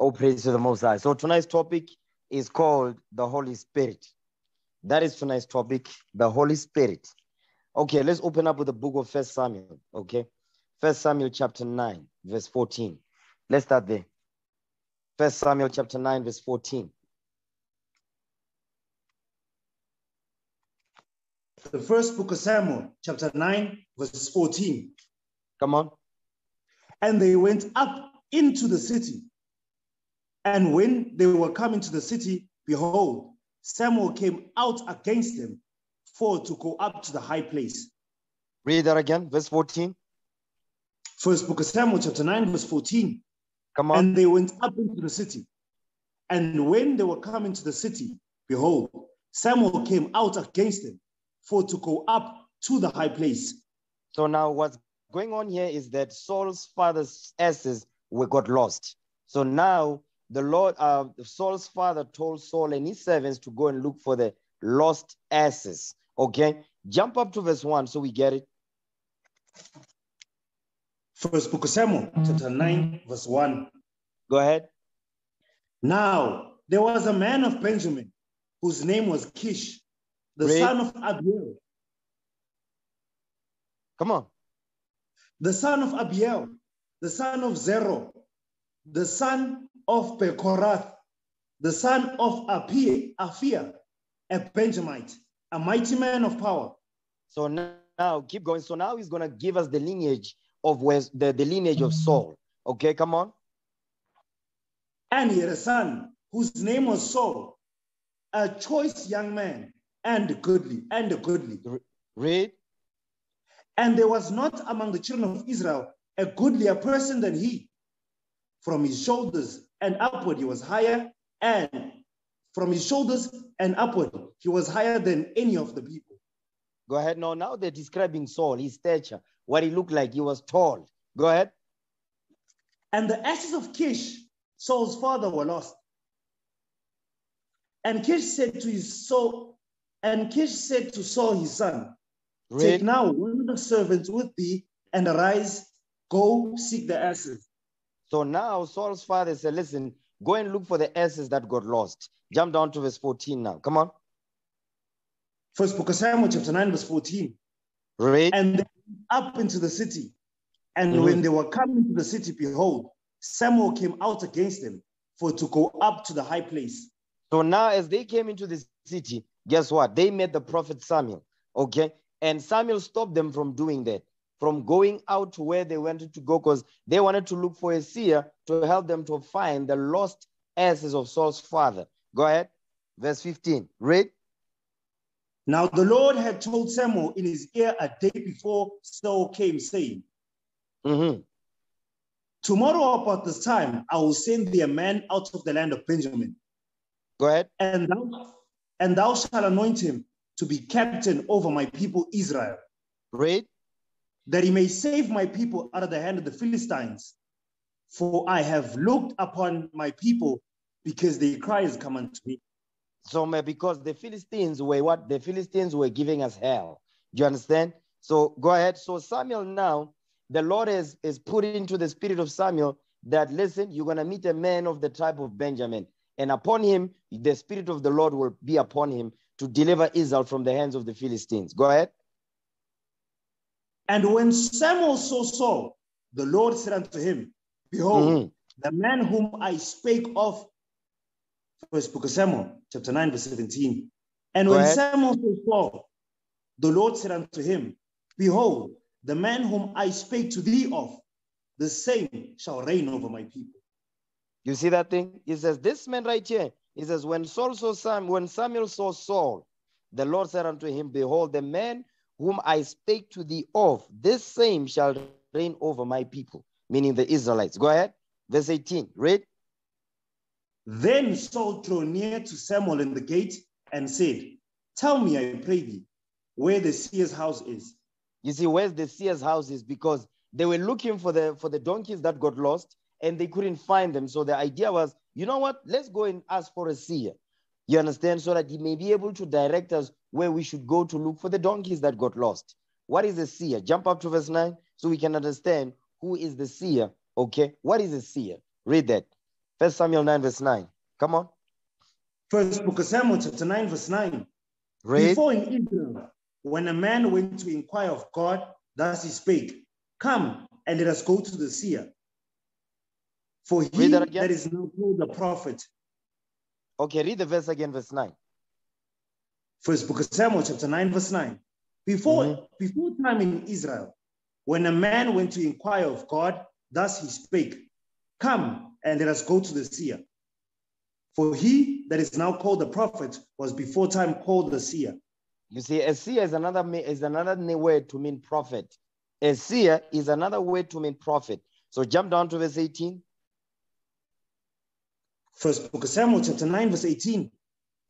Oh, praise to the Most High. So tonight's topic is called the Holy Spirit. That is tonight's topic, the Holy Spirit. Okay, let's open up with the book of First Samuel. Okay, First Samuel chapter 9, verse 14. Let's start there. First Samuel chapter 9, verse 14. The first book of Samuel, chapter 9, verse 14. Come on. And they went up into the city. And when they were coming to the city, behold, Samuel came out against them for to go up to the high place. Read that again, verse 14. First book of Samuel, chapter 9, verse 14. Come on. And they went up into the city. And when they were coming to the city, behold, Samuel came out against them for to go up to the high place. So now what's going on here is that Saul's father's asses were got lost. So now the Lord, uh, Saul's father told Saul and his servants to go and look for the lost asses. Okay, jump up to verse one so we get it. First book of Samuel, chapter 9, verse 1. Go ahead. Now there was a man of Benjamin whose name was Kish, the Read. son of Abiel, Come on. the son of Abiel, the son of Zeror, the son of Bechorath, the son of Apia, Aphiah, a Benjamite, a mighty man of power. So now, now keep going. So now he's gonna give us the lineage of where the, the lineage of Saul. Okay, come on. And he had a son whose name was Saul, a choice young man and goodly, and a goodly. Read. And there was not among the children of Israel a goodlier person than he. From his shoulders and upward, he was higher, and from his shoulders and upward, he was higher than any of the people. Go ahead. No, now they're describing Saul, his stature, what he looked like. He was tall. Go ahead. And the ashes of Kish, Saul's father, were lost. And Kish said to his Saul, and Kish said to Saul his son, Take now one of the servants with thee, and arise, go seek the asses. So now Saul's father said, Listen, go and look for the asses that got lost. Jump down to verse 14 now. Come on. First book of Samuel, chapter 9, verse 14. Read. And they up into the city. And Mhm. when they were coming to the city, behold, Samuel came out against them for to go up to the high place. So now, as they came into the city, guess what? They met the prophet Samuel. Okay. And Samuel stopped them from doing that, from going out to where they wanted to go, because they wanted to look for a seer to help them to find the lost asses of Saul's father. Go ahead. Verse 15. Read. Now the Lord had told Samuel in his ear a day before Saul came, saying, Mhm. Tomorrow about this time I will send thee a man out of the land of Benjamin, Go ahead. and thou, and thou shalt anoint him to be captain over my people Israel, Read. That he may save my people out of the hand of the Philistines. For I have looked upon my people because their cry has come unto me. So because the Philistines were what? The Philistines were giving us hell. Do you understand? So go ahead. So Samuel now, the Lord has, is put into the spirit of Samuel that listen, you're gonna meet a man of the tribe of Benjamin. And upon him, the spirit of the Lord will be upon him to deliver Israel from the hands of the Philistines. Go ahead. And when Samuel saw Saul, the Lord said unto him, Behold, Mhm. the man whom I spake of, first book of Samuel, chapter 9, verse 17. And Go when ahead. Samuel saw Saul, the Lord said unto him, Behold, the man whom I spake to thee of, the same shall reign over my people. You see that thing? He says, This man right here, he says, when Saul saw Sam, when Samuel saw Saul, the Lord said unto him, Behold, the man whom I spake to thee of, this same shall reign over my people, meaning the Israelites. Go ahead. Verse 18. Read. Then Saul drew near to Samuel in the gate and said, Tell me, I pray thee, where the seer's house is. You see, where's the seer's house is because they were looking for the for the donkeys that got lost and they couldn't find them. So the idea was, you know what? Let's go and ask for a seer. You understand? So that he may be able to direct us where we should go to look for the donkeys that got lost. What is a seer? Jump up to verse 9 so we can understand who is the seer. Okay. What is a seer? Read that. First Samuel 9, verse 9. Come on. First book of Samuel, chapter 9, verse 9. Read. Before in Israel, when a man went to inquire of God, thus he spake, Come and let us go to the seer. For he that that, is now called the prophet. Okay, read the verse again, verse 9. First book of Samuel, chapter 9, verse 9. Before, Mhm. before time in Israel, when a man went to inquire of God, thus he spake, Come and let us go to the seer. For he that is now called the prophet was before time called the seer. You see, a seer is another is another word to mean prophet. A seer is another word to mean prophet. So jump down to verse 18. First book of Samuel, chapter 9, verse 18.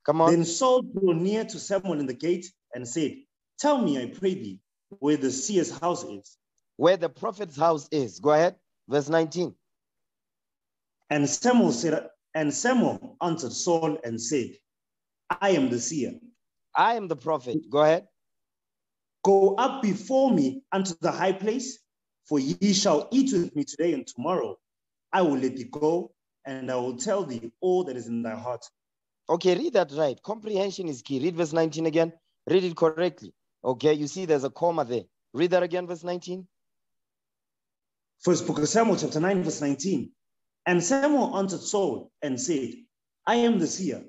Come on. Then Saul drew near to Samuel in the gate and said, Tell me, I pray thee, where the seer's house is. Where the prophet's house is. Go ahead. Verse 19. And Samuel said, and Samuel answered Saul and said, I am the seer. I am the prophet. Go ahead. Go up before me unto the high place, for ye shall eat with me today and tomorrow. I will let thee go, and I will tell thee all that is in thy heart. Okay, read that right. Comprehension is key. Read verse 19 again. Read it correctly. Okay, you see there's a comma there. Read that again, verse 19. First book of Samuel, chapter 9, verse 19. And Samuel answered Saul and said, I am the seer.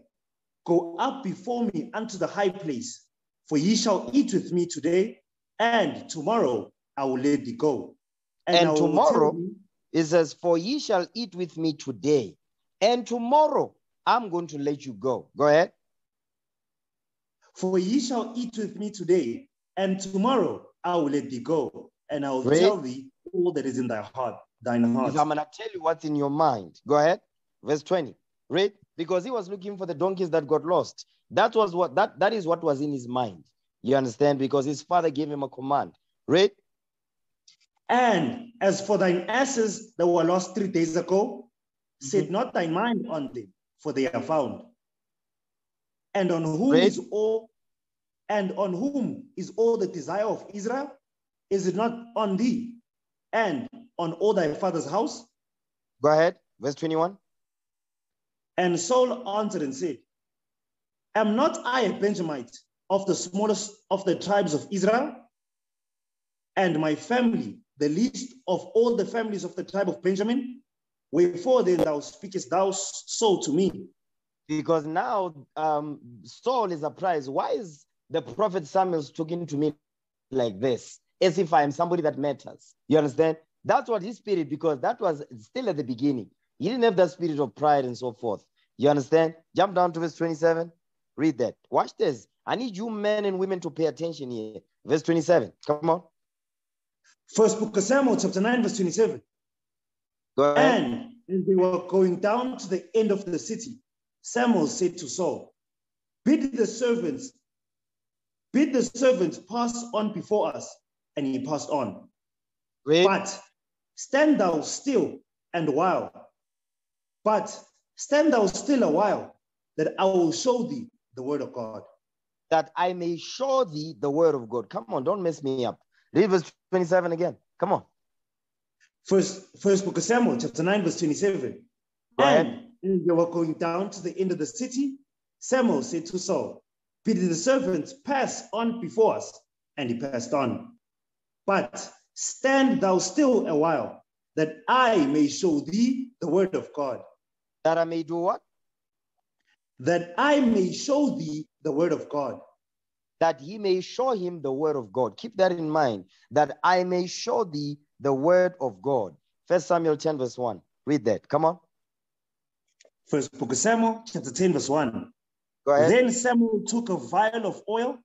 Go up before me unto the high place, for ye shall eat with me today, and tomorrow I will let thee go. And tell tomorrow? It says, For ye shall eat with me today, and tomorrow I'm going to let you go. Go ahead. For ye shall eat with me today, and tomorrow I will let thee go, and I will Read. tell thee all that is in thy heart, thine heart. I'm gonna tell you what's in your mind, go ahead. Verse 20. Read. Because he was looking for the donkeys that got lost. That was what that that is what was in his mind. You understand? Because his father gave him a command. Read. And as for thine asses that were lost three days ago, set Mhm. not thy mind on them, for they are found. And on whom is all, and on whom is all the desire of Israel? Is it not on thee, and on all thy father's house? Go ahead. Verse 21. And Saul answered and said, Am not I a Benjamite of the smallest of the tribes of Israel? And my family, the least of all the families of the tribe of Benjamin? Wherefore then thou speakest thou so to me? Because now um, Saul is surprised. Why is the prophet Samuel talking to me like this? As if I am somebody that matters. You understand? That's what his spirit, because that was still at the beginning. He didn't have that spirit of pride and so forth. You understand? Jump down to verse 27. Read that. Watch this. I need you men and women to pay attention here. Verse 27. Come on. First book of Samuel, chapter 9, verse 27. Go ahead. And as they were going down to the end of the city, Samuel said to Saul, Bid the servants, bid the servants pass on before us. And he passed on. Read. But stand thou still and while. But stand thou still a while, that I will show thee the word of God. that I may show thee the word of God. Come on, don't mess me up. Read verse 27 again. Come on. First, first book of Samuel, chapter 9, verse 27. Go. And they were going down to the end of the city, Samuel said to Saul, Bid the servants pass on before us. And he passed on. But stand thou still a while, that I may show thee the word of God. That I may do what? That I may show thee the word of God. That he may show him the word of God. Keep that in mind. That I may show thee the word of God. First Samuel 10, verse 1. Read that. Come on. First book of Samuel, chapter 10, verse 1. Go ahead. Then Samuel took a vial of oil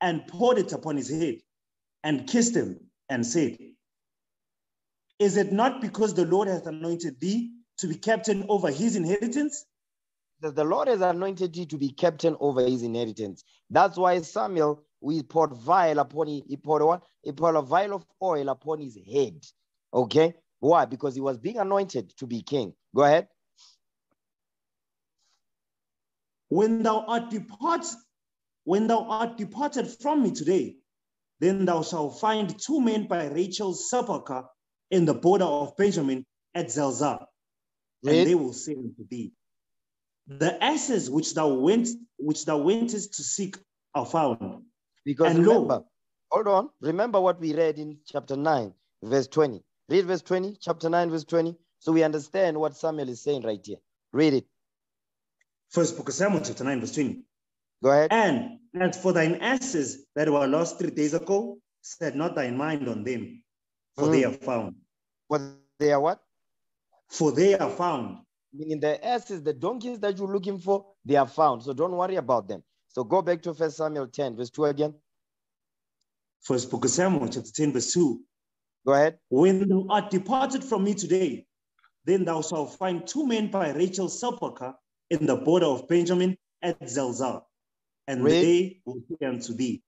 and poured it upon his head and kissed him and said, Is it not because the Lord hath anointed thee to be captain over his inheritance? Says, the Lord has anointed thee to be captain over his inheritance. That's why Samuel, we poured vial upon him. He poured what? He poured a vial of oil upon his head. Okay. Why? Because he was being anointed to be king. Go ahead. When thou art depart, when thou art departed from me today, then thou shalt find two men by Rachel's sepulchre in the border of Benjamin at Zelzah. And they will say unto thee, The asses which thou went, which thou wentest to seek are found. Because And lo- remember, hold on. Remember what we read in chapter 9, verse 20. Read verse 20, chapter 9, verse 20. So we understand what Samuel is saying right here. Read it. First book of Samuel, chapter 9, verse 20. Go ahead. And as for thine asses that were lost three days ago, set not thine mind on them, for they Mm. are found. What they are what? For they are found. Meaning the asses, the donkeys that you're looking for, they are found. So don't worry about them. So go back to First Samuel 10, verse 2 again. First book of Samuel, chapter 10, verse 2. Go ahead. When thou art departed from me today, then thou shalt find two men by Rachel's sepulchre in the border of Benjamin at Zelzah, and Read. they will say unto thee,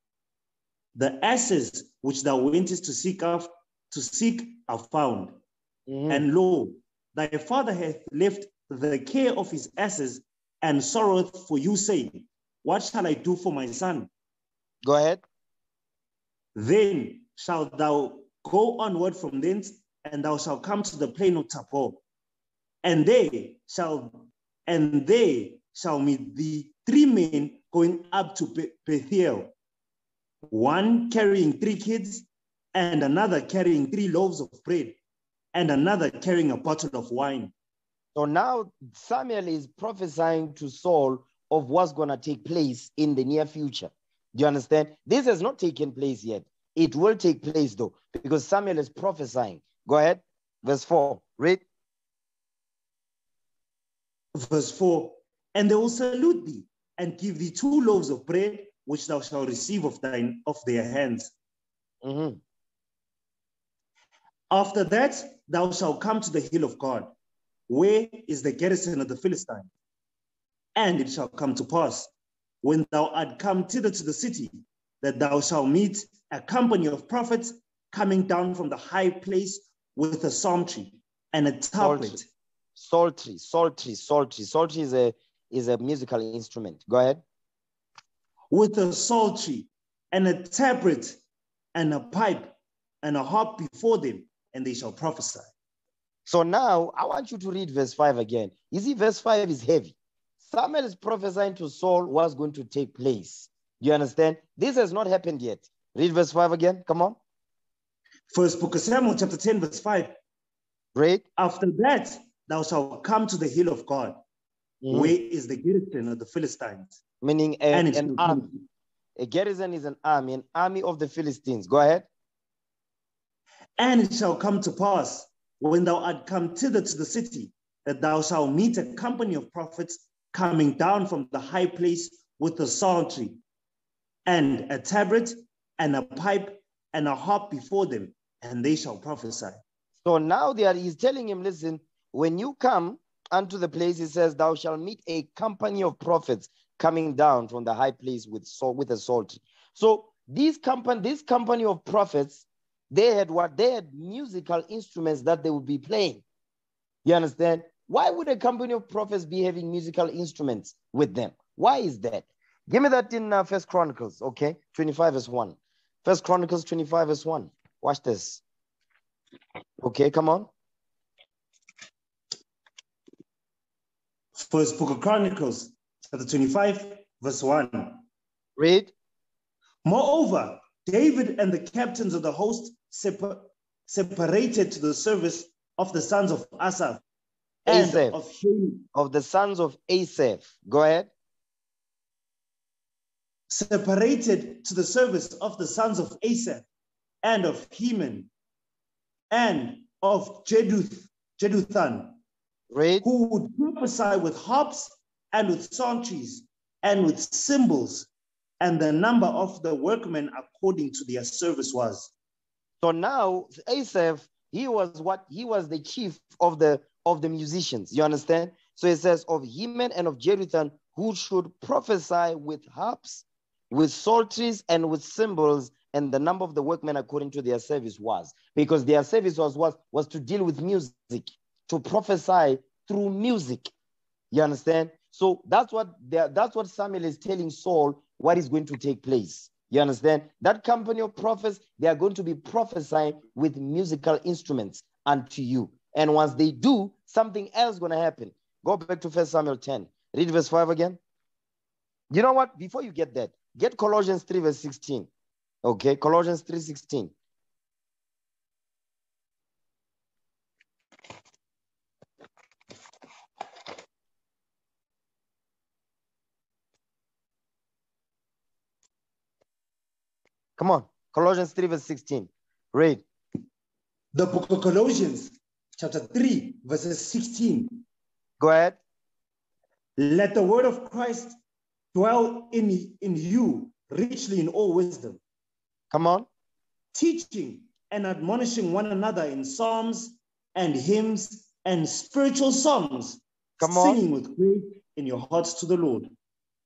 The asses which thou wentest to seek of, to seek are found. Mhm. And lo, thy father hath left the care of his asses and sorroweth for you, saying, What shall I do for my son? Go ahead. Then shalt thou go onward from thence, and thou shalt come to the plain of Tabor. And they shall, and they shall meet the three men going up to Be- Bethiel, one carrying three kids, and another carrying three loaves of bread, and another carrying a bottle of wine. So now Samuel is prophesying to Saul of what's going to take place in the near future. Do you understand? This has not taken place yet. It will take place though, because Samuel is prophesying. Go ahead. Verse 4. Read. Verse 4 And they will salute thee and give thee two loaves of bread, which thou shalt receive of thine of their hands. Mhm. After that, thou shalt come to the hill of God, where is the garrison of the Philistines. And it shall come to pass, when thou art come thither to the city, that thou shalt meet a company of prophets coming down from the high place with a psaltery and a tablet. Psaltery, psaltery, psaltery. Psaltery is a is a musical instrument. Go ahead. with a psaltery and a tabret and a pipe and a harp before them, and they shall prophesy. So now I want you to read verse 5 again. You see, verse 5 is heavy. Samuel is prophesying to Saul what's going to take place. Do you understand? This has not happened yet. Read verse 5 again. Come on. First book of Samuel, chapter 10, verse 5. Read. After that, thou shalt come to the hill of God, Mhm. where is the garrison of the Philistines. Meaning a- And an army. A garrison is an army, an army of the Philistines. Go ahead. And it shall come to pass, when thou art come thither to the city, that thou shalt meet a company of prophets coming down from the high place with a psaltery, and a tabret, and a pipe, and a harp before them, and they shall prophesy. So now they are, he's telling him, listen, when you come unto the place, he says, thou shalt meet a company of prophets coming down from the high place with with a psaltery. So company, this company of prophets, they had what? They had musical instruments that they would be playing. You understand? Why would a company of prophets be having musical instruments with them? Why is that? Give me that in uh, First Chronicles, okay? 25 verse 1. First Chronicles 25 verse 1. Watch this. Okay, come on. First book of Chronicles, chapter 25, verse 1. Read. Moreover, David and the captains of the host separ- separated to the service of the sons of Asaph and Asaph. of Heman, Of the sons of Asaph. Go ahead. separated to the service of the sons of Asaph and of Heman and of Jeduth, Jeduthun, Read. who would prophesy with harps and with psalteries and with cymbals, and the number of the workmen according to their service was. So now Asaph, he was what? He was the chief of the of the musicians. You understand? So it says of Heman and of Jeduthun, who should prophesy with harps, with psalteries, and with cymbals, and the number of the workmen according to their service was. Because their service was was, was to deal with music, to prophesy through music. You understand? So that's what that's what Samuel is telling Saul what is going to take place. You understand? That company of prophets, they are going to be prophesying with musical instruments unto you. And once they do, something else going to happen. Go back to First Samuel 10. Read verse 5 again. You know what? Before you get that, get Colossians 3, verse 16. Okay, Colossians 3 16. Come on, Colossians 3, verse 16. Read. The book of Colossians, chapter 3, verses 16. Go ahead. Let the word of Christ dwell in, in you richly in all wisdom, Come on. teaching and admonishing one another in psalms and hymns and spiritual songs, Come on. singing with grace in your hearts to the Lord.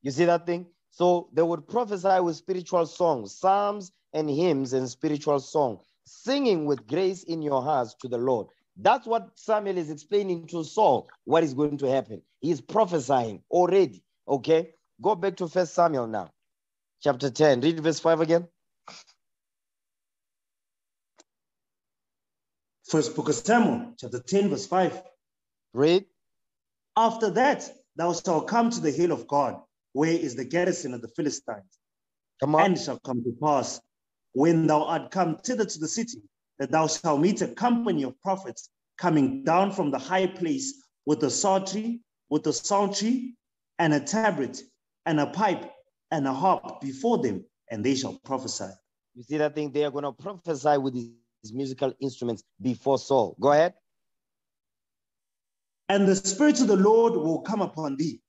You see that thing? So they would prophesy with spiritual songs, psalms and hymns and spiritual song, singing with grace in your hearts to the Lord. That's what Samuel is explaining to Saul what is going to happen. He's prophesying already. Okay. Go back to First Samuel now, chapter 10. Read verse 5 again. First book of Samuel, chapter 10, verse 5. Read. After that, thou shalt come to the hill of God, where is the garrison of the Philistines. Come on. And shall come to pass, when thou art come thither to the city, that thou shalt meet a company of prophets coming down from the high place with a psaltery, with a psaltery, and a tabret, and a pipe, and a harp before them, and they shall prophesy. You see that thing? They are going to prophesy with these musical instruments before Saul. Go ahead. And the Spirit of the Lord will come upon thee,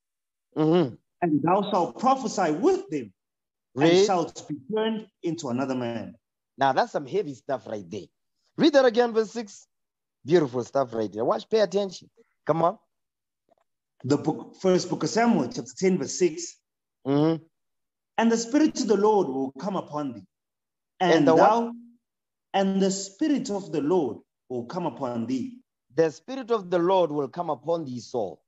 Mhm. And thou shalt prophesy with them, and Read. shalt be turned into another man. Now that's some heavy stuff right there. Read that again, verse 6. Beautiful stuff right there. Watch, pay attention. Come on. The book, first book of Samuel, chapter 10, verse 6. Mhm. And the Spirit of the Lord will come upon thee, and, And the what? thou, and the Spirit of the Lord will come upon thee, The Spirit of the Lord will come upon thee, Saul.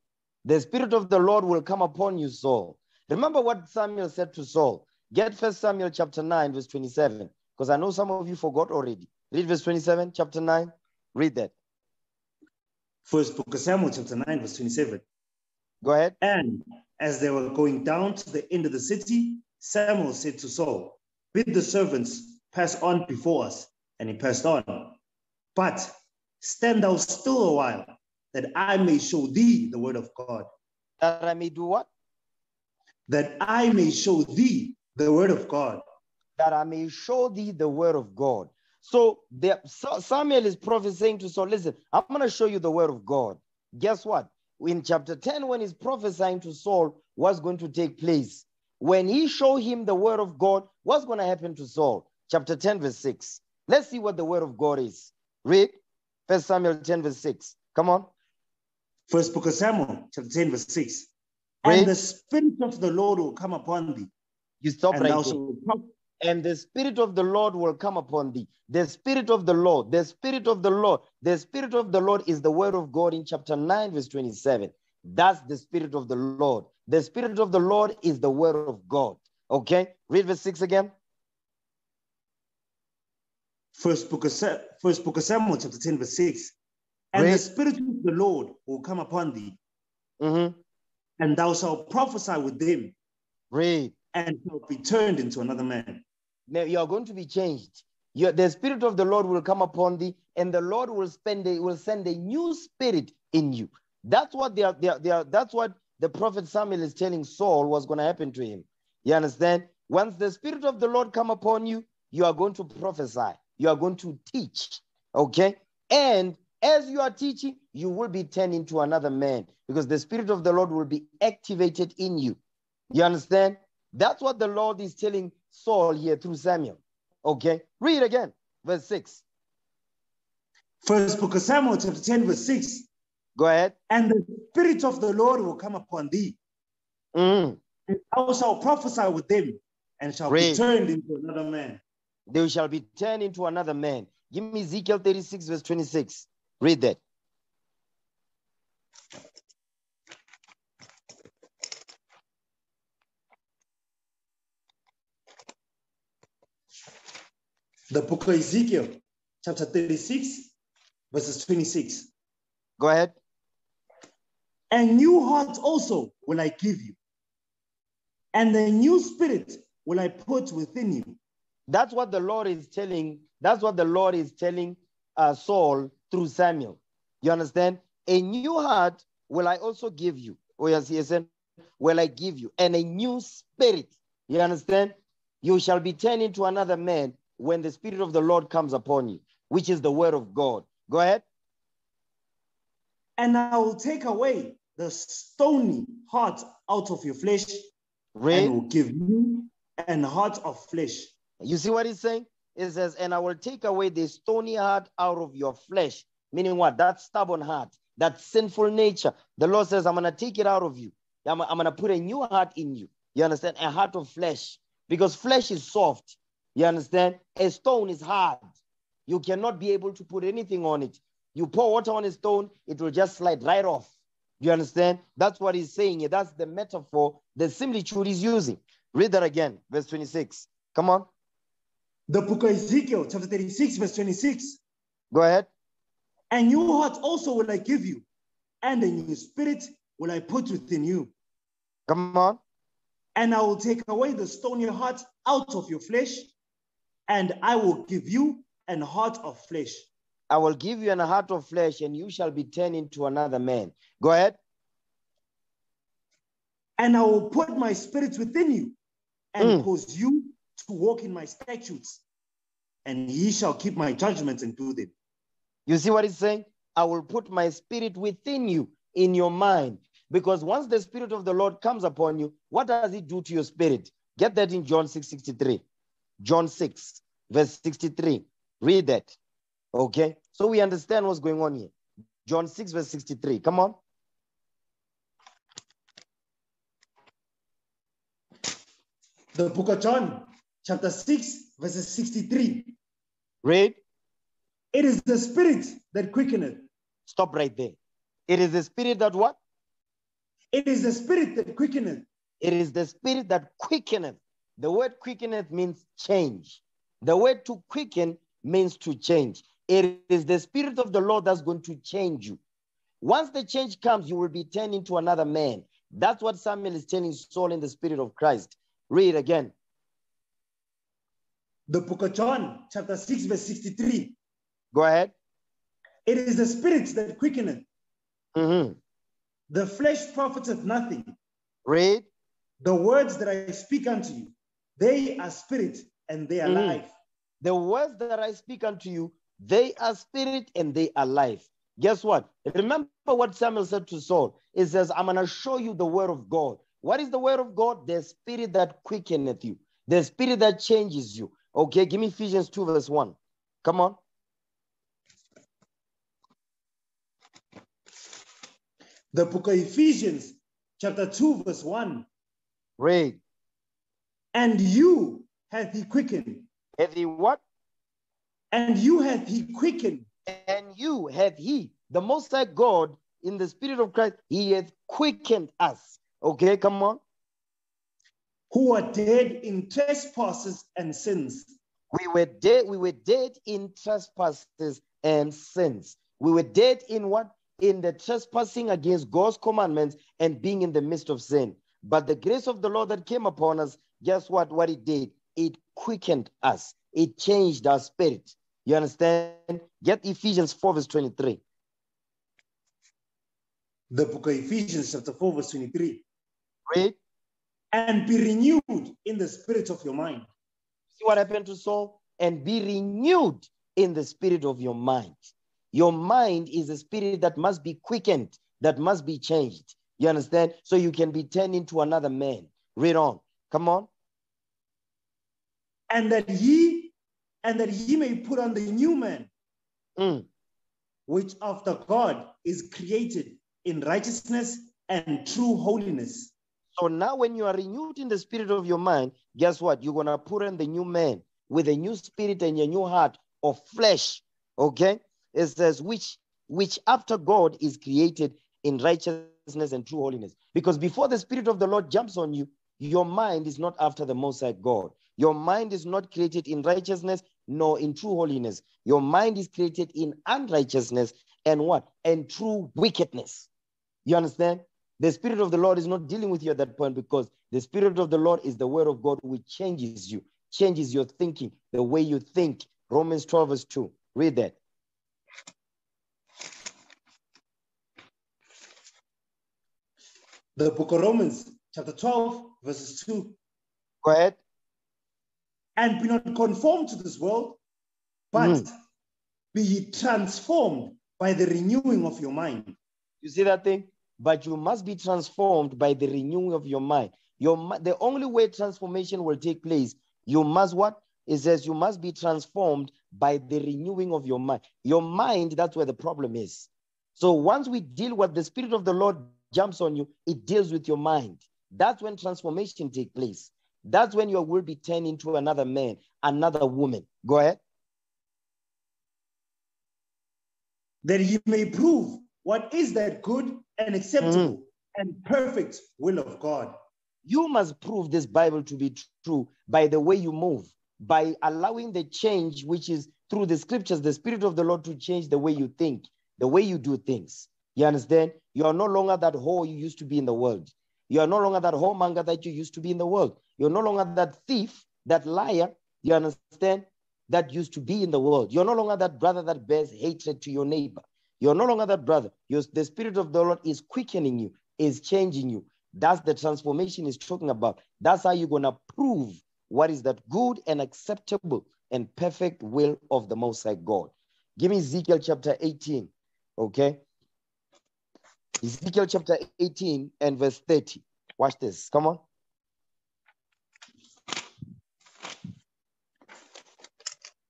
The Spirit of the Lord will come upon you, Saul. Remember what Samuel said to Saul. Get First Samuel chapter 9, verse 27, because I know some of you forgot already. Read verse 27, chapter 9. Read that. first book of Samuel, chapter 9, verse 27. Go ahead. And as they were going down to the end of the city, Samuel said to Saul, Bid the servants pass on before us. And he passed on. But stand thou still a while, that I may show thee the word of God, That I may do what? that I may show thee the word of God. that I may show thee the word of God. So the, Sa- Samuel is prophesying to Saul, listen, I'm going to show you the word of God. Guess what? In chapter 10, when he's prophesying to Saul, what's going to take place? When he show him the word of God, what's going to happen to Saul? Chapter 10, verse 6. Let's see what the word of God is. Read First Samuel 10, verse 6. Come on. First book of Samuel, chapter 10, verse 6. Read. And the Spirit of the Lord will come upon thee, You stop and right there. and the spirit of the lord will come upon thee the spirit of the lord the spirit of the lord the spirit of the lord is the word of god in chapter 9 verse 27 that's the spirit of the lord the spirit of the lord is the word of god okay read verse 6 again First book of First book of Samuel, chapter 10, verse 6. And the Spirit of the Lord will come upon thee, Mhm. and thou shalt prophesy with them, read and shalt be turned into another man. now you are going to be changed. You the spirit of the lord will come upon thee and the lord will spend a, will send a new spirit in you. That's what they are, they are, they are that's what the prophet samuel is telling saul was going to happen to him. You understand? Once the spirit of the lord come upon you you are going to prophesy. You are going to teach okay? And as you are teaching you will be turned into another man because the spirit of the lord will be activated in you you understand that's what the Lord is telling Saul here through Samuel. Okay, read again, verse 6. First book of Samuel, chapter 10, verse 6. Go ahead. And the Spirit of the Lord will come upon thee, Mm. and thou shalt prophesy with them, and shall Read. be turned into another man. They shall be turned into another man. Give me Ezekiel 36, verse 26. Read that. The book of Ezekiel, chapter 36, verses 26. Go ahead. A new heart also will I give you, and a new spirit will I put within you. That's what the Lord is telling. That's what the Lord is telling uh, Saul Samuel. You understand? A new heart will I also give you. Oh, yes, yes, and will I give you, and a new spirit. You understand? You shall be turned into another man when the spirit of the Lord comes upon you, which is the word of God. Go ahead. And I will take away the stony heart out of your flesh Read. and will give you an heart of flesh. You see what he's saying? It says, and I will take away the stony heart out of your flesh. Meaning what? That stubborn heart, that sinful nature. The Lord says, I'm going to take it out of you. I'm, I'm going to put a new heart in you. You understand? A heart of flesh. Because flesh is soft. You understand? A stone is hard. You cannot be able to put anything on it. You pour water on a stone, it will just slide right off. You understand? That's what he's saying. That's the metaphor, the similitude he's using. Read that again, verse 26. Come on, The book of Ezekiel, chapter 36, verse 26. go ahead. A new heart also will I give you, and a new spirit will I put within you. Come on. And I will take away the stony heart out of your flesh, and I will give you an heart of flesh. I will give you an heart of flesh, and you shall be turned into another man. Go ahead. And I will put my spirit within you, and Mm. cause you to walk in my statutes, and ye shall keep my judgments and do them. You see what he's saying? I will put my spirit within you, in your mind. Because once the spirit of the Lord comes upon you, what does it do to your spirit? Get that in John 6 63. John 6, verse 63. Read that. Okay. So we understand what's going on here. John 6, verse 63. Come on. The book of John, chapter 6, verses 63. Read. It is the spirit that quickeneth. Stop right there. It is the spirit that what? It is the spirit that quickeneth. It is the spirit that quickeneth. The word quickeneth means change. The word to quicken means to change. It is the spirit of the Lord that's going to change you. Once the change comes, you will be turned into another man. That's what Samuel is telling Saul in the spirit of Christ. Read again. The book of John, chapter 6, verse 63. Go ahead. It is the spirit that quickeneth. Mhm. The flesh profiteth nothing. Read. The words that I speak unto you, they are spirit and they are Mhm. life. The words that I speak unto you, they are spirit and they are life. Guess what? Remember what Samuel said to Saul. He says, I'm going to show you the word of God. What is the word of God? The spirit that quickeneth you, the spirit that changes you. Okay, give me Ephesians 2, verse 1. Come on. The book of Ephesians, chapter 2, verse 1. Read. And you hath he quickened, Hath he what? and you hath he quickened, And you hath he, the Most High God, in the spirit of Christ, he hath quickened us. Okay, come on. Who are dead in trespasses and sins, We were dead. We were dead in trespasses and sins. We were dead in what? In the trespassing against God's commandments and being in the midst of sin. But the grace of the Lord that came upon us, guess what? What it did? It quickened us. It changed our spirit. You understand? Get Ephesians 4, verse 23. the book of Ephesians, chapter 4, verse 23. Read. And be renewed in the spirit of your mind. See what happened to Saul? And be renewed in the spirit of your mind. Your mind is a spirit that must be quickened, that must be changed. You understand? So you can be turned into another man. Read on. Come on. and that ye and that ye may put on the new man Mm. which after god is created in righteousness and true holiness So now, when you are renewed in the spirit of your mind, guess what? You're going to put on the new man with a new spirit and a new heart of flesh. Okay? It says, which, which after God is created in righteousness and true holiness. Because before the spirit of the Lord jumps on you, your mind is not after the Most High God. Your mind is not created in righteousness nor in true holiness. Your mind is created in unrighteousness and what? And true wickedness. You understand? The Spirit of the Lord is not dealing with you at that point because the Spirit of the Lord is the Word of God which changes you, changes your thinking, the way you think. Romans 12, verse 2. Read that. The book of Romans, chapter 12, verses 2. Go ahead. And be not conformed to this world, but Mm. be transformed by the renewing of your mind. You see that thing? But you must be transformed by the renewing of your mind. Your the only way transformation will take place, you must what? It says you must be transformed by the renewing of your mind. Your mind, that's where the problem is. So once we deal with the spirit of the Lord jumps on you, it deals with your mind. That's when transformation take place. That's when you will be turned into another man, another woman. Go ahead. that he may prove what is that good and acceptable mm. and perfect will of God. You must prove this Bible to be true by the way you move, by allowing the change, which is through the scriptures, the Spirit of the Lord to change the way you think, the way you do things. You understand? You are no longer that whore you used to be in the world. You are no longer that whoremonger that you used to be in the world. You're no longer that thief, that liar, you understand, that used to be in the world. You're no longer that brother that bears hatred to your neighbor. You're no longer that brother. You're, the Spirit of the Lord is quickening you, is changing you. That's the transformation he's talking about. That's how you're going to prove what is that good and acceptable and perfect will of the Most High God. Give me Ezekiel chapter 18, okay? Ezekiel chapter 18 and verse 30. Watch this. Come on.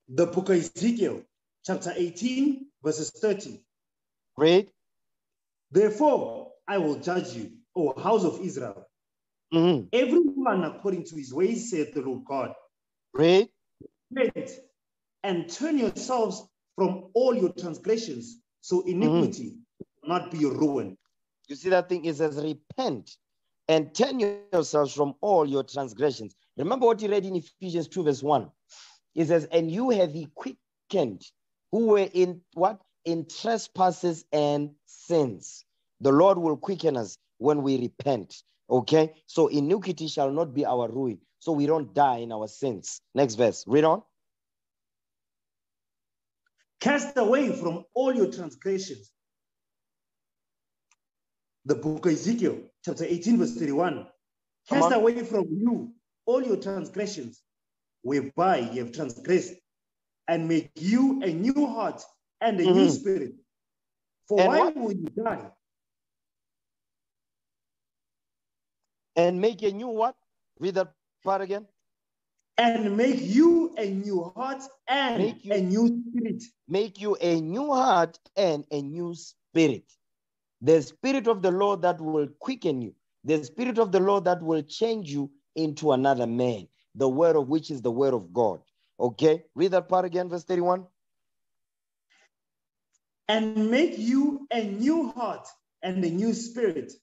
The book of Ezekiel, chapter 18, verses 30. Read. Therefore, I will judge you, O house of Israel, Mhm. everyone according to his ways, saith the Lord God. Read. Repent and turn yourselves from all your transgressions, so iniquity will not be your ruin. You see that thing? is as repent and turn yourselves from all your transgressions. Remember what you read in Ephesians 2, verse 1. It says, and you have he quickened who were in what? In trespasses and sins. The Lord will quicken us when we repent. Okay? So iniquity shall not be our ruin. So we don't die in our sins. Next verse. Read on. Cast away from all your transgressions. The book of Ezekiel, chapter 18, verse 31. Cast away from you all your transgressions, whereby you have transgressed, and make you a new heart and a new Mhm. spirit. For And why what? will you die? And make a new what? Read that part again. And make you a new heart and Make you- a new spirit. make you a new heart and a new spirit. The spirit of the Lord that will quicken you, the spirit of the Lord that will change you into another man, the word of which is the word of God. Okay, read that part again, verse 31. And make you a new heart and a new spirit.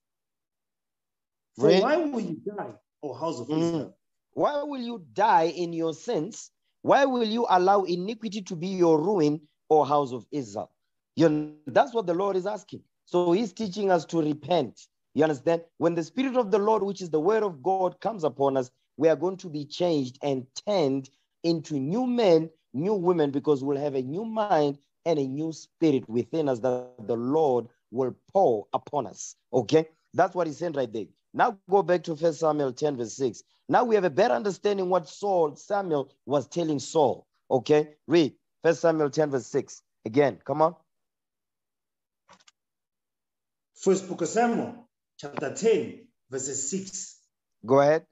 For Read. why will you die, O house of Mm. Israel? Why will you die in your sins? Why will you allow iniquity to be your ruin, O house of Israel? You know, that's what the Lord is asking. So he's teaching us to repent. You understand? When the Spirit of the Lord, which is the word of God, comes upon us, we are going to be changed and turned into new men, new women, because we'll have a new mind and a new spirit within us that the Lord will pour upon us. Okay? That's what he's saying right there. Now go back to First Samuel 10, verse 6. Now we have a better understanding what Saul, Samuel was telling Saul. Okay? Read First Samuel 10, verse 6. Again, come on. First book of Samuel, chapter 10, verses 6. Go ahead.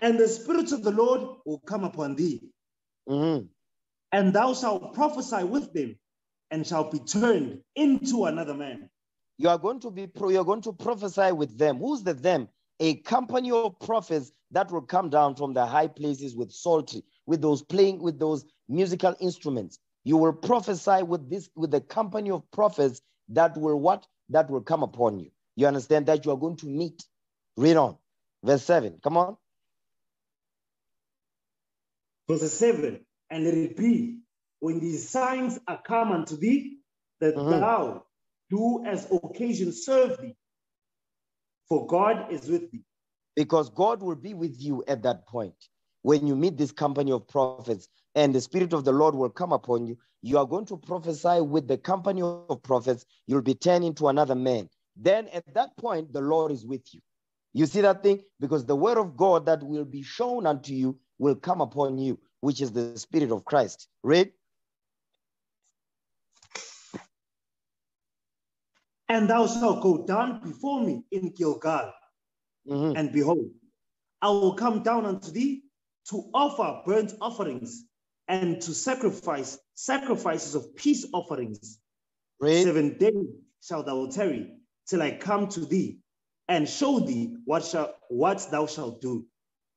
And the Spirit of the Lord will come upon thee, Mhm. And thou shalt prophesy with them, and shalt be turned into another man. You are going to be pro, you're going to prophesy with them. Who's the them? A company of prophets that will come down from the high places with psaltery, with those playing with those musical instruments. You will prophesy with this with the company of prophets that will what? That will come upon you. You understand that you are going to meet. Read on. Verse 7. Come on. Verse 7 And let it be when these signs are come unto thee that Mhm. thou do as occasion serve thee, for God is with thee. because God will be with you at that point. When you meet this company of prophets and the Spirit of the Lord will come upon you, you are going to prophesy with the company of prophets. You'll be turned into another man. Then at that point, the Lord is with you. You see that thing? Because the word of God that will be shown unto you will come upon you, which is the Spirit of Christ. Read. And thou shalt go down before me in Gilgal, Mhm. and behold, I will come down unto thee to offer burnt offerings and to sacrifice sacrifices of peace offerings. Read. Seven days shalt thou tarry till I come to thee and show thee what shall what thou shalt do.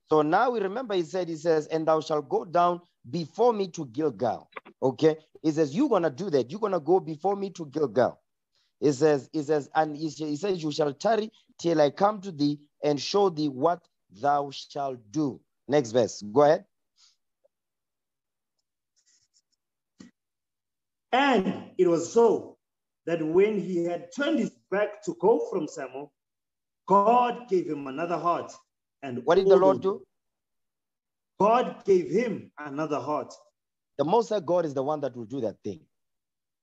So now we remember he said, he says, and thou shalt go down before me to Gilgal. Okay. He says, you're gonna do that. You're gonna go before me to Gilgal. He says, he says, and he, he says, you shall tarry till I come to thee and show thee what thou shalt do. Next verse. Go ahead. And it was so that when he had turned his back to go from Samuel, God gave him another heart. And What did the Lord do? God gave him another heart. The Most High God is the one that will do that thing.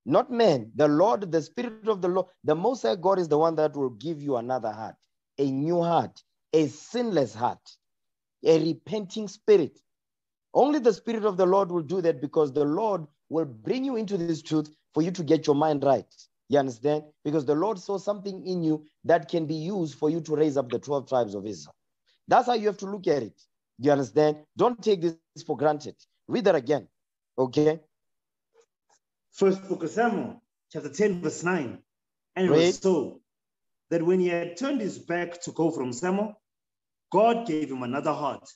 Not man. The Lord, the Spirit of the Lord, the Most High God is the one that will give you another heart, a new heart, a sinless heart, a repenting spirit. Only the Spirit of the Lord will do that because the Lord will bring you into this truth for you to get your mind right. You understand? Because the Lord saw something in you that can be used for you to raise up the 12 tribes of Israel. That's how you have to look at it. You understand? Don't take this for granted. Read that again. Okay? First book of Samuel, chapter 10, verse 9. And it Read. was so that when he had turned his back to go from Samuel, God gave him another heart.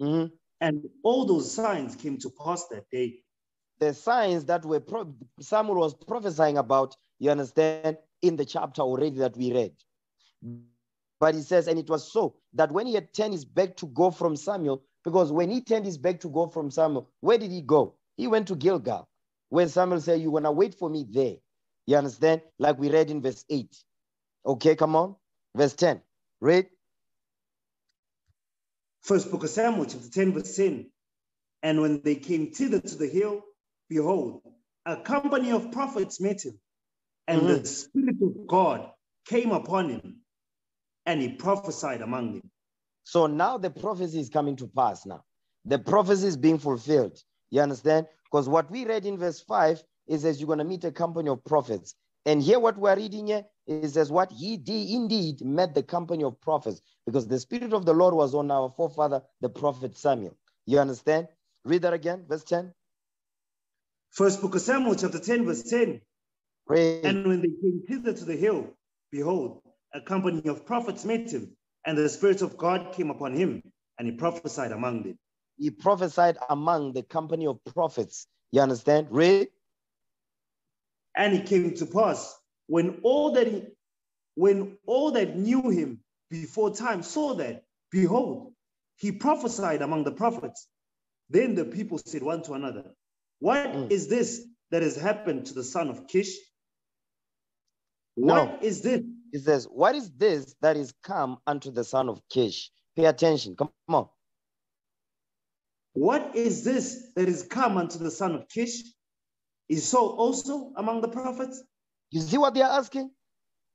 Mhm. And all those signs came to pass that day. the signs that were pro- Samuel was prophesying about, you understand, in the chapter already that we read. But he says, and it was so that when he had turned his back to go from Samuel, because when he turned his back to go from Samuel, where did he go? He went to Gilgal, where Samuel said, You're going to wait for me there. You understand? Like we read in verse 8. Okay, come on. Verse 10. Read. First book of Samuel, chapter 10, verse 10. And when they came thither to the hill, behold, a company of prophets met him, and Mhm. the Spirit of God came upon him, and he prophesied among them. So now the prophecy is coming to pass now. The prophecy is being fulfilled. You understand? Because what we read in verse 5 is as you're going to meet a company of prophets. And here what we're reading here is as what he did indeed met the company of prophets because the spirit of the Lord was on our forefather, the prophet Samuel. You understand? Read that again, verse 10. First book of Samuel, chapter 10, verse 10. Read. And when they came thither to the hill, behold, a company of prophets met him, and the Spirit of God came upon him, and he prophesied among them. he prophesied among the company of prophets. You understand? Read. And it came to pass when all that he, when all that knew him before time saw that, behold, he prophesied among the prophets. Then the people said one to another, What is Mm. this that has happened to the son of Kish? No. What is this? It says, What is this that is come unto the son of Kish? Pay attention. Come on. What is this that is come unto the son of Kish? Is Saul also among the prophets? You see what they are asking?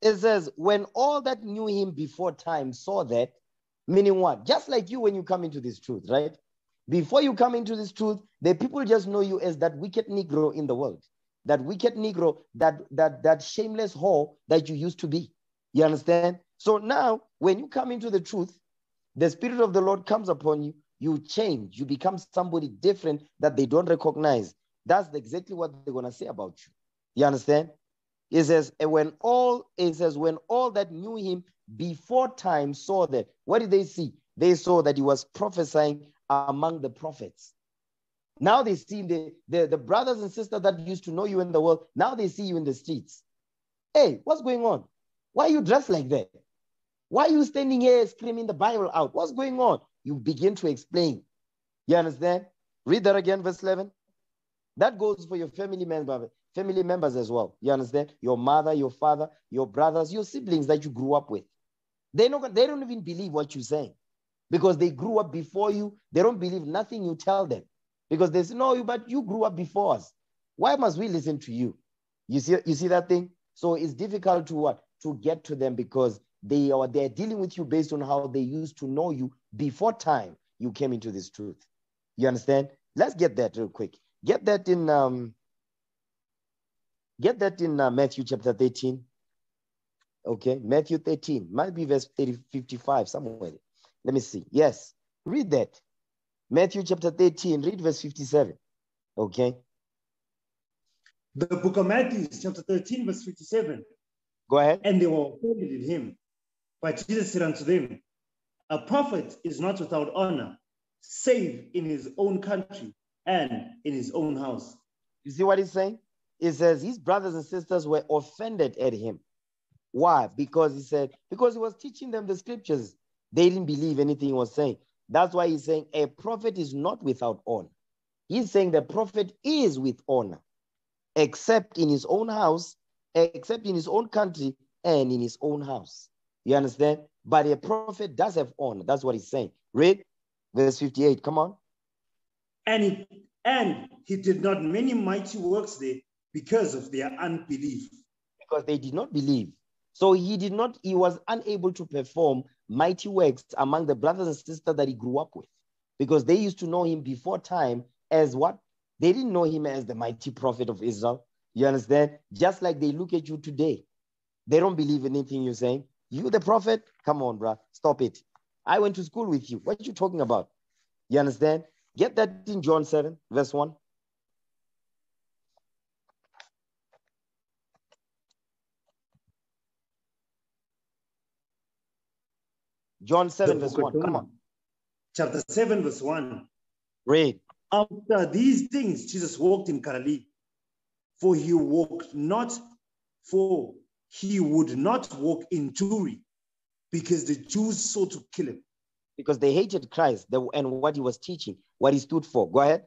It says, when all that knew him before time saw that, meaning what? Just like you when you come into this truth, right? Before you come into this truth, the people just know you as that wicked Negro in the world, that wicked Negro, that that that shameless whore that you used to be. You understand? So now, when you come into the truth, the Spirit of the Lord comes upon you, you change, you become somebody different that they don't recognize. That's exactly what they're gonna say about you. You understand? It says, and when all it says, when all that knew him before time saw that, what did they see? They saw that he was prophesying among the prophets. Now they see the, the, the brothers and sisters that used to know you in the world, now they see you in the streets. Hey, what's going on? Why are you dressed like that? Why are you standing here screaming the Bible out? What's going on? You begin to explain. You understand? Read that again, verse 11. That goes for your family members. family members as well. You understand? Your mother, your father, your brothers, your siblings that you grew up with. They not, they don't even believe what you're saying because they grew up before you. They don't believe nothing you tell them because they say, no, but you grew up before us. Why must we listen to you? You see, you see that thing? So it's difficult to what? To get to them because they are they're dealing with you based on how they used to know you before time you came into this truth. You understand? Let's get that real quick. Get that in um get that in uh, Matthew chapter 13. Okay, Matthew 13, might be verse 30, 55, somewhere. Let me see. Yes, read that. Matthew chapter 13, read verse 57. Okay. The book of Matthew, chapter 13, verse 57. Go ahead. And they were offended in him. But Jesus said unto them, A prophet is not without honor, save in his own country and in his own house. You see what he's saying? He says his brothers and sisters were offended at him. Why? Because he said, because he was teaching them the scriptures. They didn't believe anything he was saying. That's why he's saying a prophet is not without honor. He's saying the prophet is with honor, except in his own house, except in his own country and in his own house. You understand? But a prophet does have honor. That's what he's saying. Read verse 58. Come on. And he, and he did not many mighty works there because of their unbelief. Because they did not believe. So he did not, he was unable to perform mighty works among the brothers and sisters that he grew up with. Because they used to know him before time as what? They didn't know him as the mighty prophet of Israel. You understand? Just like they look at you today. They don't believe anything you're saying. You, the prophet? Come on, bro. Stop it. I went to school with you. What are you talking about? You understand? Get that in John 7, verse 1. John 7, verse 1. Come on. Chapter 7, verse 1. Read. After these things, Jesus walked in Galilee, for he walked not, for he would not walk in Jewry, because the Jews sought to kill him. Because they hated Christ and what he was teaching, what he stood for. Go ahead.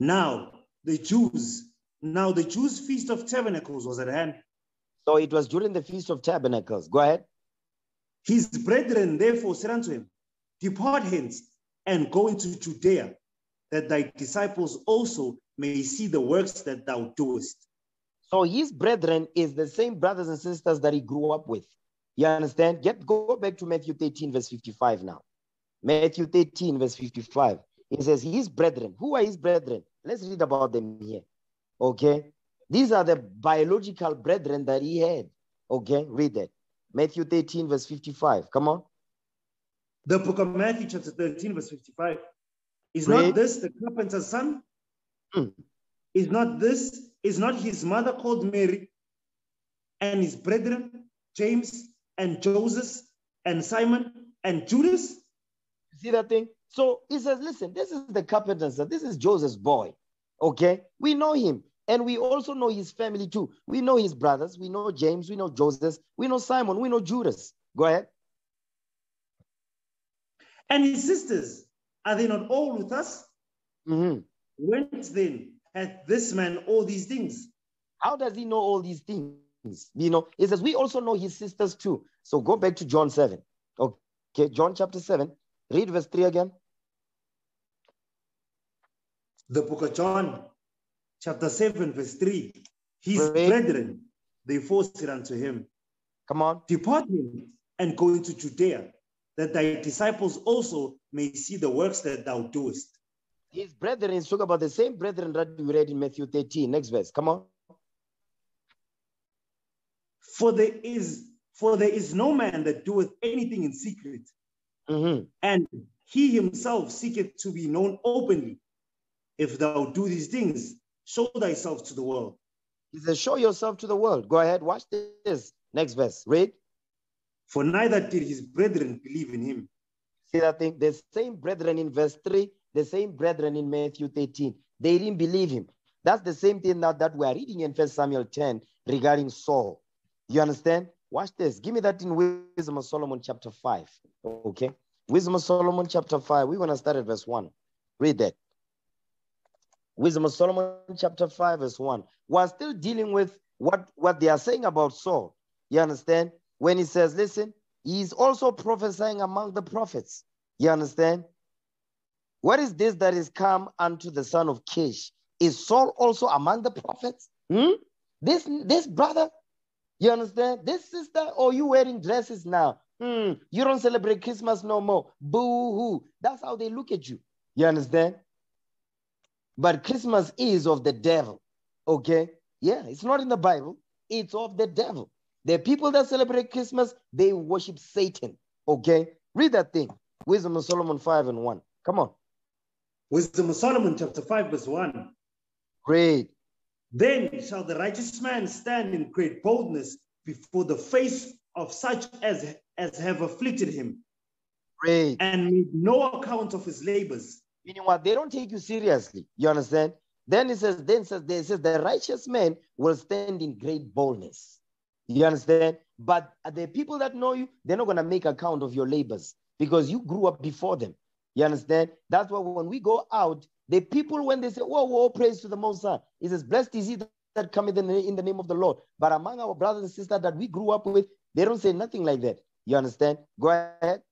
Now the Jews, now the Jews' feast of tabernacles was at hand. So it was during the feast of tabernacles. Go ahead. His brethren therefore said unto him, Depart hence and go into Judea, that thy disciples also may see the works that thou doest. So his brethren is the same brothers and sisters that he grew up with. You understand? Get go back to Matthew 13, verse 55 now. Matthew 13, verse 55. He says, His brethren. Who are his brethren? Let's read about them here. Okay. These are the biological brethren that he had. Okay. Read that. Matthew 13, verse 55. Come on. The book of Matthew, chapter 13, verse 55. Is not this the carpenter's son? Mm. Is not this, is not his mother called Mary and his brethren, James and Joseph and Simon and Judas? See that thing? So he says, listen, this is the carpenter's son. This is Joseph's boy. Okay. We know him. And we also know his family too. We know his brothers. We know James. We know Joseph. We know Simon. We know Judas. Go ahead. And his sisters, are they not all with us? Mm-hmm. Whence then had this man all these things? How does he know all these things? You know, he says we also know his sisters too. So go back to John 7. Okay, John chapter 7. Read verse 3 again. The book of John, chapter 7, verse 3. His Read. brethren, they said unto him, Come on. Depart him and go into Judea, that thy disciples also may see the works that thou doest. His brethren is talking about the same brethren that we read in Matthew 13. Next verse. Come on. For there is for there is no man that doeth anything in secret, mm-hmm. and he himself seeketh to be known openly. If thou do these things, show thyself to the world. He says, Show yourself to the world. Go ahead, watch this. Next verse. Read. For neither did his brethren believe in him. That thing? The same brethren in verse 3 the same brethren in Matthew 13. They didn't believe him. That's the same thing now that we are reading in First Samuel 10 regarding Saul. You understand? Watch this. Give me that in Wisdom of Solomon chapter 5. Okay. Wisdom of Solomon chapter 5. We're going to start at verse 1. Read that. Wisdom of Solomon, chapter 5, verse 1. We're still dealing with what, what they are saying about Saul. You understand? When he says, listen, he's also prophesying among the prophets. You understand? What is this that is come unto the son of Kish? Is Saul also among the prophets? Hmm? This, this brother, you understand? This sister, or oh, you wearing dresses now? Hmm. You don't celebrate Christmas no more. Boo hoo. That's how they look at you. You understand? But Christmas is of the devil. Okay? Yeah, it's not in the Bible. It's of the devil. The people that celebrate Christmas, they worship Satan. Okay? Read that thing. Wisdom of Solomon 5 and 1. Come on. Wisdom of Solomon, chapter 5, verse 1. Great. Then shall the righteous man stand in great boldness before the face of such as, as have afflicted him. Great. And made no account of his labors. Meaning what? They don't take you seriously. You understand? Then it says, then says, they says the righteous man will stand in great boldness. You understand? But the people that know you, they're not going to make account of your labors because you grew up before them. You understand? That's why when we go out, the people, when they say, Whoa, whoa, praise to the Most High, he says, Blessed is he that cometh in the, in the name of the Lord. But among our brothers and sisters that we grew up with, they don't say nothing like that. You understand? Go ahead.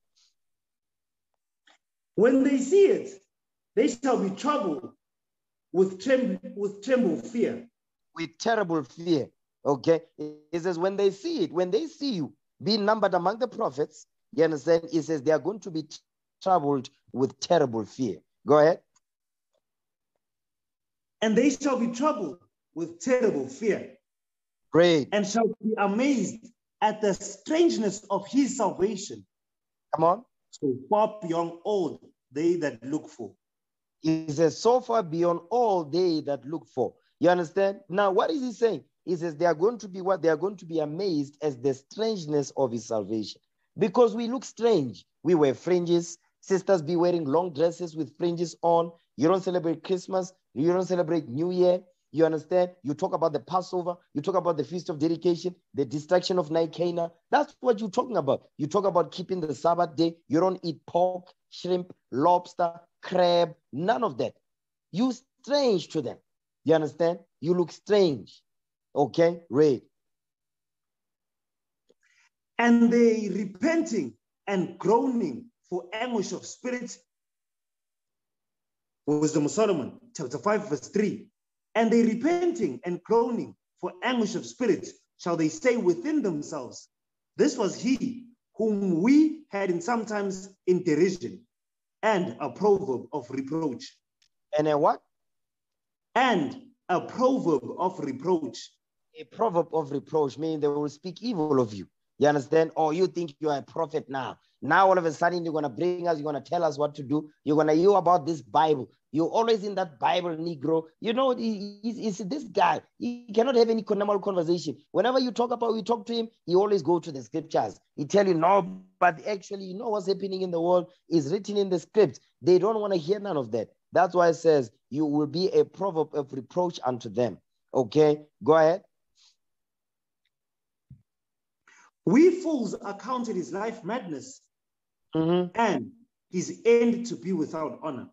When they see it, they shall be troubled with tremble, with tremble fear. With terrible fear. Okay. It says, when they see it, when they see you being numbered among the prophets, you understand? It says they are going to be troubled with terrible fear. Go ahead. And they shall be troubled with terrible fear. Great. And shall be amazed at the strangeness of his salvation. Come on. So far beyond all they that look for. He says, so far beyond all they that look for. You understand? Now, what is he saying? He says they are going to be what? They are going to be amazed as the strangeness of his salvation. Because we look strange. We wear fringes. Sisters be wearing long dresses with fringes on. You don't celebrate Christmas. You don't celebrate New Year. You understand? You talk about the Passover. You talk about the Feast of Dedication, the destruction of Night That's what you're talking about. You talk about keeping the Sabbath day. You don't eat pork, shrimp, lobster, crab, none of that. You strange to them. You understand? You look strange. Okay, read. And they repenting and groaning for anguish of spirit. Wisdom of Solomon, chapter 5, verse 3. And they repenting and groaning for anguish of spirit, shall they say within themselves, This was he whom we had in sometimes in derision, and a proverb of reproach. And a what? And a proverb of reproach. A proverb of reproach, meaning they will speak evil of you. You understand? Or you think you are a prophet now. Now all of a sudden you're gonna bring us, you're gonna tell us what to do. You're gonna hear about this Bible. You're always in that Bible, Negro. You know, he's, this guy. He cannot have any normal conversation. Whenever you talk about, we talk to him, he always go to the scriptures. He tell you no, but actually, you know what's happening in the world is written in the script. They don't want to hear none of that. That's why it says you will be a proverb of reproach unto them. Okay, go ahead. We fools accounted his life madness mm-hmm. and his end to be without honor.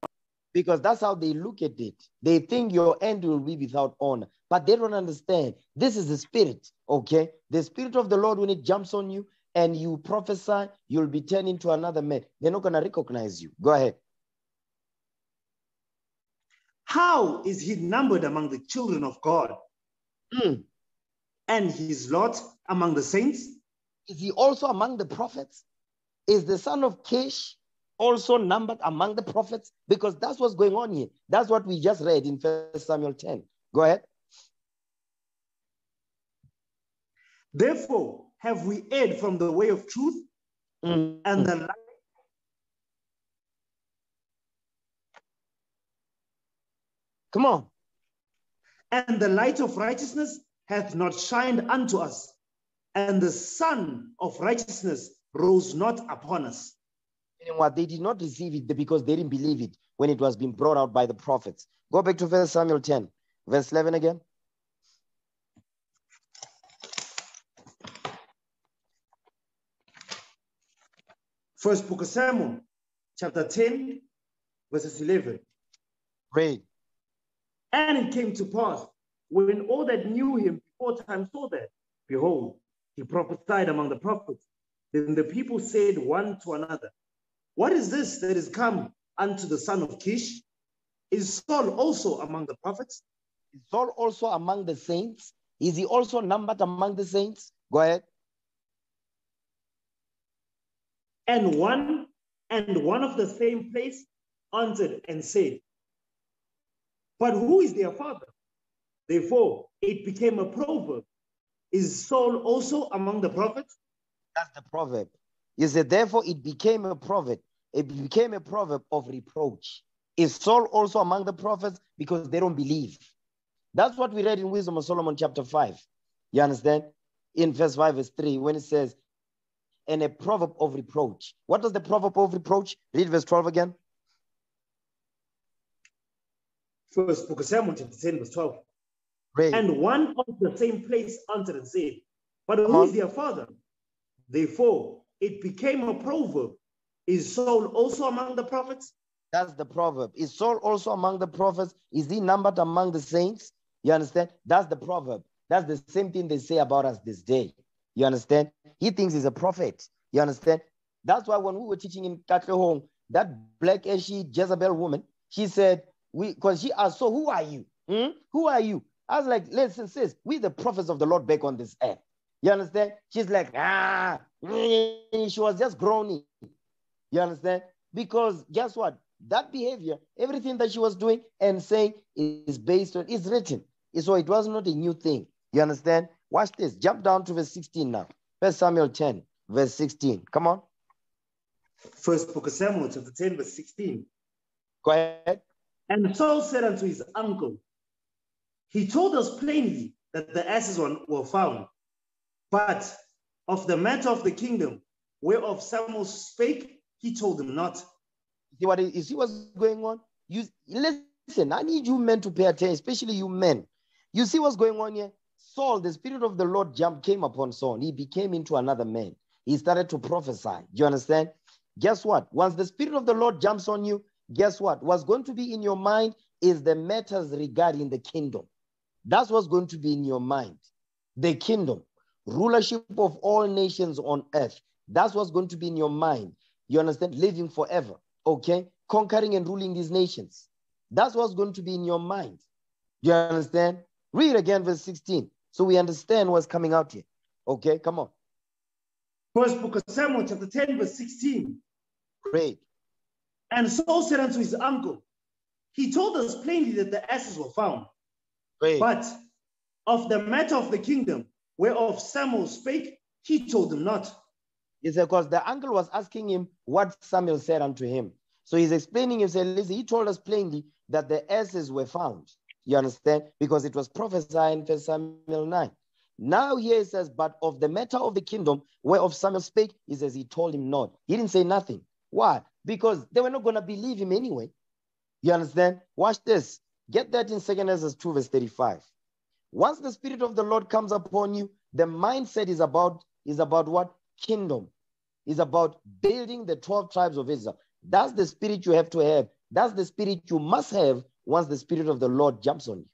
Because that's how they look at it. They think your end will be without honor, but they don't understand. This is the spirit, okay? The spirit of the Lord, when it jumps on you and you prophesy, you'll be turned into another man. They're not going to recognize you. Go ahead. How is he numbered among the children of God? Mm. And his lot among the saints? Is he also among the prophets? Is the son of Kish also numbered among the prophets? Because that's what's going on here. That's what we just read in First Samuel 10. Go ahead. Therefore, have we erred from the way of truth mm. and the light? Come on. And the light of righteousness hath not shined unto us, and the sun of righteousness rose not upon us. Meaning what? They did not receive it because they didn't believe it when it was being brought out by the prophets. Go back to First Samuel 10, verse 11 again. First book of Samuel, chapter 10, verses 11. Read. And it came to pass, when all that knew him before time saw that, behold, he prophesied among the prophets. Then the people said one to another, What is this that is come unto the son of Kish? Is Saul also among the prophets? Is Saul also among the saints? Is he also numbered among the saints? Go ahead. And one and one of the same place answered and said, But who is their father? Therefore, it became a proverb. Is Saul also among the prophets? That's the proverb. You said, therefore, it became a proverb. It became a proverb of reproach. Is Saul also among the prophets? Because they don't believe. That's what we read in Wisdom of Solomon, chapter 5. You understand? In verse 5, verse 3, when it says, and a proverb of reproach. What does the proverb of reproach? Read verse 12 again. First book of Samuel, chapter 10, verse 12. And one of the same place answered and said, But who is their father? Therefore, it became a proverb. Is Saul also among the prophets? That's the proverb. Is Saul also among the prophets? Is he numbered among the saints? You understand? That's the proverb. That's the same thing they say about us this day. You understand? He thinks he's a prophet. You understand? That's why when we were teaching in Katlehong, that black ashy Jezebel woman, she said, we because she asked, so who are you? Hmm? Who are you? I was like, listen, sis, we the prophets of the Lord back on this earth. You understand? She's like, ah, she was just groaning. You understand? Because guess what? That behavior, everything that she was doing and saying is based on, is written. So it was not a new thing. You understand? Watch this. Jump down to verse 16 now. First Samuel 10, verse 16. Come on. First book of Samuel, chapter 10, verse 16. Go ahead. And Saul said unto his uncle, He told us plainly that the asses were found, but of the matter of the kingdom whereof Samuel spake, he told them not. See what is, see what's going on? You listen, I need you men to pay attention, especially you men. You see what's going on here? Saul, the spirit of the Lord jumped, came upon Saul. He became into another man. He started to prophesy. Do you understand? Guess what? Once the spirit of the Lord jumps on you, guess what? What's going to be in your mind is the matters regarding the kingdom. That's what's going to be in your mind. The kingdom, rulership of all nations on earth. That's what's going to be in your mind. You understand? Living forever. Okay? Conquering and ruling these nations. That's what's going to be in your mind. You understand? Read again, verse 16. So we understand what's coming out here. Okay, come on. First book of Samuel, chapter 10, verse 16. Great. And Saul said unto his uncle, He told us plainly that the asses were found. Great. But of the matter of the kingdom, whereof Samuel spake, he told him not. It's because the uncle was asking him what Samuel said unto him. So he's explaining himself, listen, he told us plainly that the asses were found. You understand? Because it was prophesied in First Samuel 9. Now here it says, but of the matter of the kingdom whereof Samuel spake, he says he told him not. He didn't say nothing. Why? Because they were not going to believe him anyway. You understand? Watch this. Get that in Second Ezra 2, verse 35. Once the Spirit of the Lord comes upon you, the mindset is about is about what? Kingdom. Is about building the 12 tribes of Israel. That's the spirit you have to have. That's the spirit you must have once the Spirit of the Lord jumps on you.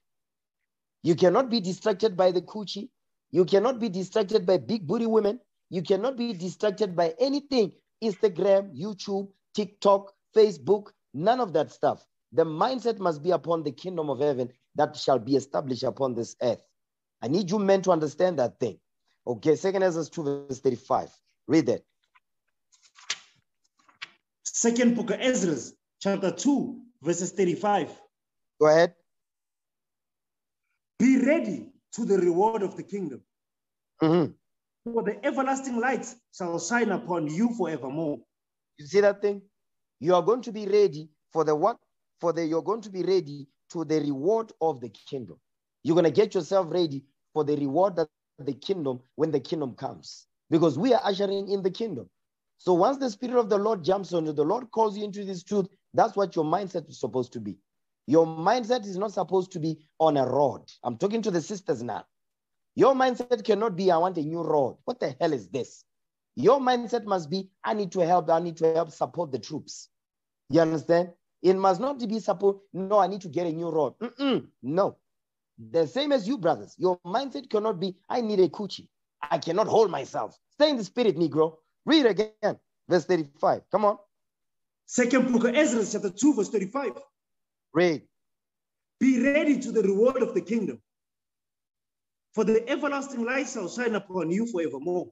You cannot be distracted by the coochie. You cannot be distracted by big booty women. You cannot be distracted by anything Instagram, YouTube, TikTok, Facebook, none of that stuff. The mindset must be upon the kingdom of heaven that shall be established upon this earth. I need you men to understand that thing. Okay, Second Ezra 2, verse 35. Read that. Second book of Ezra, chapter 2, verses 35. Go ahead. Be ready to the reward of the kingdom. Mm-hmm. For the everlasting light shall shine upon you forevermore. You see that thing? You are going to be ready for the what? For the you're going to be ready to the reward of the kingdom. You're going to get yourself ready for the reward of the kingdom when the kingdom comes. Because we are ushering in the kingdom. So once the spirit of the Lord jumps on you, the Lord calls you into this truth, that's what your mindset is supposed to be. Your mindset is not supposed to be on a rod. I'm talking to the sisters now. Your mindset cannot be, I want a new rod. What the hell is this? Your mindset must be, I need to help, I need to help support the troops. You understand? It must not be supposed, no, I need to get a new rod. Mm-mm, no. The same as you, brothers. Your mindset cannot be, I need a coochie. I cannot hold myself. Stay in the spirit, Negro. Read again. Verse 35. Come on. Second book of Ezra, chapter 2, verse 35. Read. Be ready to the reward of the kingdom. For the everlasting light shall shine upon you forevermore.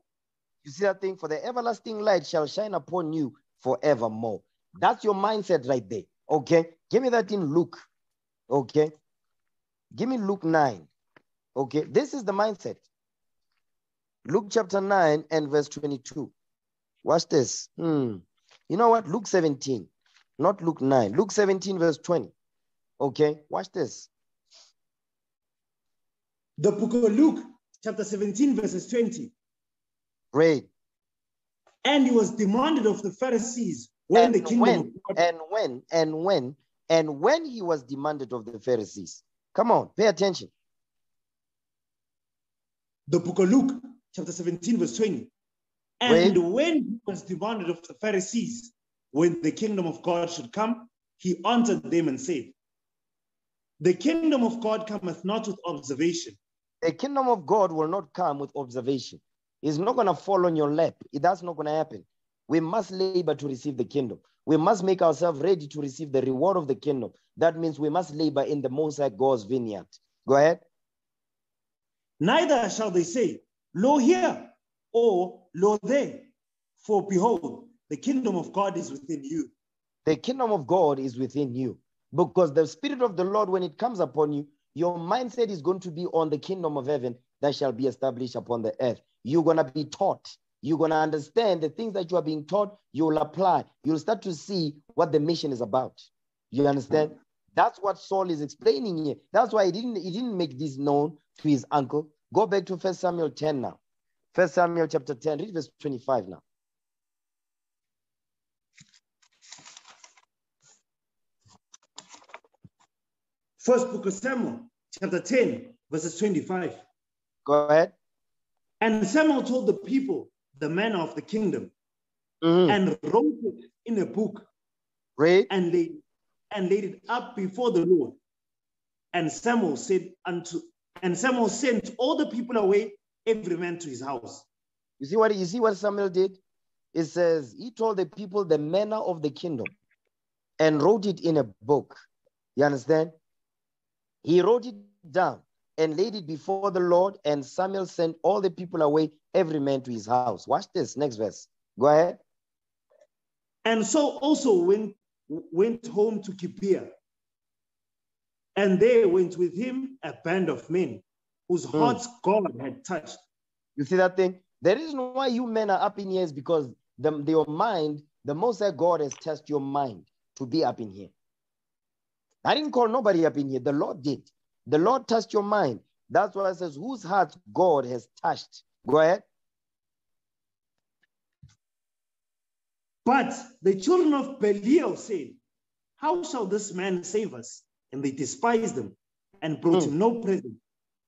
You see that thing? For the everlasting light shall shine upon you forevermore. That's your mindset right there. Okay. Give me that in Luke. Okay. Give me Luke 9. Okay. This is the mindset. Luke chapter 9 and verse 22. Watch this. Hmm. You know what? Luke 17, not Luke 9. Luke 17, verse 20. Okay. Watch this. The book of Luke, chapter 17, verses 20. Read. And he was demanded of the Pharisees when and the kingdom when, of God and when, and when, and when he was demanded of the Pharisees. Come on, pay attention. the book of Luke, chapter 17, verse 20. And Wait. when he was demanded of the Pharisees when the kingdom of God should come, he answered them and said, The kingdom of God cometh not with observation. The kingdom of God will not come with observation. It's not going to fall on your lap. It- That's not going to happen. We must labor to receive the kingdom. We must make ourselves ready to receive the reward of the kingdom. That means we must labor in the Most High God's vineyard. Go ahead. Neither shall they say, Lo here, or Lo there. For behold, the kingdom of God is within you. The kingdom of God is within you. Because the Spirit of the Lord, when it comes upon you, your mindset is going to be on the kingdom of heaven that shall be established upon the earth. You're going to be taught. You're going to understand the things that you are being taught. You'll apply. You'll start to see what the mission is about. You understand? Mm. That's what Saul is explaining here. That's why he didn't, he didn't make this known to his uncle. Go back to First Samuel 10 now. First Samuel chapter 10, read verse 25 now. First book of Samuel, chapter 10, verses 25. Go ahead. And Samuel told the people the manner of the kingdom Mhm. and wrote it in a book Read. and laid and laid it up before the Lord. And Samuel said unto and Samuel sent all the people away, every man to his house. You see what you see what Samuel did? It says he told the people the manner of the kingdom and wrote it in a book. You understand? He wrote it down and laid it before the Lord, and Samuel sent all the people away, every man to his house. Watch this next verse. Go ahead. And Saul also went, went home to Gibeah. And there went with him a band of men whose hmm. hearts God had touched. You see that thing? The reason why you men are up in here is because the, your mind, the Most High God has tested your mind to be up in here. I didn't call nobody up in here. The Lord did. The Lord touched your mind. That's why it says, whose heart God has touched. Go ahead. But the children of Belial said, How shall this man save us? And they despised him and brought Hmm. him no present,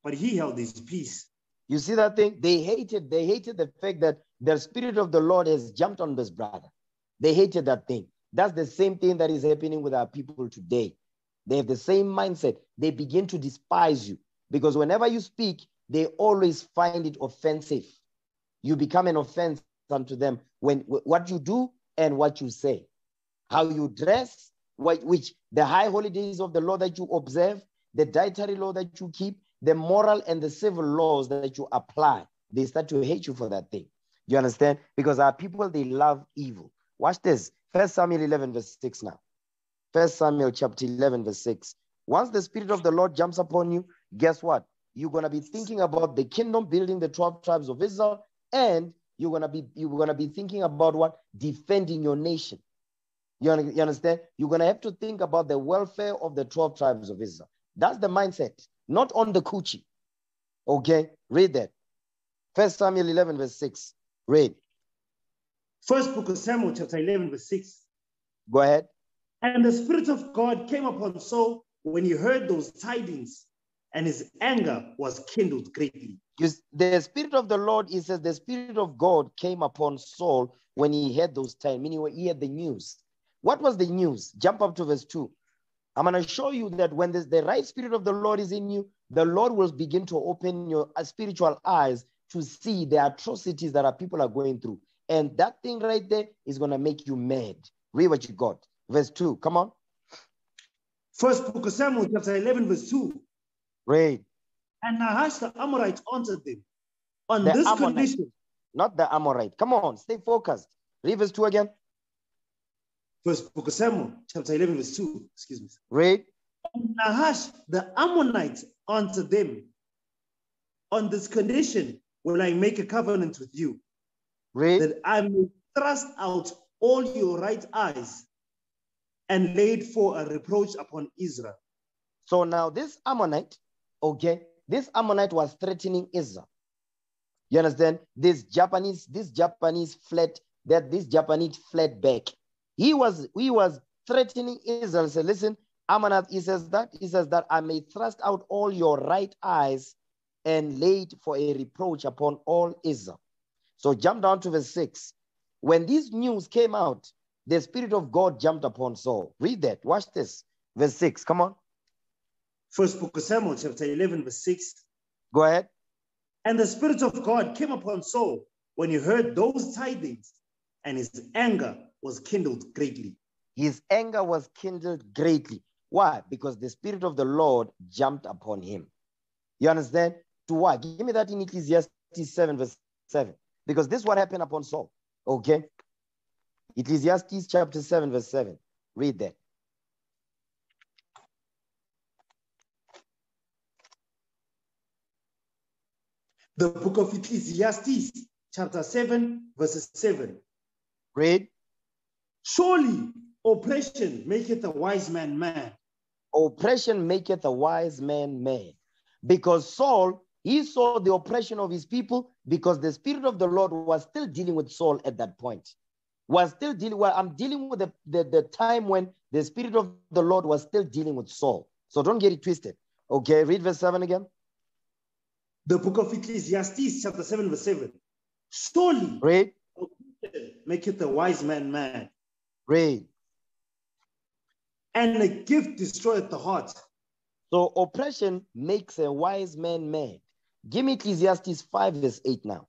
but he held his peace. You see that thing? They hated, they hated the fact that the spirit of the Lord has jumped on this brother. They hated that thing. That's the same thing that is happening with our people today. They have the same mindset. They begin to despise you because whenever you speak, they always find it offensive. You become an offense unto them when what you do and what you say, how you dress, which the high holidays of the law that you observe, the dietary law that you keep, the moral and the civil laws that you apply, they start to hate you for that thing. You understand? Because our people, they love evil. Watch this. First Samuel 11, verse 6 now. First Samuel chapter 11, verse 6. Once the Spirit of the Lord jumps upon you, guess what? You're going to be thinking about the kingdom building the 12 tribes of Israel, and you're going to be you're going to be thinking about what? Defending your nation. You, you understand? You're going to have to think about the welfare of the 12 tribes of Israel. That's the mindset, not on the coochie. Okay, read that. First Samuel 11, verse 6. Read. First book of Samuel, chapter 11, verse 6. Go ahead. And the Spirit of God came upon Saul when he heard those tidings, and his anger was kindled greatly. The spirit of the Lord, he says, the spirit of God came upon Saul when he heard those times, meaning he heard the news. What was the news? Jump up to verse 2. I'm going to show you that when the right spirit of the Lord is in you, the Lord will begin to open your uh, spiritual eyes to see the atrocities that our people are going through. And that thing right there is going to make you mad. Read what you got. Verse 2. Come on. First book of Samuel, chapter 11, verse 2. Read. And Nahash the Amorite answered them on The this Ammonite. condition. Not the Amorite. Come on, stay focused. Read verse 2 again. First book of Samuel, chapter 11, verse 2. Excuse me. Read. And Nahash the Ammonite answered them on this condition will I make a covenant with you Read. that I may thrust out all your right eyes and laid for a reproach upon Israel. So now this Ammonite, okay, this Ammonite was threatening Israel. You understand? This Japanese, this Japanese fled, that this Japanese fled back. He was, he was threatening Israel. Say, listen, Ammonite, he says that, he says that I may thrust out all your right eyes and laid for a reproach upon all Israel. So jump down to verse six. When this news came out, the Spirit of God jumped upon Saul. Read that. Watch this. Verse six. Come on. First book of Samuel, chapter 11, verse 6. Go ahead. And the Spirit of God came upon Saul when he heard those tidings, and his anger was kindled greatly. His anger was kindled greatly. Why? Because the Spirit of the Lord jumped upon him. You understand? To what? Give me that in Ecclesiastes 7, verse 7. Because this is what happened upon Saul. Okay? Ecclesiastes chapter 7, verse 7. Read that. The book of Ecclesiastes, chapter 7, verses 7. Read. Surely oppression maketh a wise man mad. Oppression maketh a wise man mad. Because Saul, he saw the oppression of his people because the Spirit of the Lord was still dealing with Saul at that point. Was still dealing, well, I'm dealing with the, the, the time when the Spirit of the Lord was still dealing with Saul. So don't get it twisted. Okay, read verse 7 again. The book of Ecclesiastes, chapter 7, verse 7. Surely Read, Make it a wise man mad, read. and a gift destroyeth the heart. So oppression makes a wise man mad. Give me Ecclesiastes 5, verse 8 now.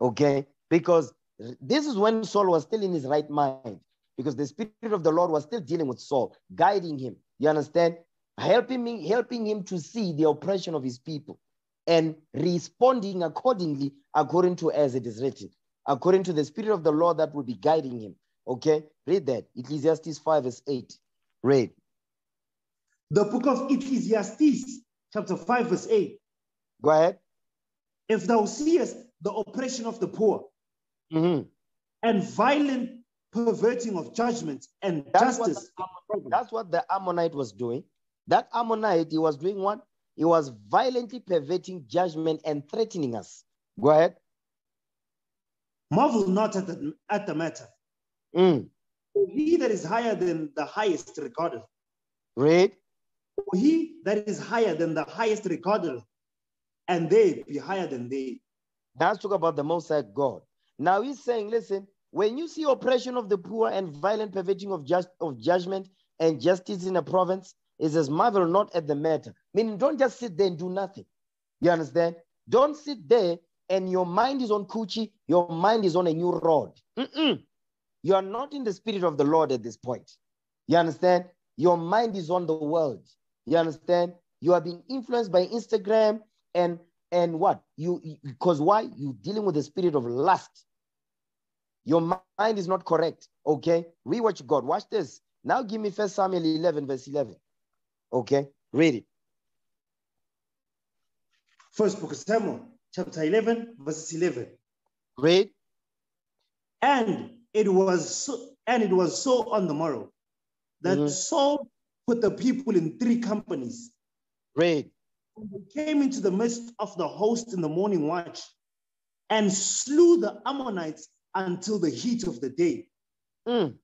Okay? Because this is when Saul was still in his right mind. Because the Spirit of the Lord was still dealing with Saul, guiding him. You understand? Helping me, helping him to see the oppression of his people and responding accordingly, according to as it is written, according to the Spirit of the Lord that will be guiding him. Okay? Read that. Ecclesiastes 5, verse 8. Read. The book of Ecclesiastes, chapter 5, verse 8. Go ahead. If thou seest the oppression of the poor Mhm. and violent perverting of judgment and That's what, justice, the, that's what the Ammonite was doing. That Ammonite, he was doing what? He was violently perverting judgment and threatening us. Go ahead. marvel not at the, at the matter. Mm. He that is higher than the highest regardeth. Read. He that is higher than the highest regardeth, and they be higher than they. That's talk about the Most High God. Now he's saying, listen, when you see oppression of the poor and violent perverting of, just, of judgment and justice in a province, it says, marvel not at the matter. Meaning, don't just sit there and do nothing. You understand? Don't sit there and your mind is on coochie, your mind is on a new road. Mm-mm. You are not in the spirit of the Lord at this point. You understand? Your mind is on the world. You understand? You are being influenced by Instagram and and what you because why you dealing with the spirit of lust. Your mind is not correct. Okay, read what you. Watch this. Now give me First Samuel 11, verse 11. Okay, read it. First book of Samuel, chapter 11, verses 11. Read. And it was so, and it was so on the morrow that Mhm. Saul put the people in three companies. Read. They came into the midst of the host in the morning watch and slew the Ammonites until the heat of the day. Mm.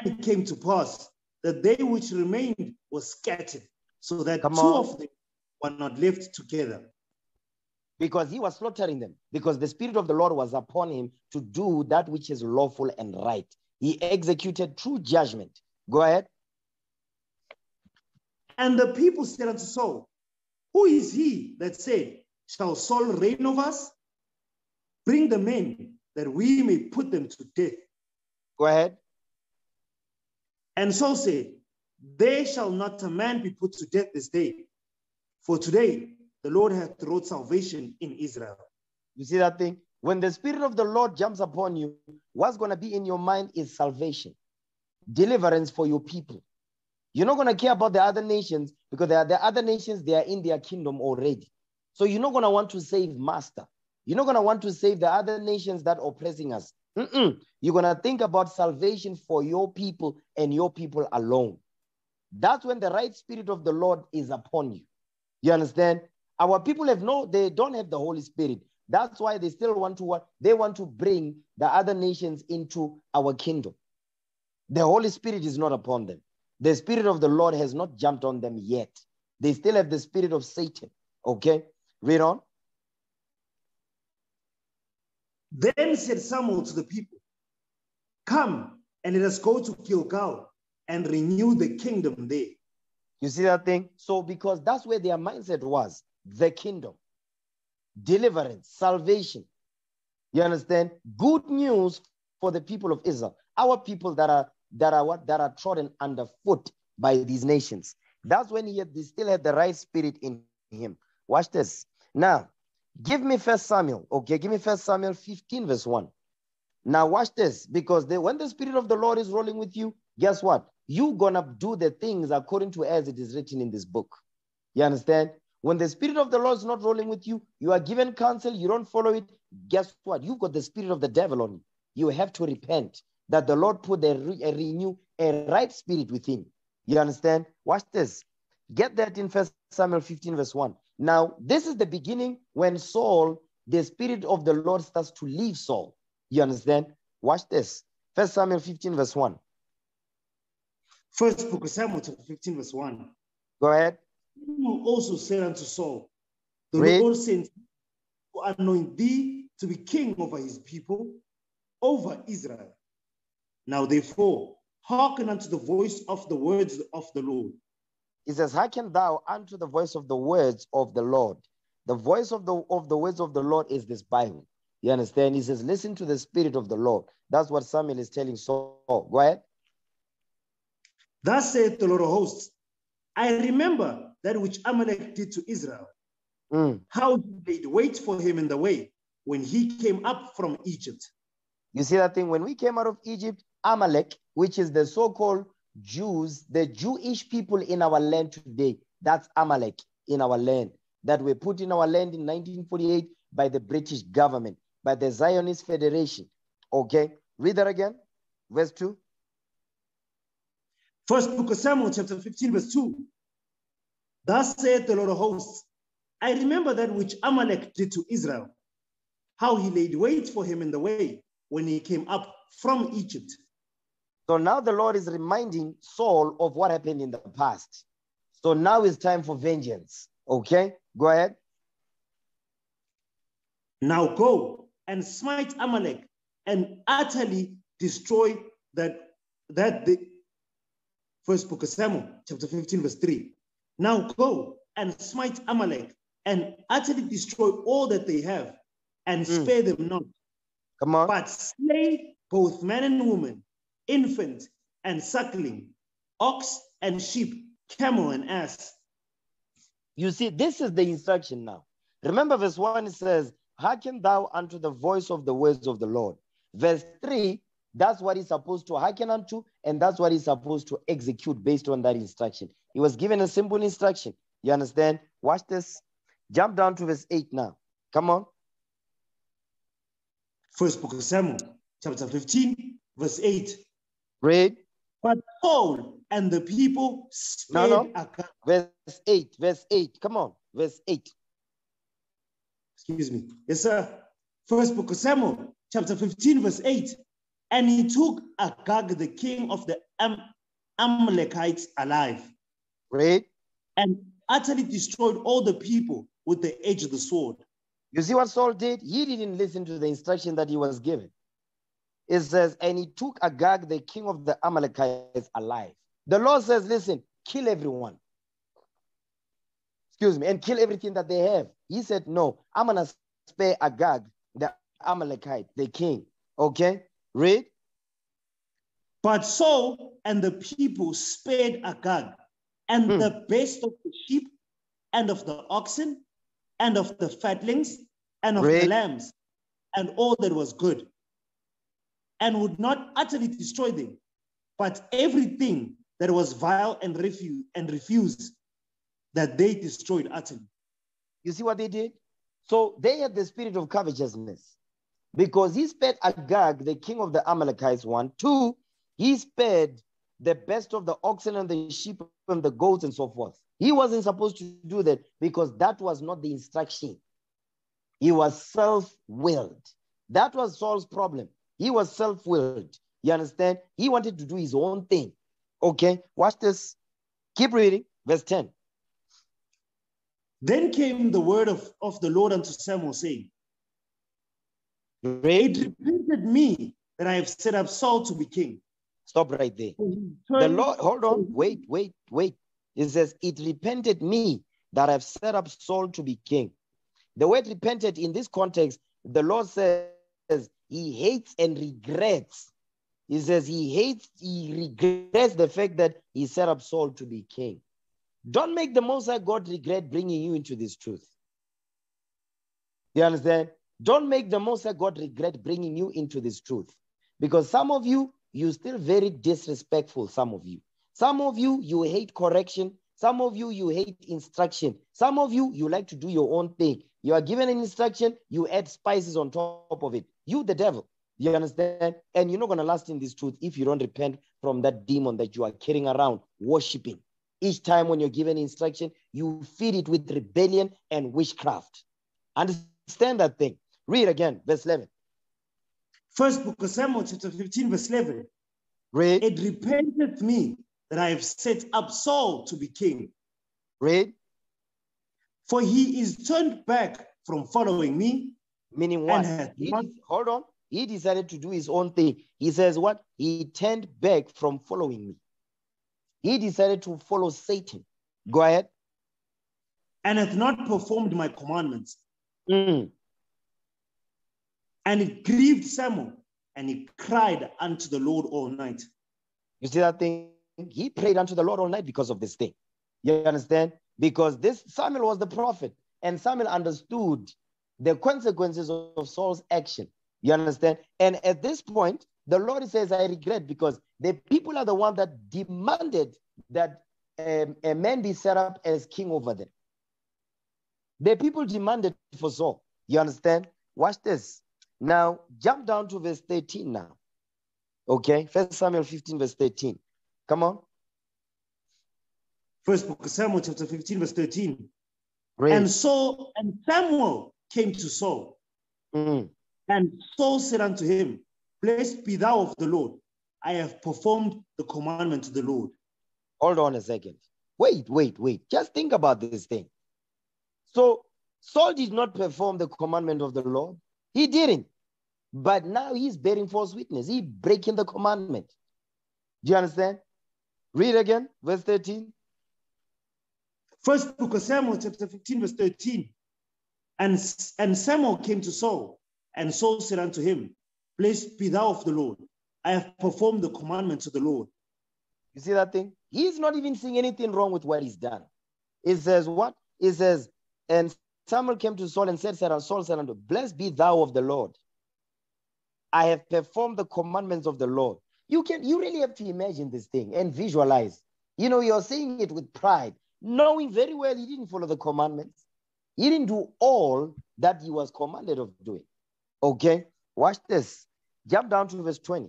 And it came to pass that they which remained were scattered, so that Come two on. of them were not left together. Because he was slaughtering them, because the spirit of the Lord was upon him to do that which is lawful and right. He executed true judgment. Go ahead. And the people said unto Saul, Who is he that said, Shall Saul reign over us? Bring the men that we may put them to death. Go ahead. And so say, They shall not a man be put to death this day, for today the Lord hath wrought salvation in Israel. You see that thing? When the Spirit of the Lord jumps upon you, what's going to be in your mind is salvation, deliverance for your people. You're not going to care about the other nations because there are the other nations, they are in their kingdom already. So you're not going to want to save master. You're not going to want to save the other nations that are oppressing us. Mm-mm. You're going to think about salvation for your people and your people alone. That's when the right spirit of the Lord is upon you. You understand? Our people have no, they don't have the Holy Spirit. That's why they still want to what they want to bring the other nations into our kingdom. The Holy Spirit is not upon them. The Spirit of the Lord has not jumped on them yet. They still have the spirit of Satan. Okay, read on. Then said Samuel to the people, Come and let us go to Gilgal and renew the kingdom there. You see that thing? So, because that's where their mindset was the kingdom, deliverance, salvation. You understand? Good news for the people of Israel, our people that are that are what that are trodden underfoot by these nations. That's when he had, they still had the right spirit in him. Watch this. Now, give me First Samuel. Okay, give me First Samuel 15, verse 1. Now, watch this because they, when the spirit of the Lord is rolling with you, guess what? You're gonna do the things according to as it is written in this book. You understand? When the spirit of the Lord is not rolling with you, you are given counsel, you don't follow it. Guess what? You've got the spirit of the devil on you. You have to repent that the Lord put a, re, a renew, a right spirit within. You understand? Watch this. Get that in First Samuel 15, verse 1. Now, this is the beginning when Saul, the spirit of the Lord starts to leave Saul. You understand? Watch this. First Samuel 15, verse 1. First book of Samuel, chapter 15, verse 1. Go ahead. Samuel also said unto Saul, The Read. Lord sent to anoint thee to be king over his people, over Israel. Now therefore, hearken unto the voice of the words of the Lord. He says, Hearken thou unto the voice of the words of the Lord. The voice of the of the words of the Lord is this Bible. You understand? He says, Listen to the spirit of the Lord. That's what Samuel is telling Saul. Go ahead. Thus saith the Lord of hosts, I remember that which Amalek did to Israel, Mm. how he made wait for him in the way when he came up from Egypt. You see that thing? When we came out of Egypt, Amalek, which is the so-called Jews, the Jewish people in our land today, that's Amalek in our land, that were put in our land in 1948 by the British government, by the Zionist Federation. Okay, read that again. Verse 2. First book of Samuel, chapter 15, verse 2. Thus saith the Lord of hosts, I remember that which Amalek did to Israel, how he laid wait for him in the way when he came up from Egypt. So now the Lord is reminding Saul of what happened in the past. So now it's time for vengeance. Okay, go ahead. Now go and smite Amalek and utterly destroy that, that the first book of Samuel, chapter 15, verse 3. Now go and smite Amalek and utterly destroy all that they have and Mm. spare them not, Come on. but slay both man and woman, infant and suckling, ox and sheep, camel and ass. You see, this is the instruction now. Remember, verse 1 it says, Hearken thou unto the voice of the words of the Lord. Verse 3, that's what he's supposed to hearken unto, and that's what he's supposed to execute based on that instruction. He was given a simple instruction. You understand? Watch this. Jump down to verse 8 now. Come on. First book of Samuel, chapter 15, verse 8. Read. But Paul and the people No, spared no. Agag. Verse 8. Verse 8. Come on. Verse 8. Excuse me. Yes, sir. First book of Samuel, chapter 15, verse 8. And he took Agag, the king of the Am- Amalekites, alive Read. and utterly destroyed all the people with the edge of the sword. You see what Saul did? He didn't listen to the instruction that he was given. It says, and he took Agag, the king of the Amalekites, alive. The Lord says, listen, kill everyone. Excuse me, and kill everything that they have. He said, no, I'm going to spare Agag, the Amalekite, the king. Okay, read. But Saul and the people spared Agag and Hmm. the best of the sheep and of the oxen and of the fatlings and of Read. the lambs and all that was good and would not utterly destroy them, but everything that was vile and refuse and refused that they destroyed utterly. You see what they did? So they had the spirit of covetousness because he spared Agag, the king of the Amalekites, one. Two, he spared the best of the oxen and the sheep and the goats and so forth. He wasn't supposed to do that because that was not the instruction. He was self willed. That was Saul's problem. He was self willed. You understand? He wanted to do his own thing. Okay, watch this. Keep reading. Verse 10. Then came the word of, of the Lord unto Samuel, saying, Read. It repented me that I have set up Saul to be king. Stop right there. The Lord, hold on, wait, wait, wait. It says, It repented me that I've set up Saul to be king. The word repented in this context, the Lord says he hates and regrets. He says he hates, he regrets the fact that he set up Saul to be king. Don't make the Most High God regret bringing you into this truth. You understand? Don't make the Most High God regret bringing you into this truth. Because some of you, you're still very disrespectful, some of you. Some of you, you hate correction. Some of you, you hate instruction. Some of you, you like to do your own thing. You are given an instruction, you add spices on top of it. You, the devil. You understand? And you're not going to last in this truth if you don't repent from that demon that you are carrying around, worshiping. Each time when you're given instruction, you feed it with rebellion and witchcraft. Understand that thing. Read again, verse 11. First book of Samuel, chapter 15, verse 11. Read, It repented me that I have set up Saul to be king, read, for he is turned back from following me meaning what? He hold on. He decided to do his own thing. He says, What? He turned back from following me. He decided to follow Satan. Go ahead. and hath not performed my commandments. Mm. And it grieved Samuel, and he cried unto the Lord all night. You see that thing? He prayed unto the Lord all night because of this thing. You understand? Because this Samuel was the prophet, and Samuel understood the consequences of Saul's action. You understand? And at this point, the Lord says, I regret because the people are the one that demanded that um, a man be set up as king over them. The people demanded for Saul. You understand? Watch this. Now, jump down to verse 13 now. Okay, First Samuel 15, verse 13. Come on. First book of Samuel, chapter 15, verse 13. Read. And Saul and Samuel came to Saul, Mm. and Saul said unto him, Blessed be thou of the Lord. I have performed the commandment of the Lord. Hold on a second. Wait, wait, wait. Just think about this thing. So Saul did not perform the commandment of the Lord. He didn't. But now he's bearing false witness. He breaking the commandment. Do you understand? Read again, verse 13. First book of Samuel, chapter 15, verse 13. And, and Samuel came to Saul, and Saul said unto him, Blessed be thou of the Lord. I have performed the commandments of the Lord. You see that thing? He's not even seeing anything wrong with what he's done. It says what? It says, and Samuel came to Saul and said, and Saul said unto, Blessed be thou of the Lord. I have performed the commandments of the Lord. You can you really have to imagine this thing and visualize. You know, you're saying it with pride, knowing very well he didn't follow the commandments. He didn't do all that he was commanded of doing. Okay, watch this. Jump down to verse 20.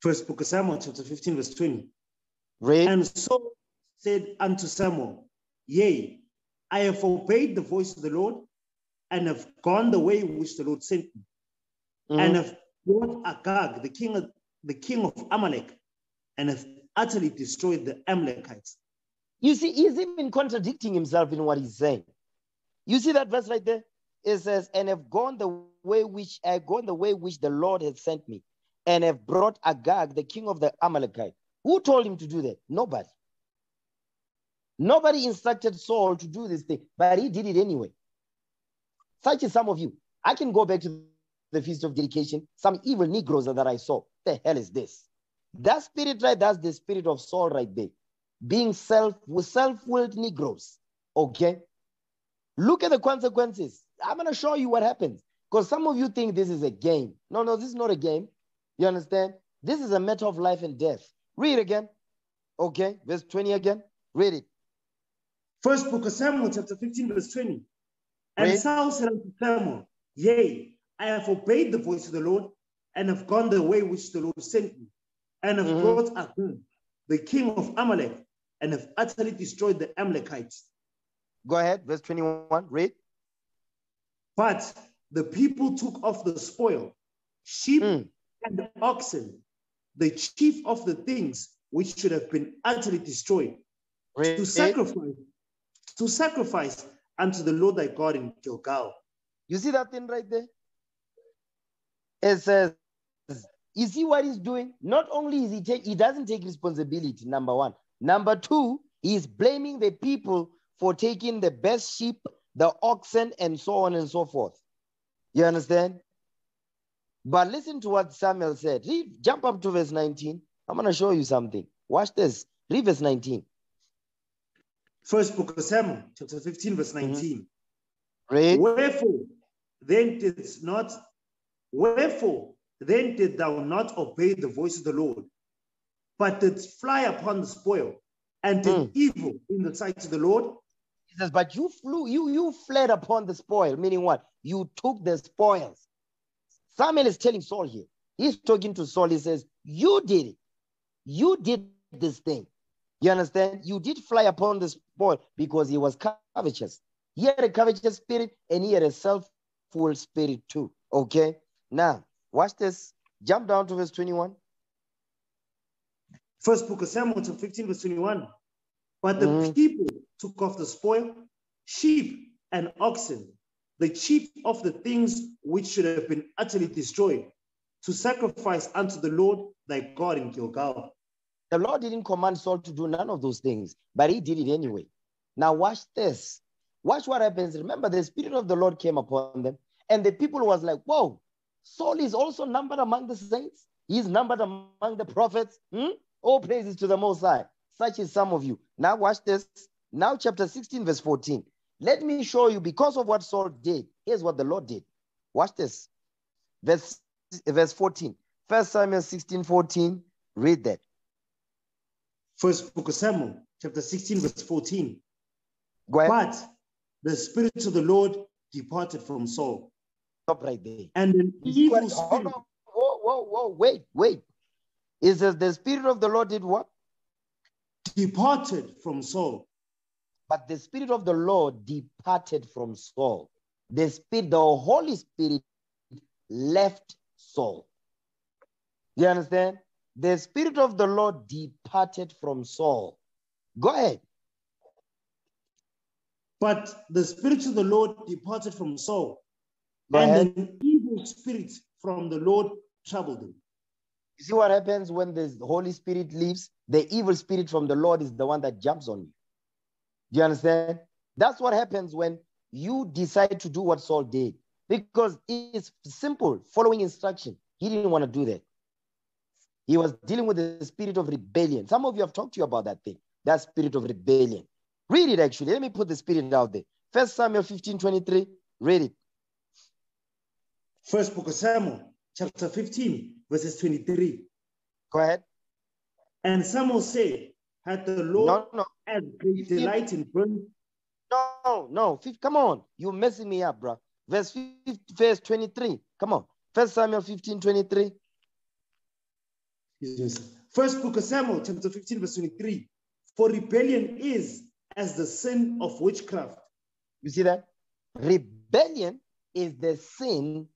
First book of Samuel, chapter 15, verse 20. Read. And Saul said unto Samuel, Yea, I have obeyed the voice of the Lord, and have gone the way which the Lord sent me, Mhm. and have brought Agag, the king of the king of Amalek, and have utterly destroyed the Amalekites. You see, he's even contradicting himself in what he's saying. You see that verse right there? It says, and have gone the way which I go in the way which the Lord has sent me, and have brought Agag, the king of the Amalekite. Who told him to do that? Nobody. Nobody instructed Saul to do this thing, but he did it anyway. Such as some of you. I can go back to the feast of dedication, some evil Negroes that I saw. The hell is this? That spirit right, that's the spirit of Saul right there. Being self self-willed Negroes. Okay. Look at the consequences. I'm gonna show you what happens. Because some of you think this is a game. No, no, this is not a game. You understand? This is a matter of life and death. Read again. Okay, verse 20 again. Read it. First book of Samuel, chapter 15, verse 20. And Read. Saul said unto Samuel, Yea, I have obeyed the voice of the Lord, and have gone the way which the Lord sent me, and have Mhm. brought Agag, the king of Amalek, and have utterly destroyed the Amalekites. Go ahead, verse 21. Read. But the people took off the spoil, sheep Mm. and oxen, the chief of the things which should have been utterly destroyed, Read. to sacrifice, to sacrifice unto the Lord thy God in Gilgal. You see that thing right there? It says, you see what he's doing? Not only is he take, he doesn't take responsibility, number one. Number two, is blaming the people for taking the best sheep, the oxen, and so on and so forth. You understand? But listen to what Samuel said. Read, jump up to verse 19. I'm going to show you something. Watch this. Read verse 19. First book of Samuel, chapter 15, verse mm-hmm. 19. Read. Wherefore then didst not, wherefore then did thou not obey the voice of the Lord, but didst fly upon the spoil, and did Mm. evil in the sight of the Lord? He says, but you flew, you you fled upon the spoil, meaning what? You took the spoils. Samuel is telling Saul here. He's talking to Saul. He says, You did it. You did this thing. You understand? You did fly upon the spoil because he was covetous. He had a covetous spirit and he had a self-full spirit too. Okay. Now, watch this. Jump down to verse 21. First book of Samuel, chapter 15, verse 21. But the Mhm. people took off the spoil, sheep and oxen, the chief of the things which should have been utterly destroyed, to sacrifice unto the Lord thy God in Gilgal. The Lord didn't command Saul to do none of those things, but he did it anyway. Now, watch this. Watch what happens. Remember, the Spirit of the Lord came upon them, and the people was like, Whoa, Saul is also numbered among the saints. He's numbered among the prophets. Hmm? All praises to the Most High. Such is some of you. Now, watch this. Now, chapter 16, verse 14. Let me show you because of what Saul did. Here's what the Lord did. Watch this. Verse, verse 14. First Samuel 16, 14. Read that. First book of Samuel, chapter 16, verse 14. Go ahead. But the Spirit of the Lord departed from Saul, Stop right there. and an evil spirit. Whoa, whoa, whoa, wait, wait. It says the Spirit of the Lord did what? departed from Saul, But the Spirit of the Lord departed from Saul. The Spirit, the Holy Spirit left Saul. You understand? The Spirit of the Lord departed from Saul. Go ahead. but the Spirit of the Lord departed from Saul, Go and ahead. an evil spirit from the Lord troubled him. See what happens when the Holy Spirit leaves? The evil spirit from the Lord is the one that jumps on you. Do you understand? That's what happens when you decide to do what Saul did. Because it's simple, following instruction. He didn't want to do that. He was dealing with the spirit of rebellion. Some of you have talked to you about that thing, that spirit of rebellion. Read it actually. Let me put the spirit out there. First Samuel 15 23. Read it. First book of Samuel, chapter 15, verses 23. Go ahead. And Samuel said, Had the Lord No, no, had great 15. delight in burnt No, no. Come on. You're messing me up, bro. Verse 50, verse 23. Come on. First Samuel 15, 23. First book of Samuel, chapter 15, verse 23. For rebellion is as the sin of witchcraft, You see that? Rebellion is the sin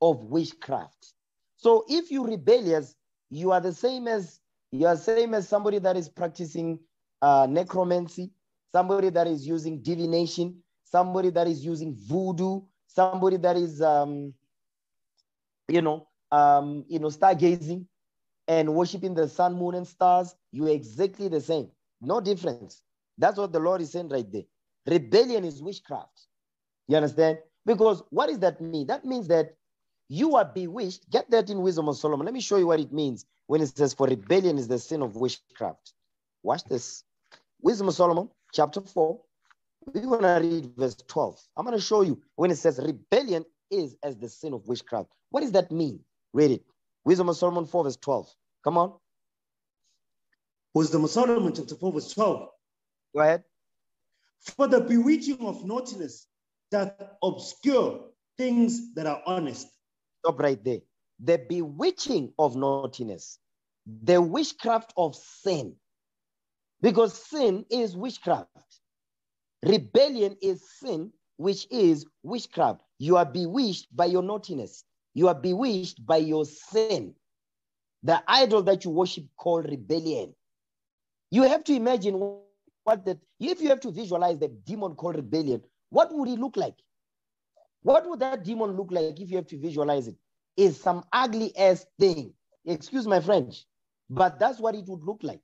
of witchcraft. So if you rebellious, you are the same as you are same as somebody that is practicing uh, necromancy, somebody that is using divination, somebody that is using voodoo, somebody that is um, you know, um, you know, stargazing and worshiping the sun, moon, and stars, you're exactly the same. No difference. That's what the Lord is saying right there. Rebellion is witchcraft. You understand? Because what does that mean? That means that you are bewitched. Get that in Wisdom of Solomon. Let me show you what it means when it says, For rebellion is the sin of witchcraft. Watch this. Wisdom of Solomon, chapter 4. We're going to read verse 12. I'm going to show you when it says rebellion is as the sin of witchcraft. What does that mean? Read it. Wisdom of Solomon 4, verse 12. Come on. Wisdom of Solomon, chapter 4, verse 12. Go ahead. For the bewitching of naughtiness that obscure things that are honest. Stop right there. The bewitching of naughtiness, the witchcraft of sin. Because sin is witchcraft. Rebellion is sin, which is witchcraft. You are bewitched by your naughtiness. You are bewitched by your sin. The idol that you worship called rebellion. You have to imagine what that, if you have to visualize the demon called rebellion, what would he look like? What would that demon look like if you have to visualize it? Is some ugly ass thing. Excuse my French, but that's what it would look like.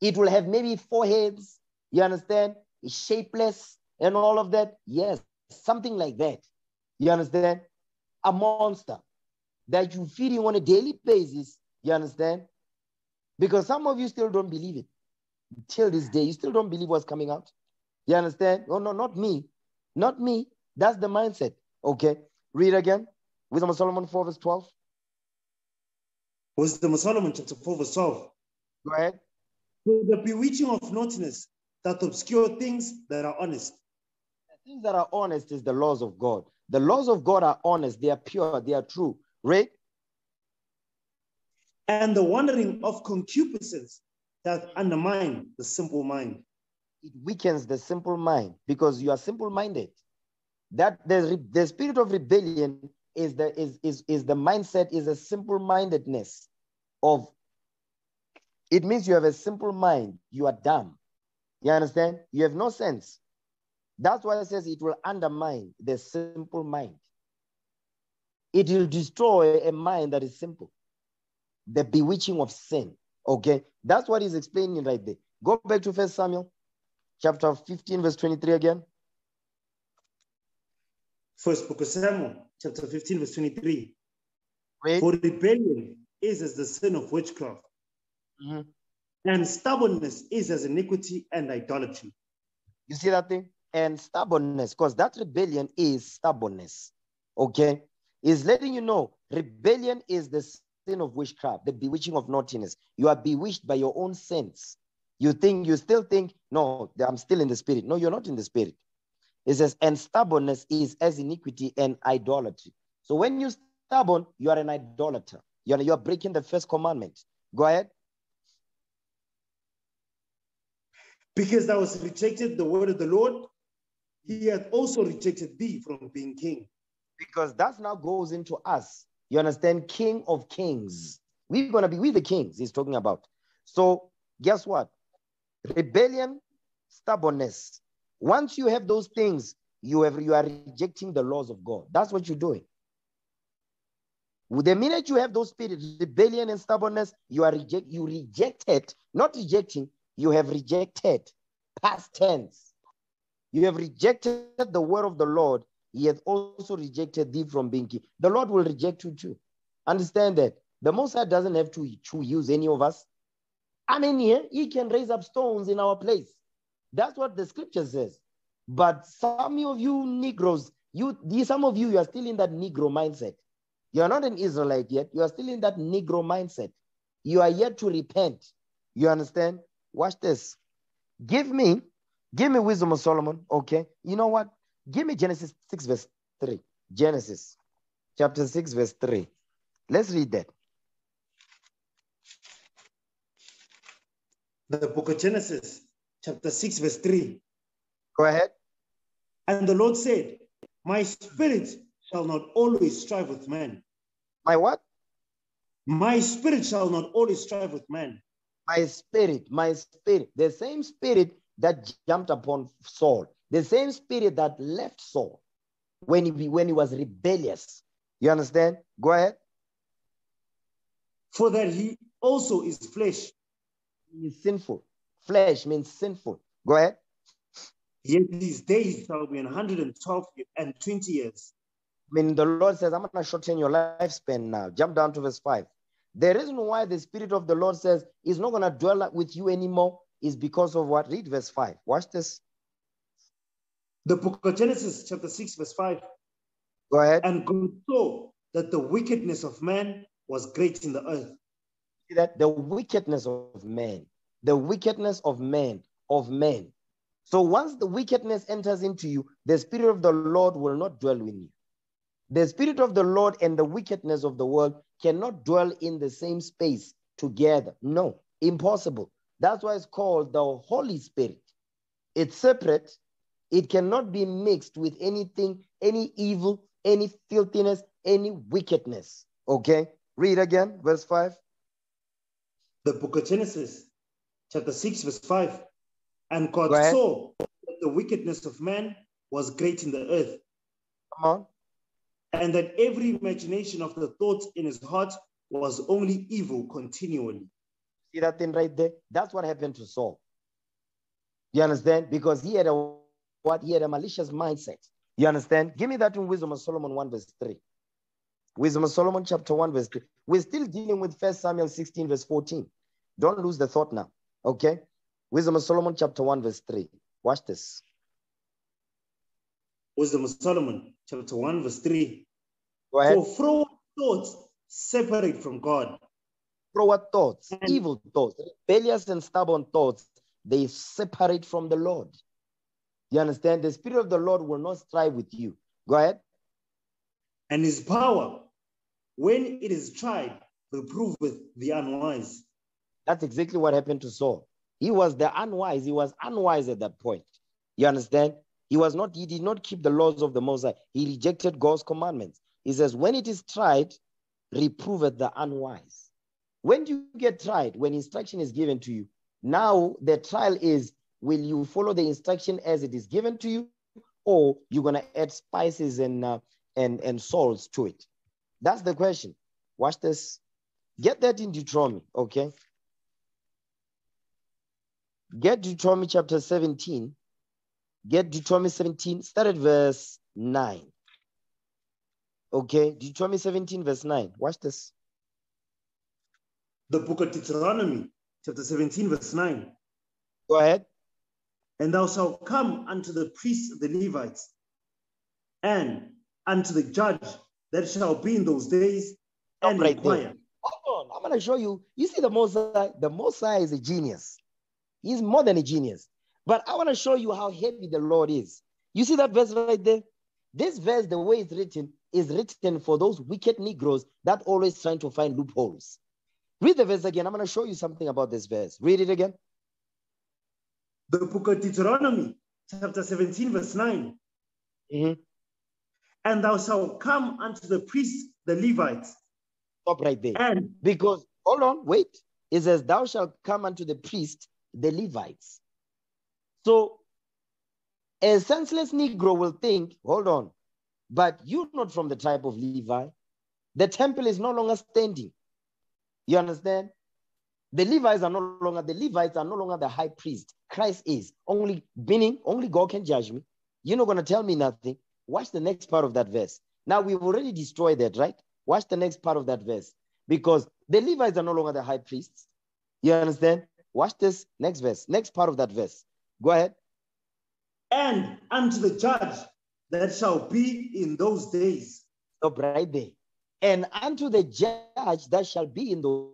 It will have maybe four heads, you understand? It's shapeless and all of that. Yes, something like that. You understand? A monster that you're feeding on a daily basis. You understand? Because some of you still don't believe it. Till this day, you still don't believe what's coming out. You understand? Oh, no, not me. Not me. That's the mindset. Okay. Read again. Wisdom of Solomon 4, verse 12. Wisdom of Solomon, chapter 4, verse 12. Go ahead. The bewitching of naughtiness that obscure things that are honest. The things that are honest is the laws of God. The laws of God are honest, they are pure, they are true. Read. And the wandering of concupiscence that undermine the simple mind. It weakens the simple mind because you are simple minded. That the, the spirit of rebellion is the is, is, is the mindset is a simple mindedness of it means you have a simple mind. You are dumb. You understand? You have no sense. That's why it says it will undermine the simple mind. It will destroy a mind that is simple. The bewitching of sin. Okay, that's what he's explaining right there. Go back to First Samuel, chapter 15, verse 23 again. First book of Samuel, chapter 15, verse 23. Read. For rebellion is as the sin of witchcraft, Mhm. and stubbornness is as iniquity and idolatry. You see that thing? And stubbornness, because that rebellion is stubbornness. Okay? Is letting you know rebellion is the sin of witchcraft, the bewitching of naughtiness. You are bewitched by your own sins. You think, you still think, no, I'm still in the spirit. No, you're not in the spirit. It says, and stubbornness is as iniquity and idolatry. So when you're stubborn, you are an idolater. You're, you're breaking the first commandment. Go ahead. Because thou hast rejected the word of the Lord, he hath also rejected thee from being king. because that now goes into us. You understand? King of kings. We're going to be with the kings, he's talking about. So, guess what? Rebellion, stubbornness. Once you have those things, you, have, you are rejecting the laws of God. That's what you're doing. The minute you have those spirits, rebellion and stubbornness, you are reject, you rejected, not rejecting, you have rejected. Past tense. You have rejected the word of the Lord. He has also rejected thee from being king. The Lord will reject you too. Understand that. The High doesn't have to, to use any of us. I mean, here, he can raise up stones in our place. That's what the scripture says. But some of you Negroes, you some of you, you are still in that Negro mindset. You are not an Israelite yet. You are still in that Negro mindset. You are yet to repent. You understand? Watch this. Give me, give me wisdom of Solomon. Okay. You know what? Give me Genesis 6, verse 3. Genesis chapter 6, verse 3. Let's read that. The book of Genesis, chapter 6, verse 3. Go ahead. And the Lord said, My spirit shall not always strive with man. My what? My spirit shall not always strive with man. My spirit, my spirit. The same spirit that jumped upon Saul, the same spirit that left Saul when he, when he was rebellious. You understand? Go ahead. For that he also is flesh, He is sinful. Flesh means sinful. Go ahead. yet these days shall be 112 and 20 years. I mean, the Lord says, I'm going to shorten your lifespan now. Jump down to verse 5. The reason why the Spirit of the Lord says He's not going to dwell with you anymore is because of what? Read verse 5. Watch this. The book of Genesis, chapter 6, verse 5. Go ahead. And God saw that the wickedness of man was great in the earth, See that the wickedness of man, the wickedness of men, of men. So once the wickedness enters into you, the Spirit of the Lord will not dwell in you. The Spirit of the Lord and the wickedness of the world cannot dwell in the same space together. No, impossible. That's why it's called the Holy Spirit. It's separate. It cannot be mixed with anything, any evil, any filthiness, any wickedness. Okay? Read again, verse 5. the book of Genesis, chapter 6, verse 5. And God Go saw that the wickedness of man was great in the earth, Come on. and that every imagination of the thoughts in his heart was only evil continually. See that thing right there? That's what happened to Saul. You understand? Because he had a what? He had a malicious mindset. You understand? Give me that in Wisdom of Solomon 1, verse 3. Wisdom of Solomon, chapter 1, verse 3. We're still dealing with First Samuel 16, verse 14. Don't lose the thought now. Okay? Wisdom of Solomon, chapter 1, verse 3. Watch this. Wisdom of Solomon, chapter 1, verse 3. Go ahead. For fraud thoughts separate from God, Forward thoughts, And- evil thoughts, rebellious and stubborn thoughts, they separate from the Lord. You understand? The Spirit of the Lord will not strive with you. Go ahead. and his power, when it is tried, will reproveth the unwise. That's exactly what happened to Saul. He was the unwise. He was unwise at that point. You understand? He was not, he did not keep the laws of the Most High. He rejected God's commandments. He says, when it is tried, reproveth the unwise. When you get tried? When instruction is given to you. Now the trial is, will you follow the instruction as it is given to you? Or you're gonna add spices and uh, and and salts to it? That's the question. Watch this. Get that in Deuteronomy, okay? Get Deuteronomy chapter 17. Get Deuteronomy 17, start at verse 9. Okay, Deuteronomy 17, verse 9. Watch this. The book of Deuteronomy, chapter 17, verse 9. Go ahead. And thou shalt come unto the priests of the Levites, and unto the judge that shall be in those days, and right there. Hold on, I'm gonna show you. You see, the Most High, the Most High is a genius. He's more than a genius. But I want to show you how heavy the Lord is. You see that verse right there? This verse, the way it's written, is written for those wicked Negroes that always trying to find loopholes. Read the verse again. I'm going to show you something about this verse. Read it again. The book of Deuteronomy, chapter 17, verse 9. Mhm. And thou shalt come unto the priests, the Levites, Stop right there. and Because, hold on, wait. It says, Thou shalt come unto the priest, the Levites. So, a senseless Negro will think, hold on, but you're not from the tribe of Levi. The temple is no longer standing. You understand? The Levites are no longer, the Levites are no longer the high priest. Christ is. Only meaning, only God can judge me. You're not going to tell me nothing. Watch the next part of that verse. Now, we've already destroyed that, right? Watch the next part of that verse. Because the Levites are no longer the high priests. You understand? Watch this next verse, next part of that verse. Go ahead. and unto the judge that shall be in those days. Stop right there. And unto the judge that shall be in those,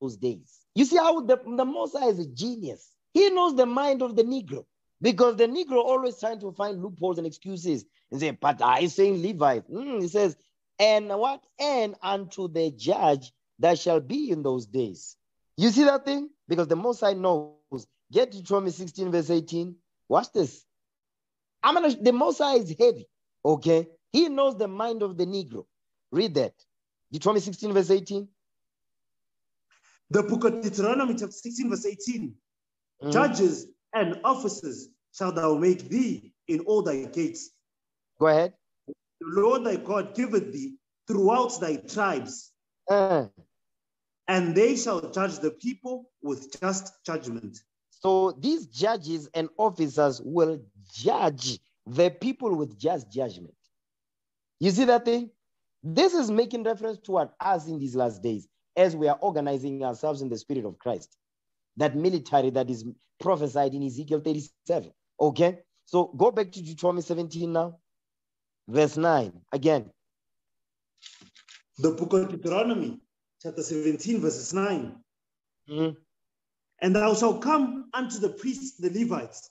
those days. You see how the, the Most High is a genius. He knows the mind of the Negro because the Negro always trying to find loopholes and excuses and say, but I saying Levite. Mm, he says, and what? And unto the judge that shall be in those days. You see that thing? Because the Most High knows. Get Deuteronomy 16, verse 18. Watch this. I'm gonna the Most High is heavy. Okay. He knows the mind of the Negro. Read that. Deuteronomy 16, verse 18. The book of Deuteronomy, chapter 16, verse 18. Mhm. Judges and officers shall thou make thee in all thy gates. Go ahead. The Lord thy God giveth thee throughout thy tribes, Uh, and they shall judge the people with just judgment. so these judges and officers will judge the people with just judgment. You see that thing? This is making reference to us in these last days as we are organizing ourselves in the spirit of Christ. That military that is prophesied in Ezekiel 37. Okay? So go back to Deuteronomy 17 now, verse 9. Again, The book of Deuteronomy, chapter 17, verses 9. Mhm. And thou shalt come unto the priests, the Levites,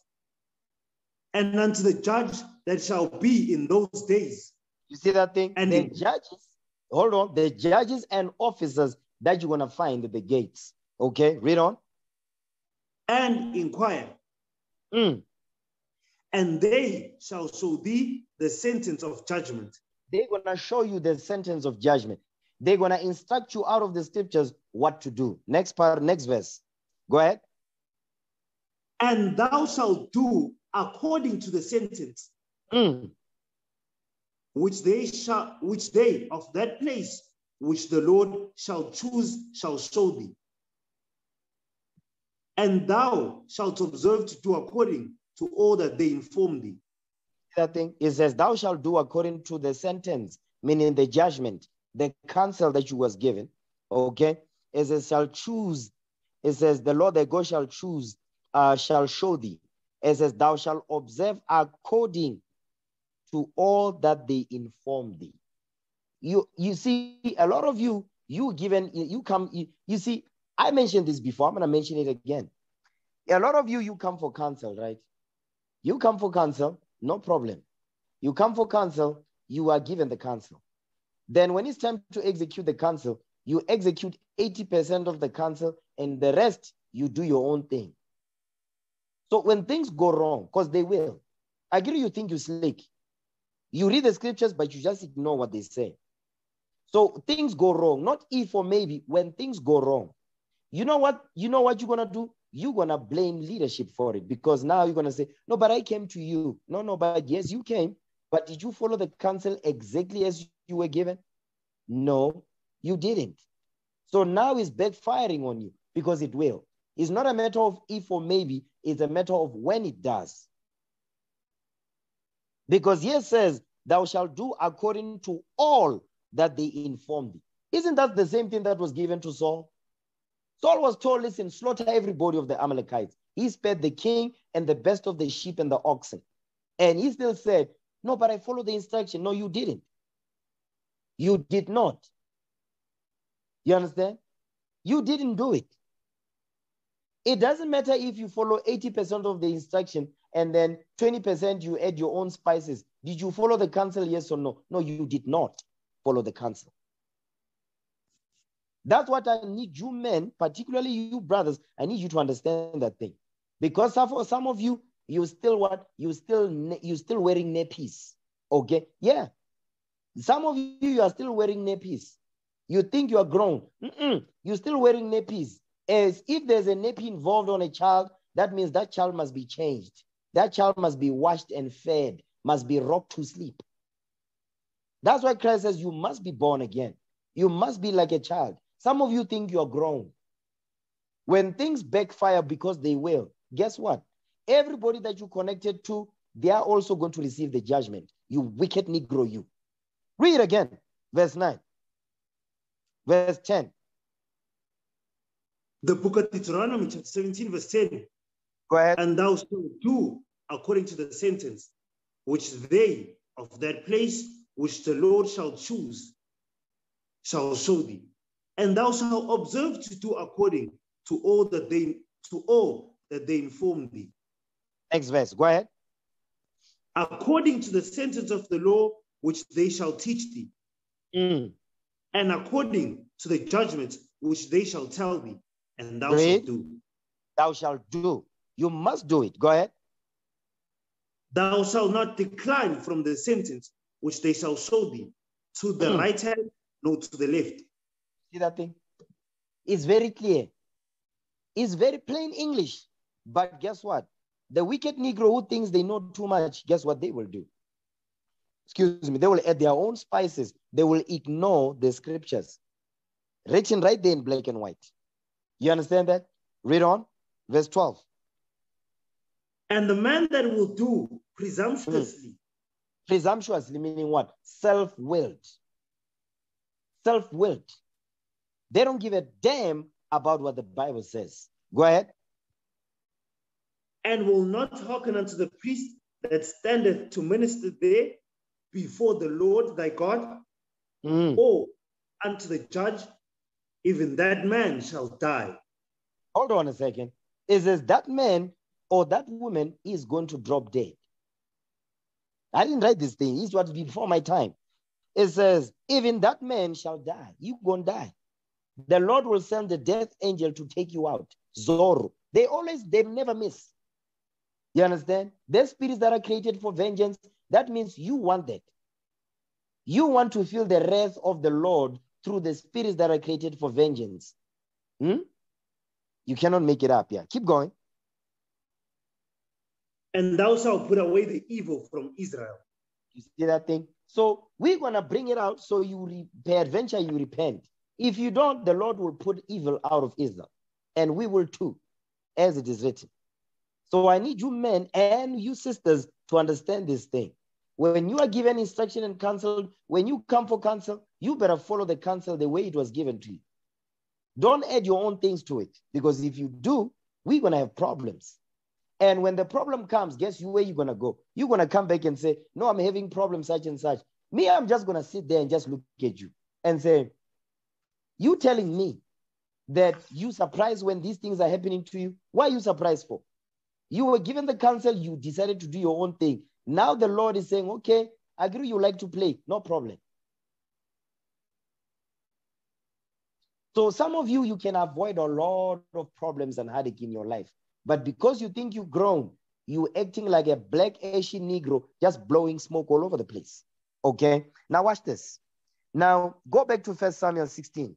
and unto the judge that shall be in those days. You see that thing? And the in- judges, hold on, the judges and officers that you're gonna find at the gates. Okay, read on. and inquire, Mm. and they shall show thee the sentence of judgment. They're gonna show you the sentence of judgment. They're gonna instruct you out of the scriptures what to do. Next part, next verse. Go ahead. And thou shalt do according to the sentence Mm. which they shall, which they of that place which the Lord shall choose shall show thee. And thou shalt observe to do according to all that they inform thee. That thing it says, Thou shalt do according to the sentence, meaning the judgment, the counsel that you was given. Okay. It says, shall choose. It says, The Lord thy God shall choose, uh, shall show thee. It says, Thou shalt observe according to all that they inform thee. You you see, a lot of you, you given, you come, you, you see, I mentioned this before. I'm gonna mention it again. A lot of you, you come for counsel, right? You come for counsel, no problem. You come for counsel, you are given the counsel. Then when it's time to execute the counsel, you execute 80% of the counsel and the rest you do your own thing. So when things go wrong, because they will, I agree you think you're slick. You read the scriptures, but you just ignore what they say. So things go wrong, not if or maybe, when things go wrong. You know what? You know what you're gonna do? You're gonna blame leadership for it because now you're gonna say, No, but I came to you. No, no, but yes, you came. But did you follow the counsel exactly as you were given? No, you didn't. So now it's backfiring on you because it will. It's not a matter of if or maybe, it's a matter of when it does. Because here says, Thou shalt do according to all that they inform thee. Isn't that the same thing that was given to Saul? Saul was told, Listen, slaughter everybody of the Amalekites. He spared the king and the best of the sheep and the oxen. And he still said, No, but I followed the instruction. No, you didn't. You did not. You understand? You didn't do it. It doesn't matter if you follow 80% of the instruction and then 20% you add your own spices. Did you follow the counsel? Yes or no? No, you did not follow the counsel. That's what I need you men, particularly you brothers, I need you to understand that thing. Because for some of you, you still what? You still you still wearing nappies. Okay? Yeah. Some of you, you are still wearing nappies. You think you are grown. Mm-mm. You're still wearing nappies. As if there's a nappy involved on a child, that means that child must be changed. That child must be washed and fed, must be rocked to sleep. That's why Christ says you must be born again. You must be like a child. Some of you think you're grown. When things backfire because they will, guess what? Everybody that you connected to, they are also going to receive the judgment. You wicked Negro, you. Read again, verse 9, verse 10. The book of Deuteronomy, chapter 17, verse 10. Go ahead. And thou shalt do according to the sentence which they of that place which the Lord shall choose shall show thee. And thou shalt observe to do according to all that they to all that they inform thee, Next verse. Go ahead. according to the sentence of the law which they shall teach thee, Mm. and according to the judgment which they shall tell thee, and thou Read. shalt do. Thou shalt do. You must do it. Go ahead. Thou shalt not decline from the sentence which they shall show thee, to the Mm. right hand, nor to the left. See that thing? It's very clear. It's very plain English. But guess what? The wicked Negro who thinks they know too much, guess what they will do? Excuse me, they will add their own spices. They will ignore the scriptures written right there in black and white. You understand that? Read on, verse 12. And the man that will do presumptuously, hmm. Presumptuously meaning what? Self willed. Self willed. They don't give a damn about what the Bible says. Go ahead. and will not hearken unto the priest that standeth to minister there before the Lord thy God, Mhm. or unto the judge, even that man shall die. Hold on a second. It says that man or that woman is going to drop dead. I didn't write this thing. It's what before my time. It says, even that man shall die. You gonna die. The Lord will send the death angel to take you out. Zorro. They always, they never miss. You understand? There's spirits that are created for vengeance. That means you want that. You want to feel the wrath of the Lord through the spirits that are created for vengeance. Hmm? You cannot make it up. Yeah. Keep going. And thou shalt put away the evil from Israel. You see that thing? So we're gonna bring it out so you re- peradventure you repent. If you don't, the Lord will put evil out of Israel, and we will too, as it is written. So I need you men and you sisters to understand this thing. When you are given instruction and counsel, when you come for counsel, you better follow the counsel the way it was given to you. Don't add your own things to it, because if you do, we're gonna have problems. And when the problem comes, guess where you're gonna go? You're gonna come back and say, No, I'm having problems such and such. Me, I'm just gonna sit there and just look at you and say, You telling me that you surprised when these things are happening to you? Why are you surprised for? You were given the counsel, you decided to do your own thing. Now the Lord is saying, Okay, I agree you like to play, no problem. So some of you, you can avoid a lot of problems and heartache in your life. But because you think you've grown, you acting like a black Asian Negro, just blowing smoke all over the place. Okay. Now watch this. Now go back to First Samuel 16.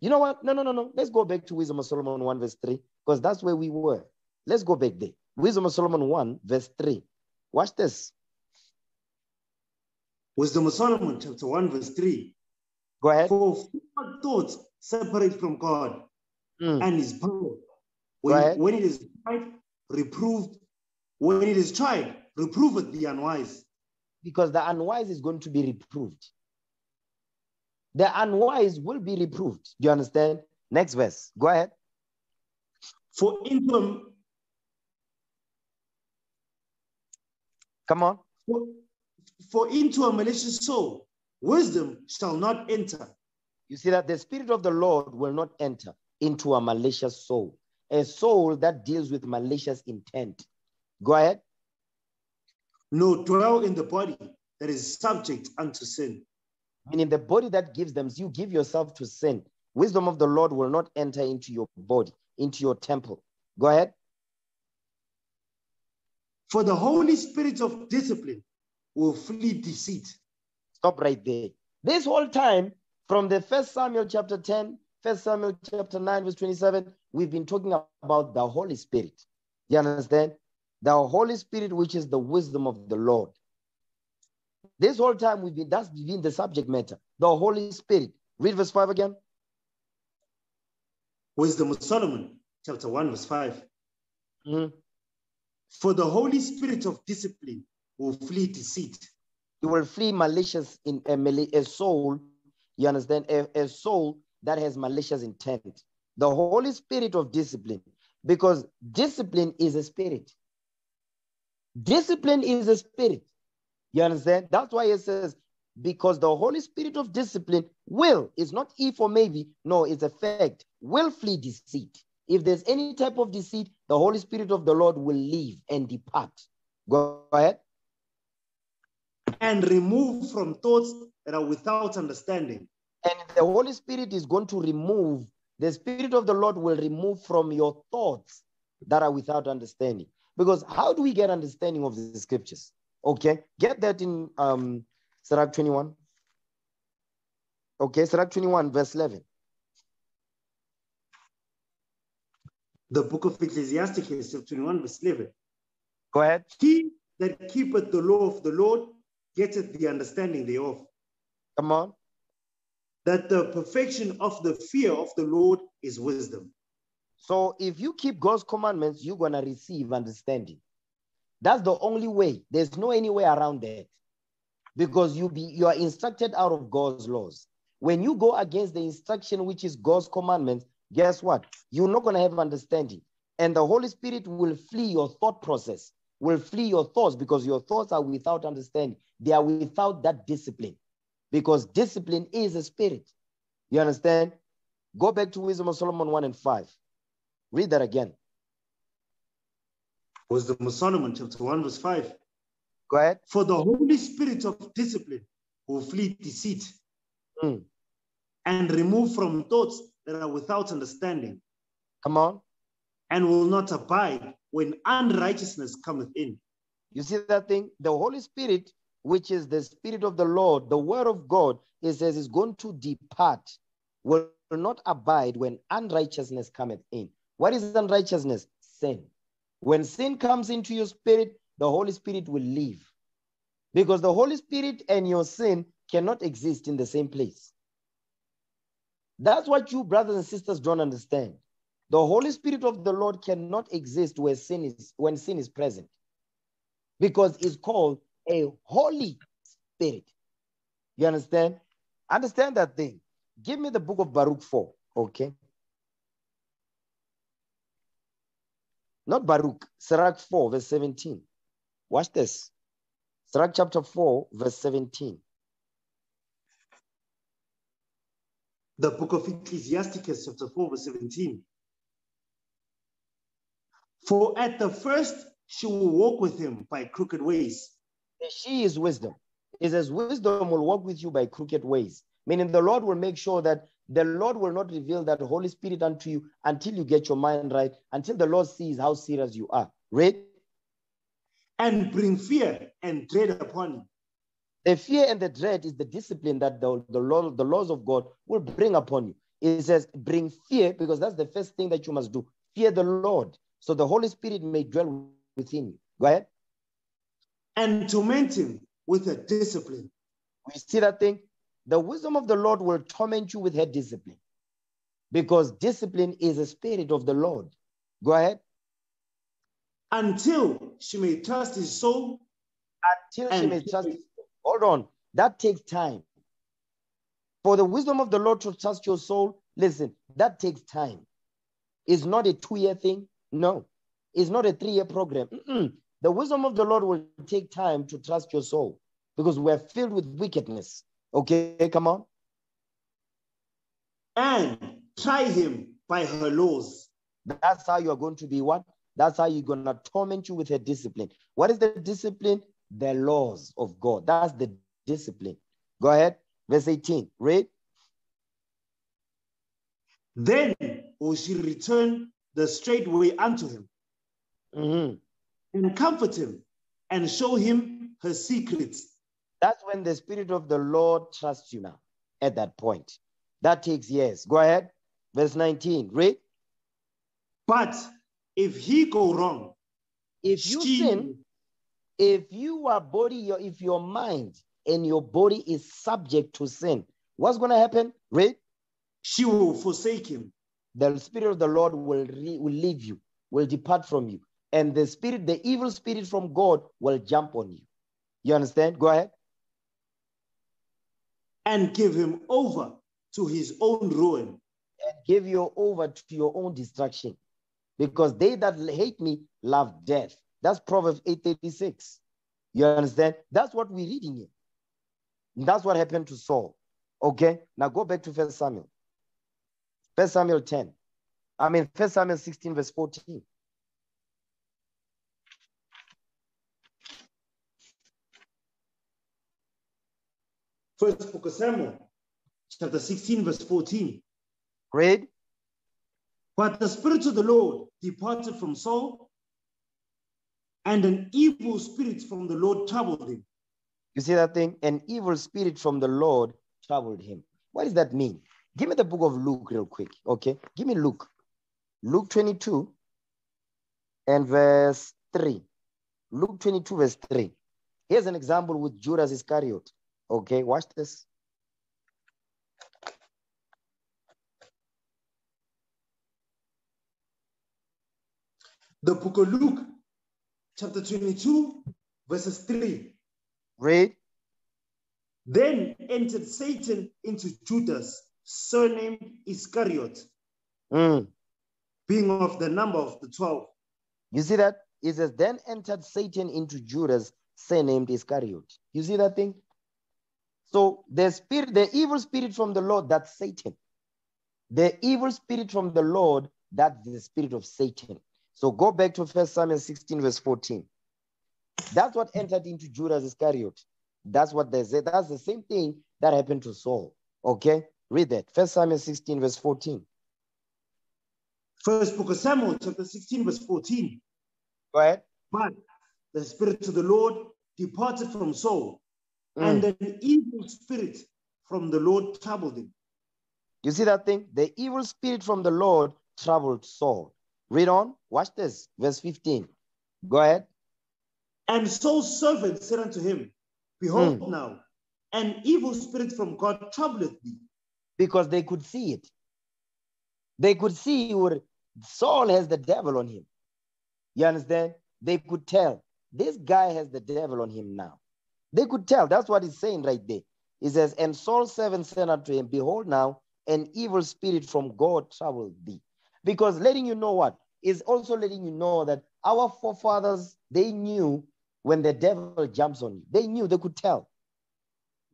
You know what? No, no, no, no. Let's go back to Wisdom of Solomon 1, verse 3, because that's where we were. Let's go back there. Wisdom of Solomon 1, verse 3. Watch this. Wisdom of Solomon, chapter 1, verse 3. Go ahead. For what thoughts separate from God Mm. and his power? When, when it is tried, reproved, when it is tried, reproveth the unwise. Because the unwise is going to be reproved. The unwise will be reproved. Do you understand? Next verse. Go ahead. For into Come on. for, for into a malicious soul, wisdom shall not enter. You see that the spirit of the Lord will not enter into a malicious soul, a soul that deals with malicious intent. Go ahead. No, dwell in the body that is subject unto sin. Meaning the body that gives them, you give yourself to sin. Wisdom of the Lord will not enter into your body, into your temple. Go ahead. For the Holy Spirit of discipline will flee deceit. Stop right there. This whole time, from the first Samuel chapter 10, first Samuel chapter 9, verse 27, we've been talking about the Holy Spirit. You understand? The Holy Spirit, which is the wisdom of the Lord. This whole time we've been that's been the subject matter. The Holy Spirit. Read verse 5 again. Wisdom of Solomon, chapter 1, verse 5. Mhm. For the Holy Spirit of discipline will flee deceit. You will flee malicious in a, a soul. You understand? A, a soul that has malicious intent. The Holy Spirit of discipline, because discipline is a spirit. Discipline is a spirit. You understand? That's why it says, because the Holy Spirit of discipline will, is not if or maybe, no, it's a fact, will flee deceit. If there's any type of deceit, the Holy Spirit of the Lord will leave and depart. Go ahead. and remove from thoughts that are without understanding. And the Holy Spirit is going to remove, the Spirit of the Lord will remove from your thoughts that are without understanding. Because how do we get understanding of the scriptures? Okay, get that in um Sirach 21. Okay, Sirach 21, verse 11. The book of Ecclesiastes, chapter 21, verse 11. Go ahead. He that keepeth the law of the Lord, getteth the understanding thereof. Come on. That the perfection of the fear of the Lord is wisdom. So if you keep God's commandments, you're gonna receive understanding. That's the only way. There's no any way around that. Because you be you are instructed out of God's laws. When you go against the instruction which is God's commandments, guess what? You're not gonna have understanding. And the Holy Spirit will flee your thought process, will flee your thoughts because your thoughts are without understanding. They are without that discipline. Because discipline is a spirit. You understand? Go back to Wisdom of Solomon 1 and 5. Read that again. Wisdom of Solomon, chapter 1, verse 5. Go ahead. For the Holy Spirit of discipline will flee deceit Mm. and remove from thoughts that are without understanding, Come on. and will not abide when unrighteousness cometh in. You see that thing? The Holy Spirit, which is the Spirit of the Lord, the Word of God, it says is going to depart, will not abide when unrighteousness cometh in. What is unrighteousness? Sin. When sin comes into your spirit, the Holy Spirit will leave. Because the Holy Spirit and your sin cannot exist in the same place. That's what you brothers and sisters don't understand. The Holy Spirit of the Lord cannot exist where sin is when sin is present. Because it's called a holy spirit. You understand? Understand that thing. Give me the book of Baruch 4, okay? Not Baruch, Sirach 4, verse 17. Watch this. Sirach chapter 4, verse 17. The book of Ecclesiasticus, chapter 4, verse 17. For at the first she will walk with him by crooked ways, She is wisdom. It says, Wisdom will walk with you by crooked ways. Meaning the Lord will make sure that the Lord will not reveal that Holy Spirit unto you until you get your mind right, until the Lord sees how serious you are. Read. and bring fear and dread upon you. The fear and the dread is the discipline that the, the, law, the laws of God will bring upon you. It says, bring fear, because that's the first thing that you must do. Fear the Lord, so the Holy Spirit may dwell within you. Go ahead. and torment him with a discipline. We see that thing. The wisdom of the Lord will torment you with her discipline, because discipline is a spirit of the Lord. Go ahead. until she may trust his soul Until she may trust. Hold on. That takes time. For the wisdom of the Lord to trust your soul, listen, that takes time. It's not a two year thing. No, it's not a three year program. Mm-mm. The wisdom of the Lord will take time to trust your soul because we're filled with wickedness. Okay, come on. and try him by her laws. That's how you're going to be what? That's how you're going to torment you with her discipline. What is the discipline? The laws of God. That's the discipline. Go ahead. Verse 18. Read. Then will she return the straight way unto him Mhm. and comfort him and show him her secrets. That's when the Spirit of the Lord trusts you now at that point. That takes years. Go ahead. Verse 19. Read. But if he go wrong, If you she, sin, if you are body, your if your mind and your body is subject to sin, what's going to happen? Read. she will forsake him. The Spirit of the Lord will, re- will leave you, will depart from you. And the spirit, the evil spirit from God will jump on you. You understand? Go ahead. and give him over to his own ruin. and give you over to your own destruction. Because they that hate me love death. That's Proverbs 8:36. You understand? That's what we're reading here. That's what happened to Saul. Okay, now go back to First Samuel. First Samuel 10. I mean, First Samuel 16, verse 14. First book of Samuel, chapter 16, verse 14. Read. But the Spirit of the Lord departed from Saul, and an evil spirit from the Lord troubled him. You see that thing? An evil spirit from the Lord troubled him. What does that mean? Give me the book of Luke real quick. Okay. Give me Luke. Luke 22 and verse 3. Luke 22, verse 3. Here's an example with Judas Iscariot. Okay, watch this. The book of Luke, chapter 22, verses 3. Read. Then entered Satan into Judas, surnamed Iscariot, Mm. being of the number of the twelve. You see that? It says, then entered Satan into Judas, surnamed Iscariot. You see that thing? So the spirit, the evil spirit from the Lord, that's Satan. The evil spirit from the Lord, that's the spirit of Satan. So go back to First Samuel 16, verse 14. That's what entered into Judas Iscariot. That's what they said. That's the same thing that happened to Saul. Okay? Read that. First Samuel 16, verse 14. First book of Samuel, chapter 16, verse 14. Go ahead. But the spirit of the Lord departed from Saul, Mm. and an evil spirit from the Lord troubled him. You see that thing? The evil spirit from the Lord troubled Saul. Read on. Watch this. Verse 15. Go ahead. And Saul's servant said unto him, Behold hmm. now, an evil spirit from God troubleth thee. Because they could see it. They could see where Saul has the devil on him. You understand? They could tell this guy has the devil on him now. They could tell. That's what he's saying right there. He says, And Saul's servant said unto him, Behold now, an evil spirit from God troubled thee. Because letting you know what is also letting you know that our forefathers, they knew when the devil jumps on you. They knew, they could tell.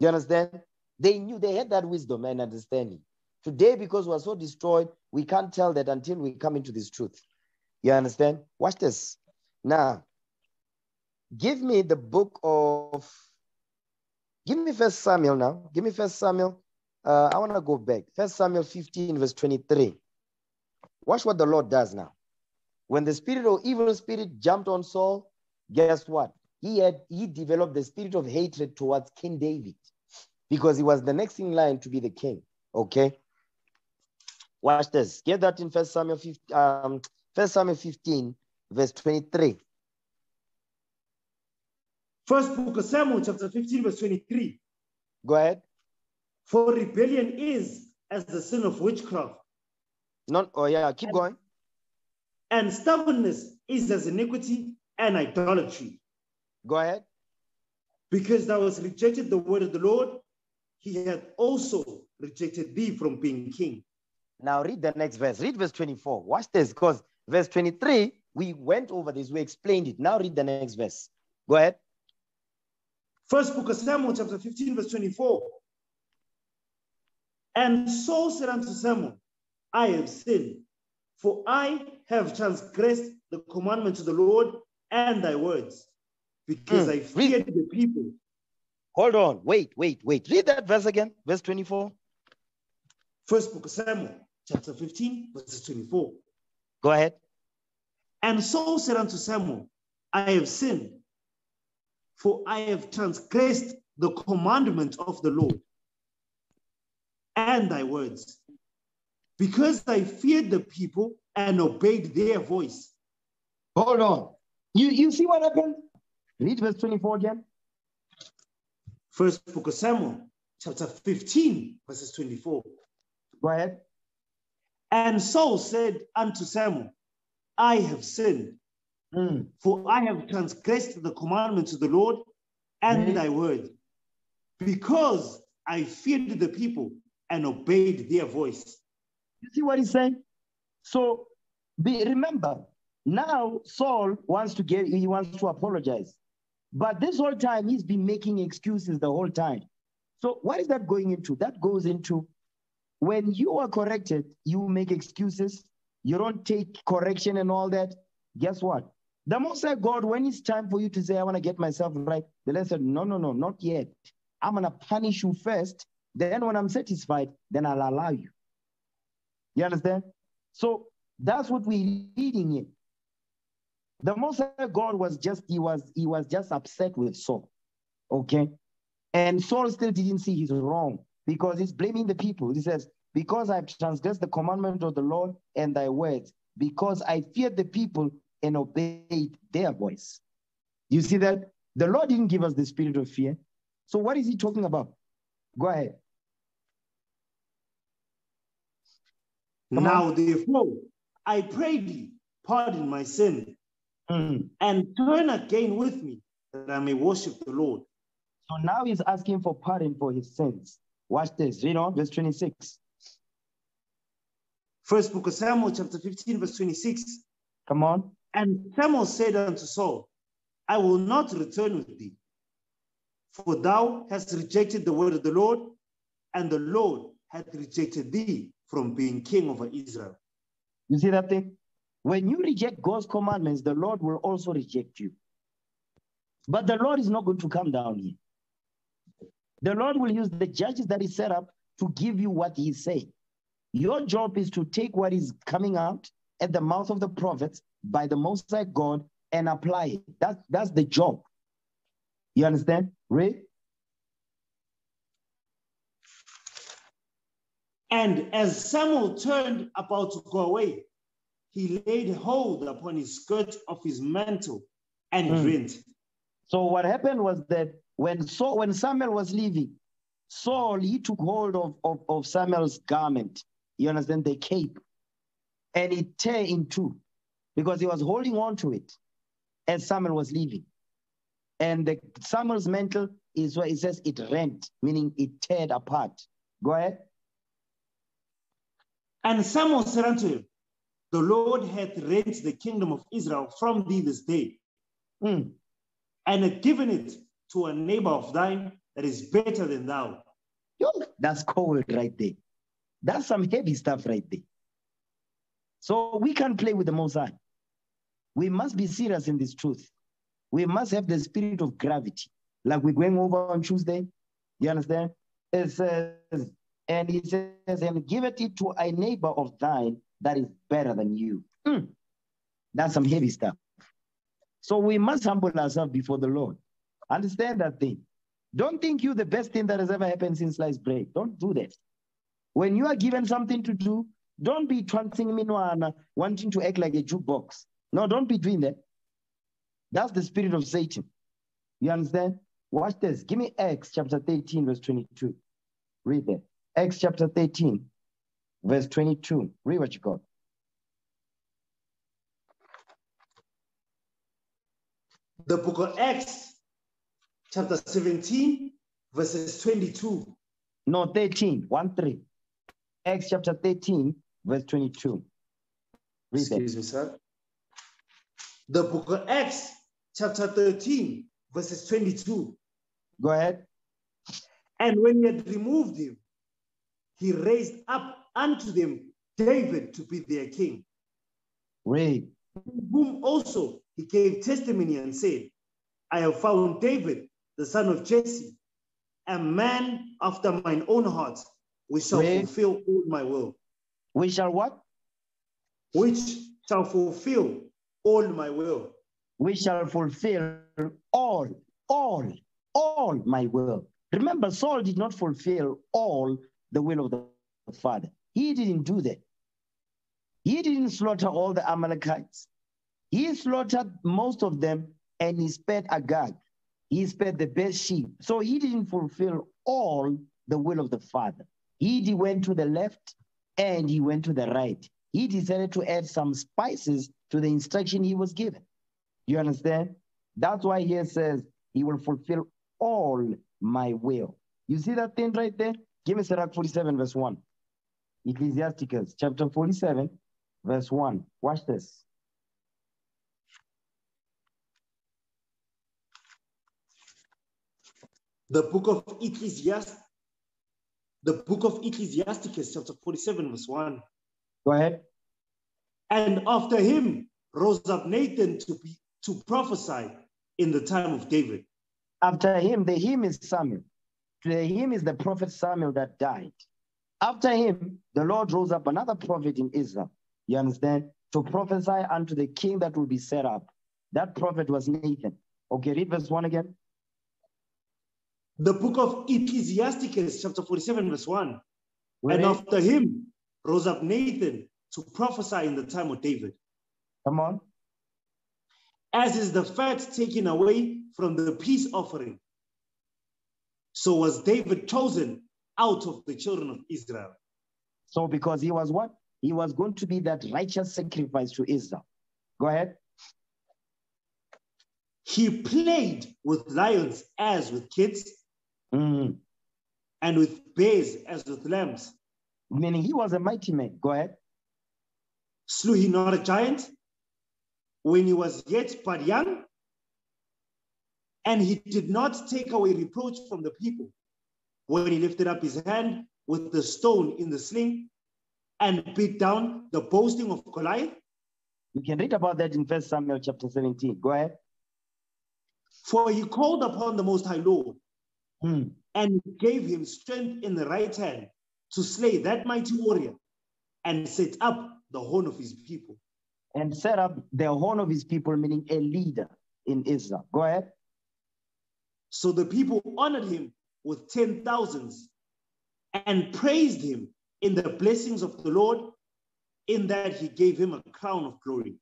You understand? They knew they had that wisdom and understanding. Today, because we're so destroyed, we can't tell that until we come into this truth. You understand? Watch this. Now, give me the book of, give me First Samuel now. Give me First Samuel. Uh, I want to go back. First Samuel 15, verse 23. Watch what the Lord does now. When the spirit or evil spirit jumped on Saul, guess what? He had he developed the spirit of hatred towards King David because he was the next in line to be the king. Okay. Watch this. Get that in First Samuel 15, um, First Samuel 15, verse 23. First book of Samuel, chapter 15, verse 23. Go ahead. For rebellion is as the sin of witchcraft, Not oh yeah, keep going. And stubbornness is as iniquity and idolatry. Go ahead. Because thou hast rejected the word of the Lord, he hath also rejected thee from being king. Now read the next verse. Read verse 24. Watch this because verse 23, we went over this, we explained it. Now read the next verse. Go ahead. First book of Samuel, chapter 15, verse 24. And Saul said unto Samuel, I have sinned, for I have transgressed the commandment of the Lord and thy words, because Hmm, I read. feared the people. Hold on. Wait, wait, wait. Read that verse again. Verse 24. First book of Samuel, chapter 15, verse 24. Go ahead. And Saul said unto Samuel, I have sinned, for I have transgressed the commandment of the Lord and thy words, because I feared the people and obeyed their voice. Hold on. You you see what happened? Read verse 24 again. First book of Samuel, chapter 15, verses 24. Go ahead. And Saul said unto Samuel, I have sinned, Mm. for I have transgressed the commandments of the Lord and Mhm. thy word, because I feared the people and obeyed their voice. You see what he's saying? So be, remember, now Saul wants to get, he wants to apologize. But this whole time, he's been making excuses the whole time. So what is that going into? That goes into when you are corrected, you make excuses, you don't take correction and all that. Guess what? The Most High God, when it's time for you to say, I want to get myself right, the Lord said, No, no, no, not yet. I'm going to punish you first. Then when I'm satisfied, then I'll allow you. You understand? So that's what we're reading here. The Most High God was just he was he was just upset with Saul, okay, and Saul still didn't see his wrong because he's blaming the people. He says, "Because I've transgressed the commandment of the Lord and Thy words, because I feared the people and obeyed their voice." You see that? The Lord didn't give us the spirit of fear. So what is he talking about? Go ahead. Come now, therefore, I pray thee, pardon my sin, Mm. and turn again with me, that I may worship the Lord. So now he's asking for pardon for his sins. Watch this. Read on, verse 26. First book of Samuel, chapter 15, verse 26. Come on. And Samuel said unto Saul, I will not return with thee, for thou hast rejected the word of the Lord, and the Lord hath rejected thee from being king over Israel. You see that thing? When you reject God's commandments, the Lord will also reject you. But the Lord is not going to come down here. The Lord will use the judges that He set up to give you what He saying. Your job is to take what is coming out at the mouth of the prophets by the Most High God and apply it. That's that's the job. You understand? Ray? And as Samuel turned about to go away, he laid hold upon his skirt of his mantle and Hmm. rent. So what happened was that when Saul, when Samuel was leaving, Saul he took hold of, of, of Samuel's garment. You understand the cape, and it tear in two because he was holding on to it as Samuel was leaving. And the Samuel's mantle is where it says it rent, meaning it teared apart. Go ahead. And Samuel said unto him, The Lord hath rent the kingdom of Israel from thee this day, Mm. and hath given it to a neighbor of thine that is better than thou. Yo, that's cold right there. That's some heavy stuff right there. So we can't play with the Most High. We must be serious in this truth. We must have the spirit of gravity, like we're going over on Tuesday. You understand? It says, and he says, and give it to a neighbor of thine that is better than you. Mm. That's some heavy stuff. So we must humble ourselves before the Lord. Understand that thing. Don't think you're the best thing that has ever happened since sliced bread. Don't do that. When you are given something to do, don't be twancing minwana, wanting to act like a jukebox. No, don't be doing that. That's the spirit of Satan. You understand? Watch this. Give me Acts chapter 13, verse 22. Read that. Acts chapter 13, verse 22. Read what you got. The book of Acts, chapter 17, verses 22. No, 13, 1 3. Acts chapter 13, verse 22. Read that. Excuse me, sir. The book of Acts, chapter 13, verses 22. Go ahead. And when he had removed him, he raised up unto them David to be their king, Read. whom also he gave testimony and said, I have found David, the son of Jesse, a man after mine own heart, which shall fulfill all my will, We shall what? which shall fulfill all my will. we shall fulfill all, all, all my will. Remember, Saul did not fulfill all the will of the Father. He didn't do that. He didn't slaughter all the Amalekites. He slaughtered most of them and he spared Agag. He spared the best sheep. So he didn't fulfill all the will of the Father. He went to the left and he went to the right. He decided to add some spices to the instruction he was given. You understand? That's why he says he will fulfill all my will. You see that thing right there? Give me Sirach 47, verse 1. Ecclesiasticus chapter 47, verse 1. Watch this. The book of Ecclesiastes, the book of Ecclesiasticus, chapter 47, verse 1. Go ahead. And after him rose up Nathan to be to prophesy in the time of David. After him, the him is Samuel. The him is the prophet Samuel that died. After him, the Lord rose up another prophet in Israel. You understand? To prophesy unto the king that will be set up. That prophet was Nathan. Okay, read verse 1 again. The book of Ecclesiasticus, chapter 47, verse 1. Read And it. after him rose up Nathan to prophesy in the time of David. Come on. As is the fat taken away from the peace offering. So was David chosen out of the children of Israel. So because he was what? He was going to be that righteous sacrifice to Israel. Go ahead. He played with lions as with kids, Mhm. and with bears as with lambs. Meaning he was a mighty man. Go ahead. Slew he not a giant when he was yet but young? And he did not take away reproach from the people when he lifted up his hand with the stone in the sling and beat down the boasting of Goliath? You can read about that in First Samuel chapter 17. Go ahead. For he called upon the Most High Lord Hmm. and gave him strength in the right hand to slay that mighty warrior and set up the horn of his people. And set up the horn of his people, meaning a leader in Israel. Go ahead. So the people honored him with ten thousands and praised him in the blessings of the Lord, in that he gave him a crown of glory.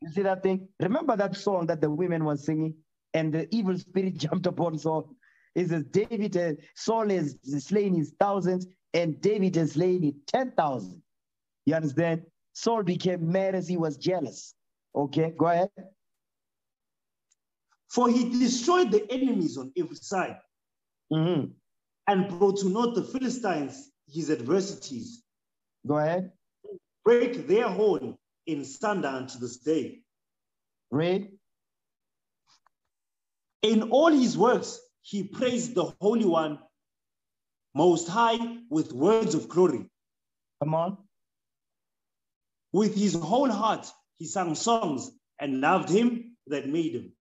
You see that thing? Remember that song that the women were singing, and the evil spirit jumped upon Saul. It says, David, has, Saul has slain his thousands, and David has slain his ten thousand. You understand? Saul became mad as he was jealous. Okay, go ahead. For he destroyed the enemies on every side Mhm. and brought to naught the Philistines his adversities, Go ahead. break their horn in sunder unto this day. Read. In all his works, he praised the Holy One Most High with words of glory. Come on. With his whole heart, he sang songs and loved him that made him.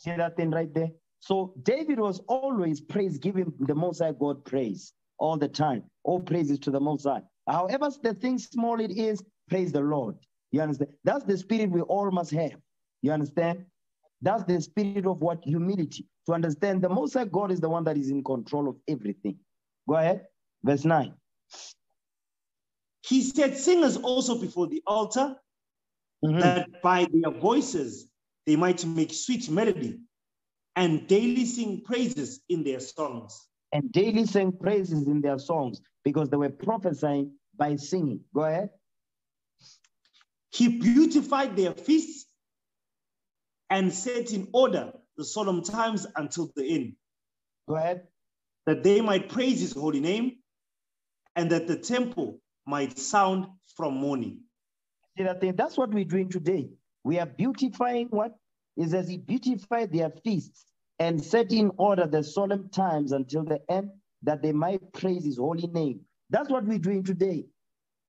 See that thing right there? So David was always praise, giving the Most High God praise all the time. All praises to the Most High. However, the thing small it is, praise the Lord. You understand? That's the spirit we all must have. You understand? That's the spirit of what humility. To understand the Most High God is the one that is in control of everything. Go ahead. Verse 9. He set singers also before the altar, Mhm. that by their voices they might make sweet melody and daily sing praises in their songs. And daily sang praises in their songs because they were prophesying by singing. Go ahead. He beautified their feasts and set in order the solemn times until the end, Go ahead. that they might praise his holy name and that the temple might sound from morning. See that thing? That's what we're doing today. We are beautifying what is as he beautified their feasts and set in order the solemn times until the end, that they might praise his holy name. That's what we're doing today.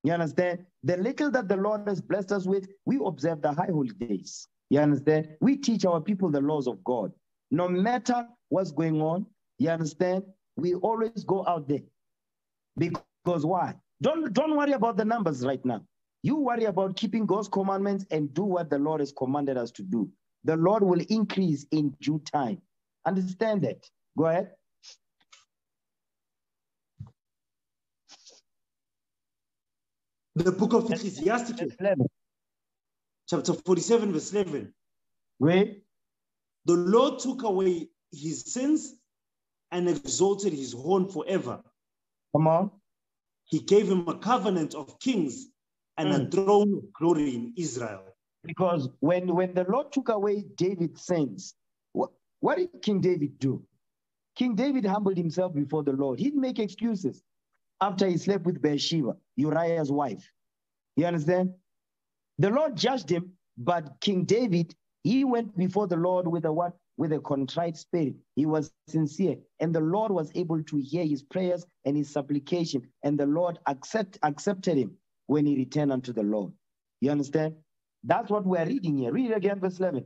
You understand? The little that the Lord has blessed us with, we observe the high holy days. You understand? We teach our people the laws of God. No matter what's going on, you understand? We always go out there. Because why? Don't, don't worry about the numbers right now. You worry about keeping God's commandments and do what the Lord has commanded us to do. The Lord will increase in due time. Understand that. Go ahead. The book of Ecclesiastes, chapter 47, verse 11. Read. The Lord took away his sins and exalted his horn forever. Come on. He gave him a covenant of kings and a mm. throne of glory in Israel. Because when, when the Lord took away David's sins, what, what did King David do? King David humbled himself before the Lord. He didn't make excuses after he slept with Bathsheba, Uriah's wife. You understand? The Lord judged him, but King David, he went before the Lord with a what? With a contrite spirit. He was sincere, and the Lord was able to hear his prayers and his supplication, and the Lord accept, accepted him when he returned unto the Lord. You understand? That's what we're reading here. Read it again, verse 11.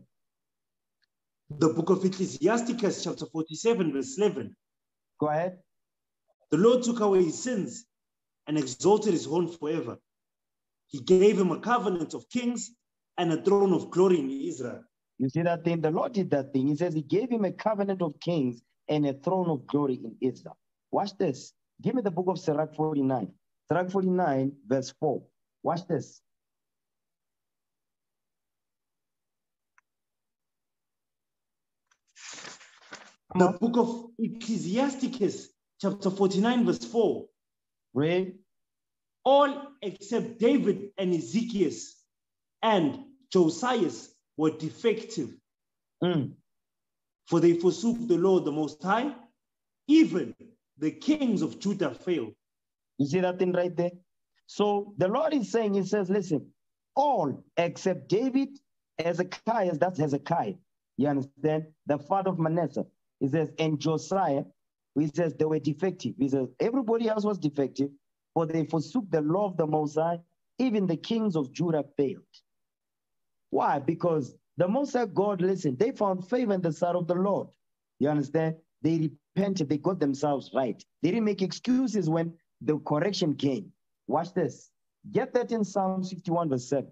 The book of Ecclesiasticus, chapter 47, verse 11. Go ahead. The Lord took away his sins and exalted his horn forever. He gave him a covenant of kings and a throne of glory in Israel. You see that thing? The Lord did that thing. He says he gave him a covenant of kings and a throne of glory in Israel. Watch this. Give me the book of Sirach 49. Sirach 49, verse 4. Watch this. The book of Ecclesiasticus, chapter 49, verse 4. read. All except David and Ezekias and Josias were defective, Mm. for they forsook the Lord the Most High. Even the kings of Judah failed. You see that thing right there? So the Lord is saying, He says, listen, all except David, Hezekiah, that's Hezekiah. You understand? The father of Manasseh. He says, and Josiah, he says they were defective. He says everybody else was defective, for they forsook the law of the Most High. Even the kings of Judah failed. Why? Because the Most High God, listen, they found favor in the sight of the Lord. You understand? They repented, they got themselves right. They didn't make excuses when the correction came. Watch this. Get that in Psalm 61, verse 7.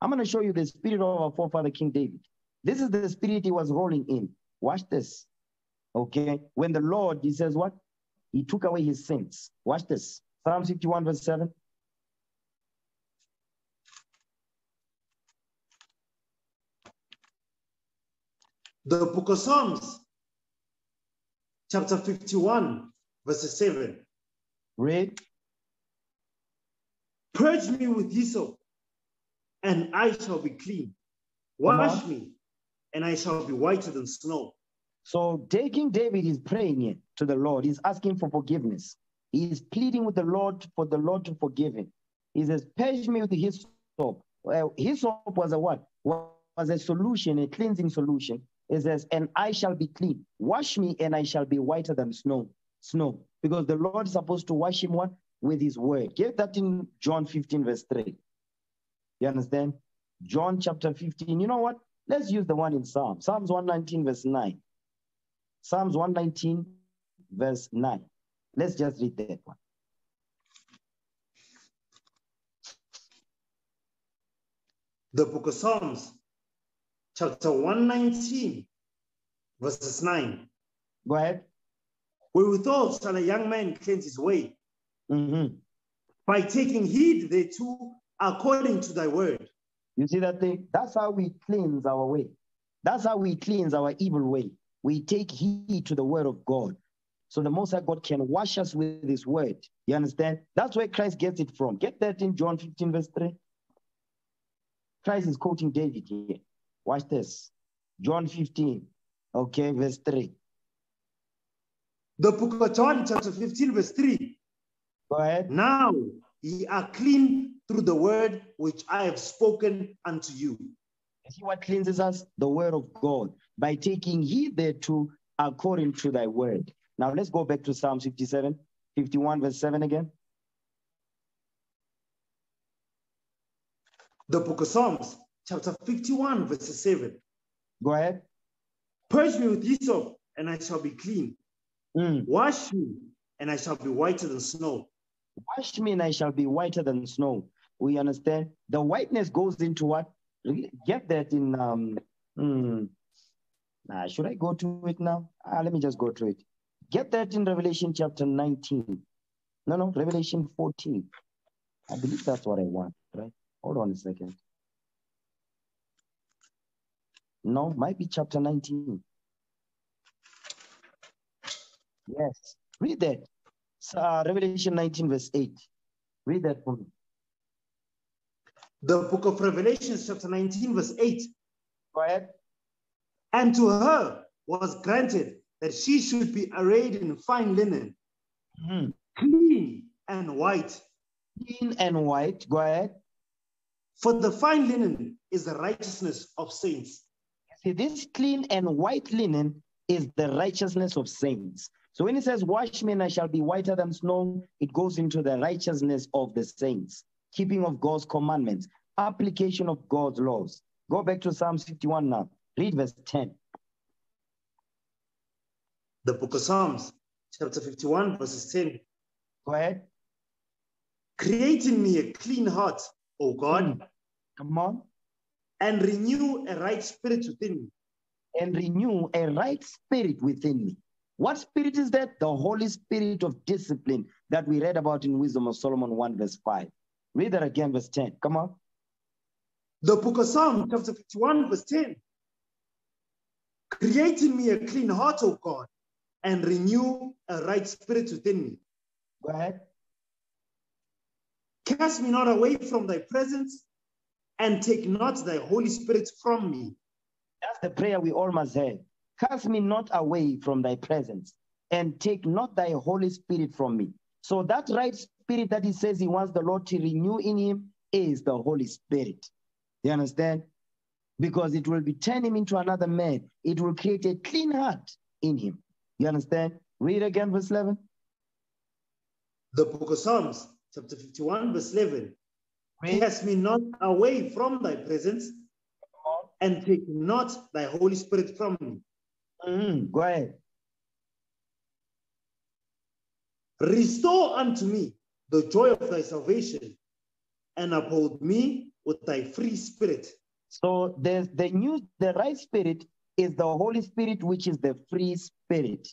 I'm going to show you the spirit of our forefather King David. This is the spirit he was rolling in. Watch this. Okay. When the Lord, he says what? He took away his sins. Watch this. Psalm 61, verse 7. The book of Psalms, chapter 51, verse 7. Read. Purge me with hyssop, and I shall be clean. Wash me, and I shall be whiter than snow. So taking David is praying to the Lord. He's asking for forgiveness. He is pleading with the Lord for the Lord to forgive him. He says, purge me with hyssop. Well, hyssop was a what? Was a solution, a cleansing solution. It says, and I shall be clean. Wash me, and I shall be whiter than snow. Snow. Because the Lord is supposed to wash him what? With his word. Get that in John 15, verse 3. You understand? John chapter 15. You know what? Let's use the one in Psalm. Psalms 119, verse 9. Psalms 119, verse 9. Let's just read that one. The book of Psalms, chapter 119, verses 9. Go ahead. Wherewithal shall a young man cleanse his way? Mhm. By taking heed thereto according to thy word. You see that thing? That's how we cleanse our way. That's how we cleanse our evil way. We take heed to the word of God. So the Most High God can wash us with his word. You understand? That's where Christ gets it from. Get that in John 15, verse 3. Christ is quoting David here. Watch this. John 15, okay, verse 3. The book of John, chapter 15, verse 3. Go ahead. Now ye are clean through the word which I have spoken unto you. You see what cleanses us? The word of God by taking heed thereto according to thy word. Now let's go back to Psalm 57, 51, verse 7 again. The book of Psalms, chapter 51, verse 7. Go ahead. Purge me with hyssop, and I shall be clean. Mm. Wash me, and I shall be whiter than snow. Wash me and I shall be whiter than snow. We understand the whiteness goes into what? Get that in um hmm. Nah, should I go to it now? Ah, let me just go to it. Get that in Revelation chapter 19. No, no, Revelation 14. I believe that's what I want, right? Hold on a second. No, might be chapter 19. Yes, read that. Uh, Revelation 19, verse 8. Read that for me. The book of Revelation, chapter 19, verse 8. Go ahead. And to her was granted that she should be arrayed in fine linen, Mhm. clean and white. Clean and white. Go ahead. For the fine linen is the righteousness of saints. See, this clean and white linen is the righteousness of saints. So when it says, Wash me and I shall be whiter than snow, it goes into the righteousness of the saints, keeping of God's commandments, application of God's laws. Go back to Psalm 51 now. Read verse 10. The book of Psalms, chapter 51, verses 10. Go ahead. Create in me a clean heart, O God, Come on. and renew a right spirit within me. And renew a right spirit within me. What spirit is that? The Holy Spirit of discipline that we read about in Wisdom of Solomon 1, verse 5. Read that again, verse 10. Come on. The book of Psalms, chapter 51, verse 10. Create in me a clean heart, O God, and renew a right spirit within me. Go ahead. Cast me not away from thy presence, and take not thy Holy Spirit from me. That's the prayer we all must have. Cast me not away from thy presence, and take not thy Holy Spirit from me. So that right spirit that he says he wants the Lord to renew in him is the Holy Spirit. You understand? Because it will be turn him into another man. It will create a clean heart in him. You understand? Read again, verse 11. The book of Psalms, chapter 51, verse 11. Read. Cast me not away from thy presence, and take not thy Holy Spirit from me. Mhm. Go ahead. Restore unto me the joy of thy salvation, and uphold me with thy free spirit. So there's the new, the right spirit is the Holy Spirit, which is the free spirit.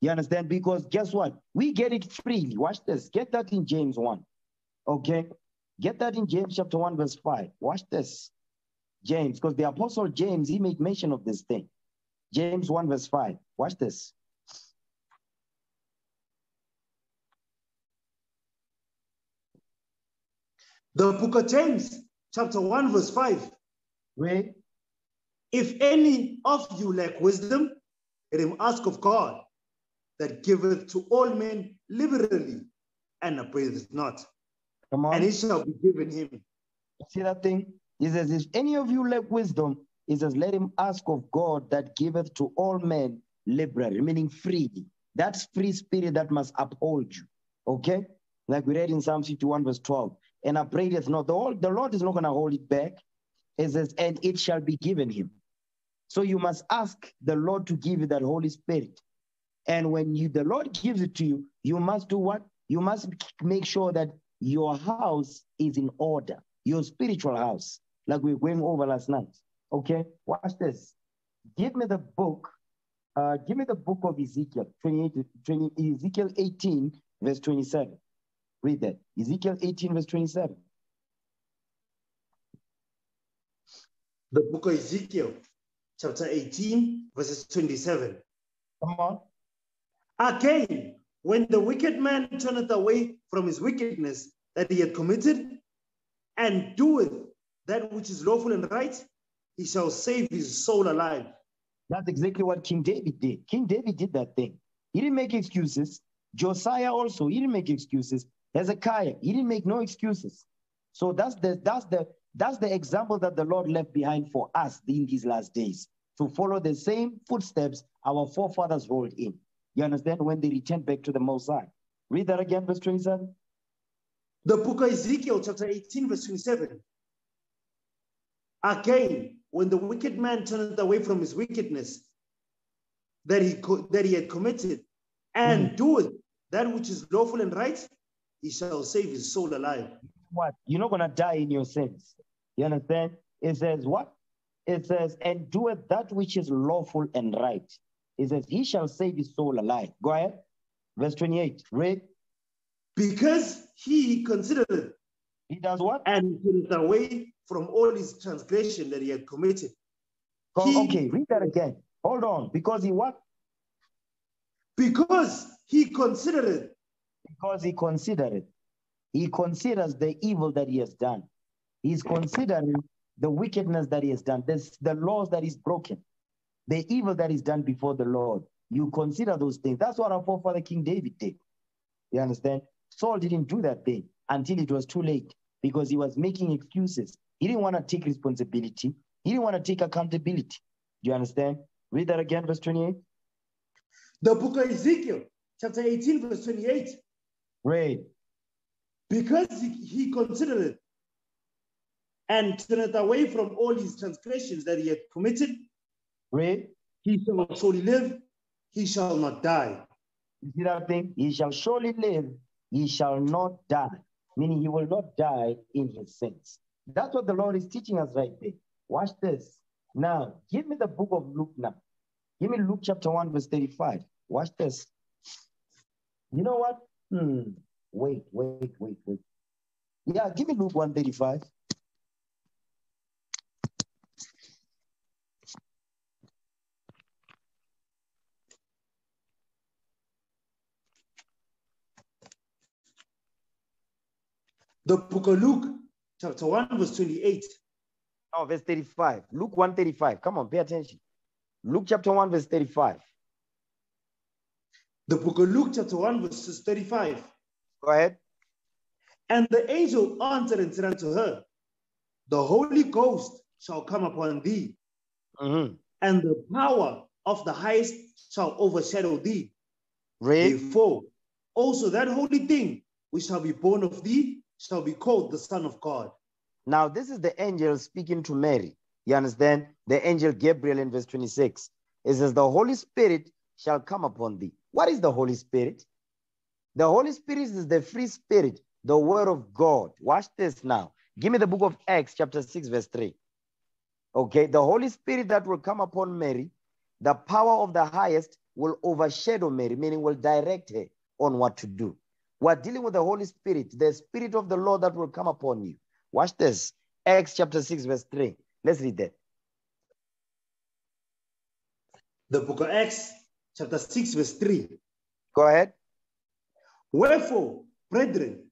You understand? Because guess what? We get it freely. Watch this. Get that in James 1. Okay? Get that in James chapter 1, verse 5. Watch this. James, because the apostle James, he made mention of this thing. James 1, verse 5. Watch this. The book of James, chapter 1, verse 5. Read. If any of you lack wisdom, let him ask of God, that giveth to all men liberally, and upbraideth not, Come on. and it shall be given him. See that thing? He says, if any of you lack wisdom, he says, let him ask of God that giveth to all men liberally, meaning freely. That's free spirit that must uphold you. Okay? Like we read in Psalm 51, verse 12. And upbraideth not. The Lord is not going to hold it back. It says, and it shall be given him. So you must ask the Lord to give you that Holy Spirit. And when you the Lord gives it to you, you must do what? You must make sure that your house is in order, your spiritual house, like we were going over last night. Okay, watch this. Give me the book. Uh, give me the book of Ezekiel 28, 20, Ezekiel 18, verse 27. Read that. Ezekiel 18, verse 27. The book of Ezekiel, chapter 18, verses 27. Come on. Again, when the wicked man turneth away from his wickedness that he had committed, and doeth that which is lawful and right, he shall save his soul alive. That's exactly what King David did. King David did that thing. He didn't make excuses. Josiah also, he didn't make excuses. Hezekiah, he didn't make no excuses. So that's the that's the that's the example that the Lord left behind for us in these last days to follow the same footsteps our forefathers rolled in. You understand? When they returned back to the Most High. Read that again, verse 27. The book of Ezekiel, chapter 18, verse 27. Again, when the wicked man turneth away from his wickedness that he, that he had committed, and mm. doeth that which is lawful and right, he shall save his soul alive. What? You're not gonna die in your sins. You understand? It says what? It says, and doeth that which is lawful and right. It says, he shall save his soul alive. Go ahead. Verse 28. Read. Because he considered it, He does what? and turned away from all his transgression that he had committed. Go- He- okay, read that again. Hold on. Because he what? Because he considered it, Because he considered. He considers the evil that he has done. He's considering the wickedness that he has done, this, the laws that he's broken, the evil that he's done before the Lord. You consider those things. That's what our forefather King David did. You understand? Saul didn't do that thing until it was too late because he was making excuses. He didn't want to take responsibility. He didn't want to take accountability. Do you understand? Read that again, verse 28. the book of Ezekiel, chapter 18, verse 28. Read. Because he, he considered it and turned away from all his transgressions that he had committed, Read. he shall surely live, he shall not die. You see that thing? He shall surely live, he shall not die. Meaning he will not die in his sins. That's what the Lord is teaching us right there. Watch this. Now, give me the book of Luke now. Give me Luke chapter 1, verse 35. Watch this. You know what? Hmm wait, wait, wait, wait. Yeah, give me Luke 135. The book of Luke, chapter 1, verse 28. Oh, verse 35. Luke 135. Come on, pay attention. Luke chapter 1, verse 35. The book of Luke, chapter 1, verse 35. Go ahead. And the angel answered and said unto her, The Holy Ghost shall come upon thee, Mhm. and the power of the highest shall overshadow thee. Read. Therefore, also that holy thing which shall be born of thee shall be called the Son of God. Now, this is the angel speaking to Mary. You understand? The angel Gabriel in verse 26. It says, The Holy Spirit shall come upon thee. What is the Holy Spirit? The Holy Spirit is the free spirit, the word of God. Watch this now. Give me the book of Acts, chapter 6, verse 3. Okay, the Holy Spirit that will come upon Mary, the power of the highest will overshadow Mary, meaning will direct her on what to do. We're dealing with the Holy Spirit, the Spirit of the Lord that will come upon you. Watch this. Acts chapter 6, verse 3. Let's read that. The book of Acts, chapter 6, verse 3. Go ahead. Wherefore, brethren,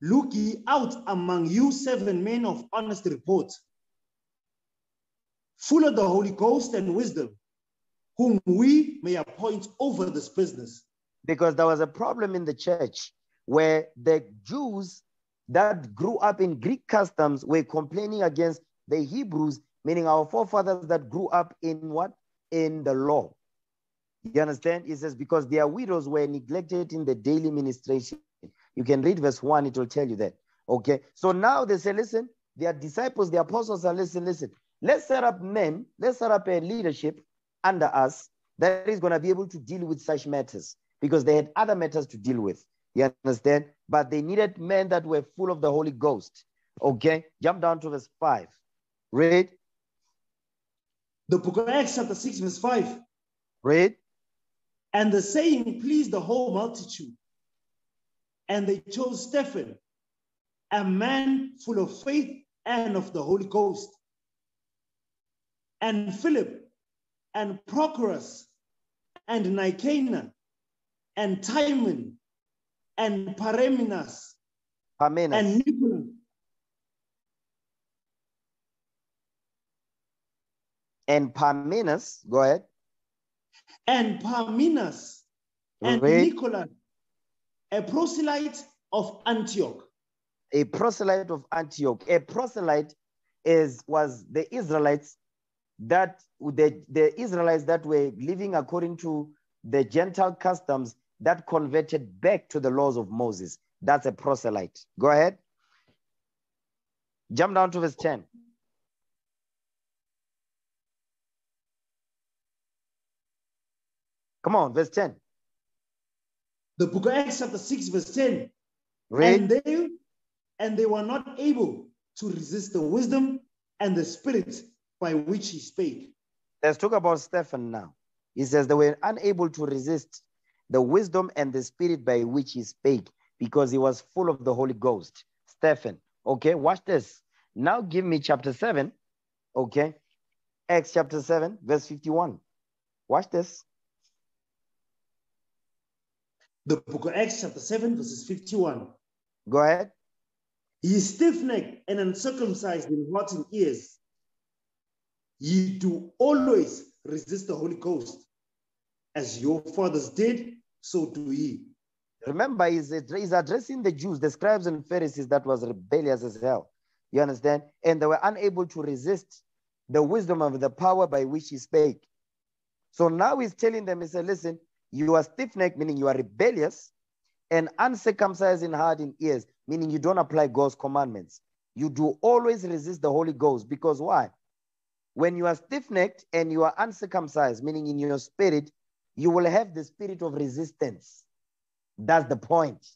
look ye out among you seven men of honest report, full of the Holy Ghost and wisdom, whom we may appoint over this business. Because there was a problem in the church where the Jews that grew up in Greek customs were complaining against the Hebrews, meaning our forefathers that grew up in what? In the law. You understand? It says, because their widows were neglected in the daily ministration. You can read verse 1, it will tell you that. Okay. So now they say, listen, their disciples, the apostles are listen, listen. Let's set up men, let's set up a leadership under us that is going to be able to deal with such matters because they had other matters to deal with. You understand? But they needed men that were full of the Holy Ghost. Okay. Jump down to verse 5. Read, The book of Acts, chapter 6, verse 5. read. And the saying pleased the whole multitude. And they chose Stephen, a man full of faith and of the Holy Ghost, and Philip, and Prochorus, and Nicanor, and Timon, and Parmenas, Parmenas. and Nicholas, and Parmenas, go ahead. And Parmenas, and Read. Nicholas, a proselyte of Antioch. a proselyte of Antioch. A proselyte is was the Israelites that the, the Israelites that were living according to the Gentile customs that converted back to the laws of Moses. That's a proselyte. Go ahead. Jump down to verse 10. Come on, verse 10. The book of Acts, chapter 6, verse 10. Read. And they and they were not able to resist the wisdom and the spirit by which he spake. Let's talk about Stephen now. He says they were unable to resist the wisdom and the spirit by which he spake because he was full of the Holy Ghost. Stephen. Okay, watch this. Now give me chapter 7. Okay. Acts chapter 7, verse 51. Watch this. The book of Acts, chapter 7, verses 51. Go ahead. Ye stiff-necked and uncircumcised in heart and ears. Ye do always resist the Holy Ghost. As your fathers did, so do ye. Remember, he's, he's addressing the Jews, the scribes and Pharisees that was rebellious as hell. You understand? And they were unable to resist the wisdom of the power by which he spake. So now he's telling them, he said, listen, you are stiff-necked, meaning you are rebellious, and uncircumcised in heart and ears, meaning you don't apply God's commandments. You do always resist the Holy Ghost because why? When you are stiff-necked and you are uncircumcised, meaning in your spirit, you will have the spirit of resistance. That's the point.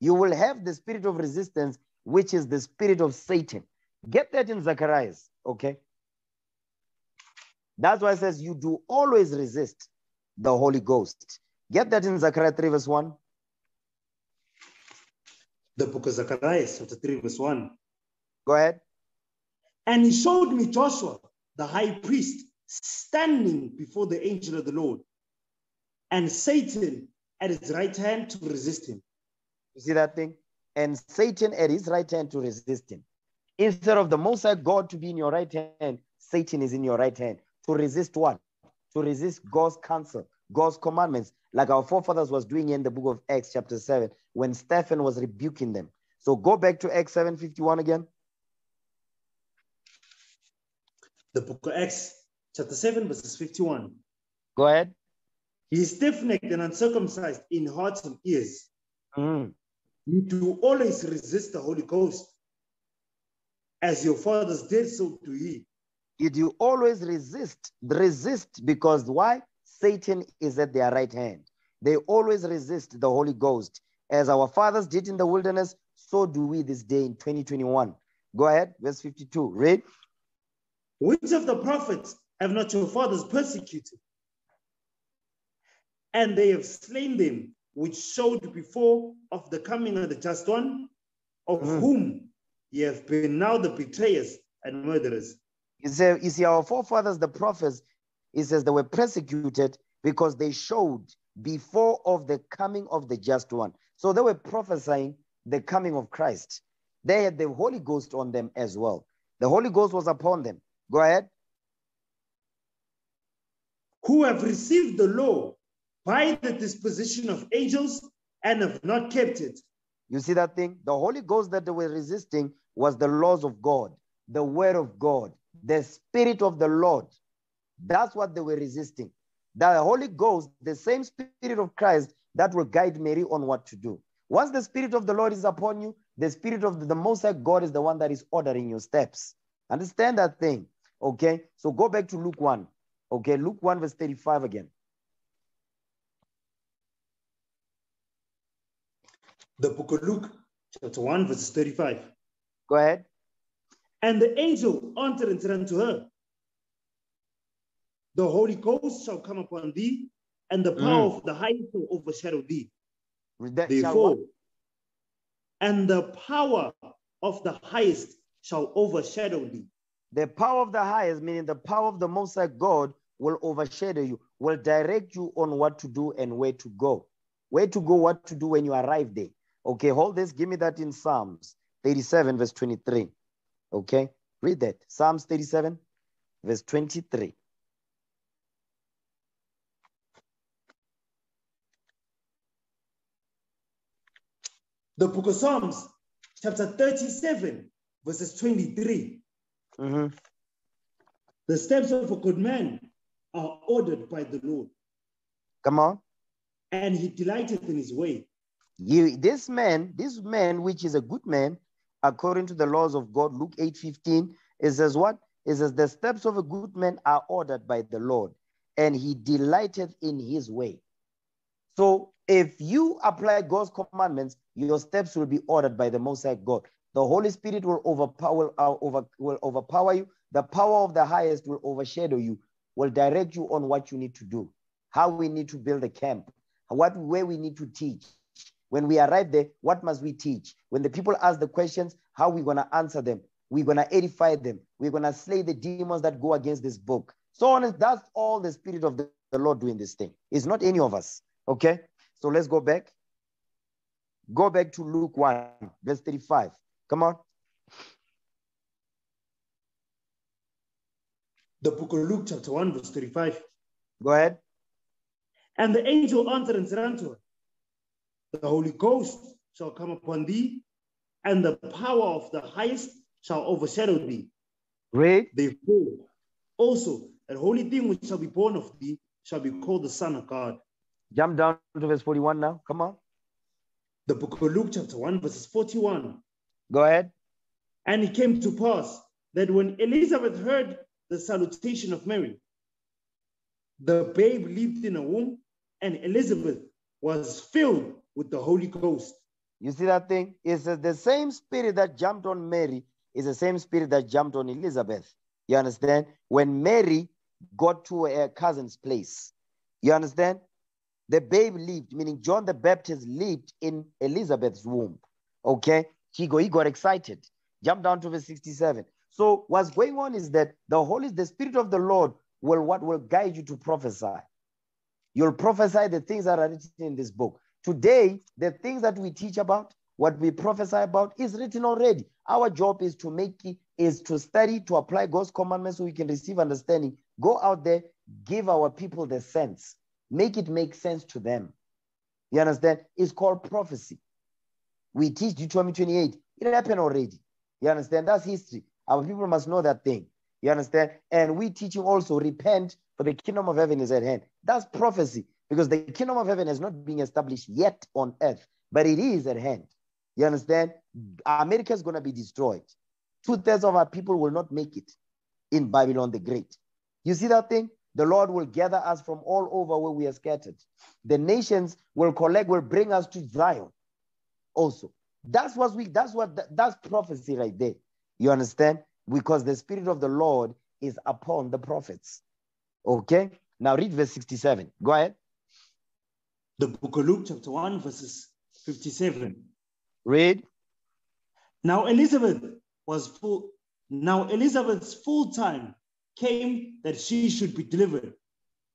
You will have the spirit of resistance, which is the spirit of Satan. Get that in Zacharias, okay? That's why it says you do always resist the Holy Ghost. Get that in Zechariah 3, verse 1. The book of Zacharias, chapter 3, verse 1. Go ahead. And he showed me Joshua, the high priest, standing before the angel of the Lord, and Satan at his right hand to resist him. You see that thing? and Satan at his right hand to resist him. Instead of the Most High God to be in your right hand, Satan is in your right hand to resist what? To resist God's counsel, God's commandments, like our forefathers was doing in the book of Acts chapter 7 when Stephen was rebuking them. So go back to Acts 7:51 again. The book of Acts, chapter 7, verses 51. Go ahead. He is stiff-necked and uncircumcised in heart and ears. Mm. You do always resist the Holy Ghost. As your fathers did, so do ye. Did you always resist? Resist because why? Satan is at their right hand. They always resist the Holy Ghost. As our fathers did in the wilderness, so do we this day in 2021. Go ahead, verse 52. Read. Which of the prophets have not your fathers persecuted? And they have slain them, which showed before of the coming of the just one, of Mm. whom ye have been now the betrayers and murderers. You see, you see, our forefathers, the prophets, he says they were persecuted because they showed before of the coming of the just one. So they were prophesying the coming of Christ. They had the Holy Ghost on them as well. The Holy Ghost was upon them. Go ahead. who have received the law by the disposition of angels and have not kept it. You see that thing? The Holy Ghost that they were resisting was the laws of God, the word of God, the spirit of the Lord. That's what they were resisting. The Holy Ghost, the same spirit of Christ that will guide Mary on what to do. Once the spirit of the Lord is upon you, the spirit of the Most High God is the one that is ordering your steps. Understand that thing. Okay. So go back to Luke 1. Okay. Luke 1, verse 35 again. The book of Luke, chapter 1, verses 35. Go ahead. And the angel answered and said unto her, The Holy Ghost shall come upon thee, and the power mm. of the highest shall overshadow thee. That Therefore, and the power of the highest shall overshadow thee. The power of the highest, meaning the power of the Most High God, will overshadow you, will direct you on what to do and where to go. Where to go, what to do when you arrive there. Okay, hold this. Give me that in Psalms 37, verse 23. Okay, read that. Psalms 37, verse 23. The book of Psalms, chapter 37, verses 23. Mhm. The steps of a good man are ordered by the Lord, Come on. and he delighteth in his way. You, this man, this man, which is a good man, according to the laws of God, Luke 8 15, it says what? It says, The steps of a good man are ordered by the Lord, and he delighteth in his way. So if you apply God's commandments, your steps will be ordered by the Most High God. The Holy Spirit will overpower, uh, over, will overpower you. The power of the highest will overshadow you, will direct you on what you need to do, how we need to build a camp, what where we need to teach. When we arrive there, what must we teach? When the people ask the questions, how are we gonna answer them? We're gonna edify them. We're gonna slay the demons that go against this book. So on, that's all the spirit of the, the Lord doing this thing. It's not any of us. Okay. So let's go back. Go back to Luke 1, verse 35. Come on. The book of Luke, chapter 1, verse 35. Go ahead. And the angel answered and said unto her, The Holy Ghost shall come upon thee, and the power of the highest shall overshadow thee. Read. Therefore, also, that holy thing which shall be born of thee shall be called the Son of God. Jump down to verse 41 now. Come on. The book of Luke, chapter 1, verses 41. Go ahead. And it came to pass that when Elizabeth heard the salutation of Mary, the babe lived in a womb, and Elizabeth was filled with the Holy Ghost. You see that thing? It's the same spirit that jumped on Mary is the same spirit that jumped on Elizabeth. You understand? When Mary got to her cousin's place, you understand? The babe lived, meaning John the Baptist lived in Elizabeth's womb. Okay? He, go, he got excited. Jump down to verse 67. So what's going on is that the Holy, the Spirit of the Lord will what will guide you to prophesy. You'll prophesy the things that are written in this book. Today, the things that we teach about what we prophesy about is written already. Our job is to make it, is to study, to apply God's commandments so we can receive understanding. Go out there, give our people the sense, make it make sense to them. You understand? It's called prophecy. We teach Deuteronomy 28. It happened already. You understand? That's history. Our people must know that thing. You understand? And we teach you also repent, for the kingdom of heaven is at hand. That's prophecy because the kingdom of heaven is not being established yet on earth, but it is at hand. You understand? America is going to be destroyed. Two thirds of our people will not make it in Babylon the Great. You see that thing? The Lord will gather us from all over where we are scattered. The nations will collect, will bring us to Zion also. That's what we that's what that's prophecy right there. You understand? Because the spirit of the Lord is upon the prophets. Okay? Now read verse 67. Go ahead. The book of Luke, chapter 1, verses 57. Read. Now Elizabeth was full. Now Elizabeth's full time came that she should be delivered.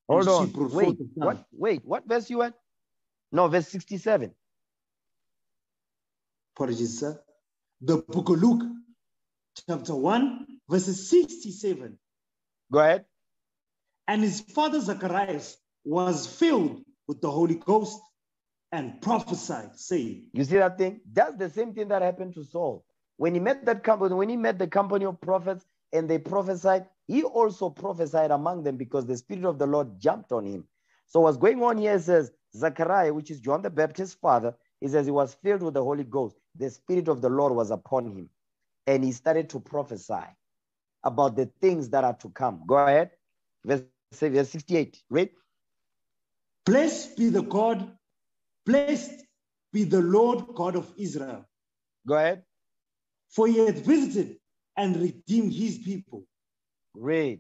Hold on. Wait, what? Wait, what verse you at? No, verse 67. Apologies, sir. The book of Luke, chapter 1, verses 67. Go ahead. And his father Zacharias was filled with the Holy Ghost and prophesied, saying, You see that thing? That's the same thing that happened to Saul. When he met that company, when he met the company of prophets and they prophesied, he also prophesied among them because the Spirit of the Lord jumped on him. So what's going on here says Zechariah, which is John the Baptist's father, he says he was filled with the Holy Ghost. The Spirit of the Lord was upon him. And he started to prophesy about the things that are to come. Go ahead. Verse, verse 68. Read. Blessed be the God, blessed be the Lord God of Israel. Go ahead. For he hath visited and redeemed his people. Read.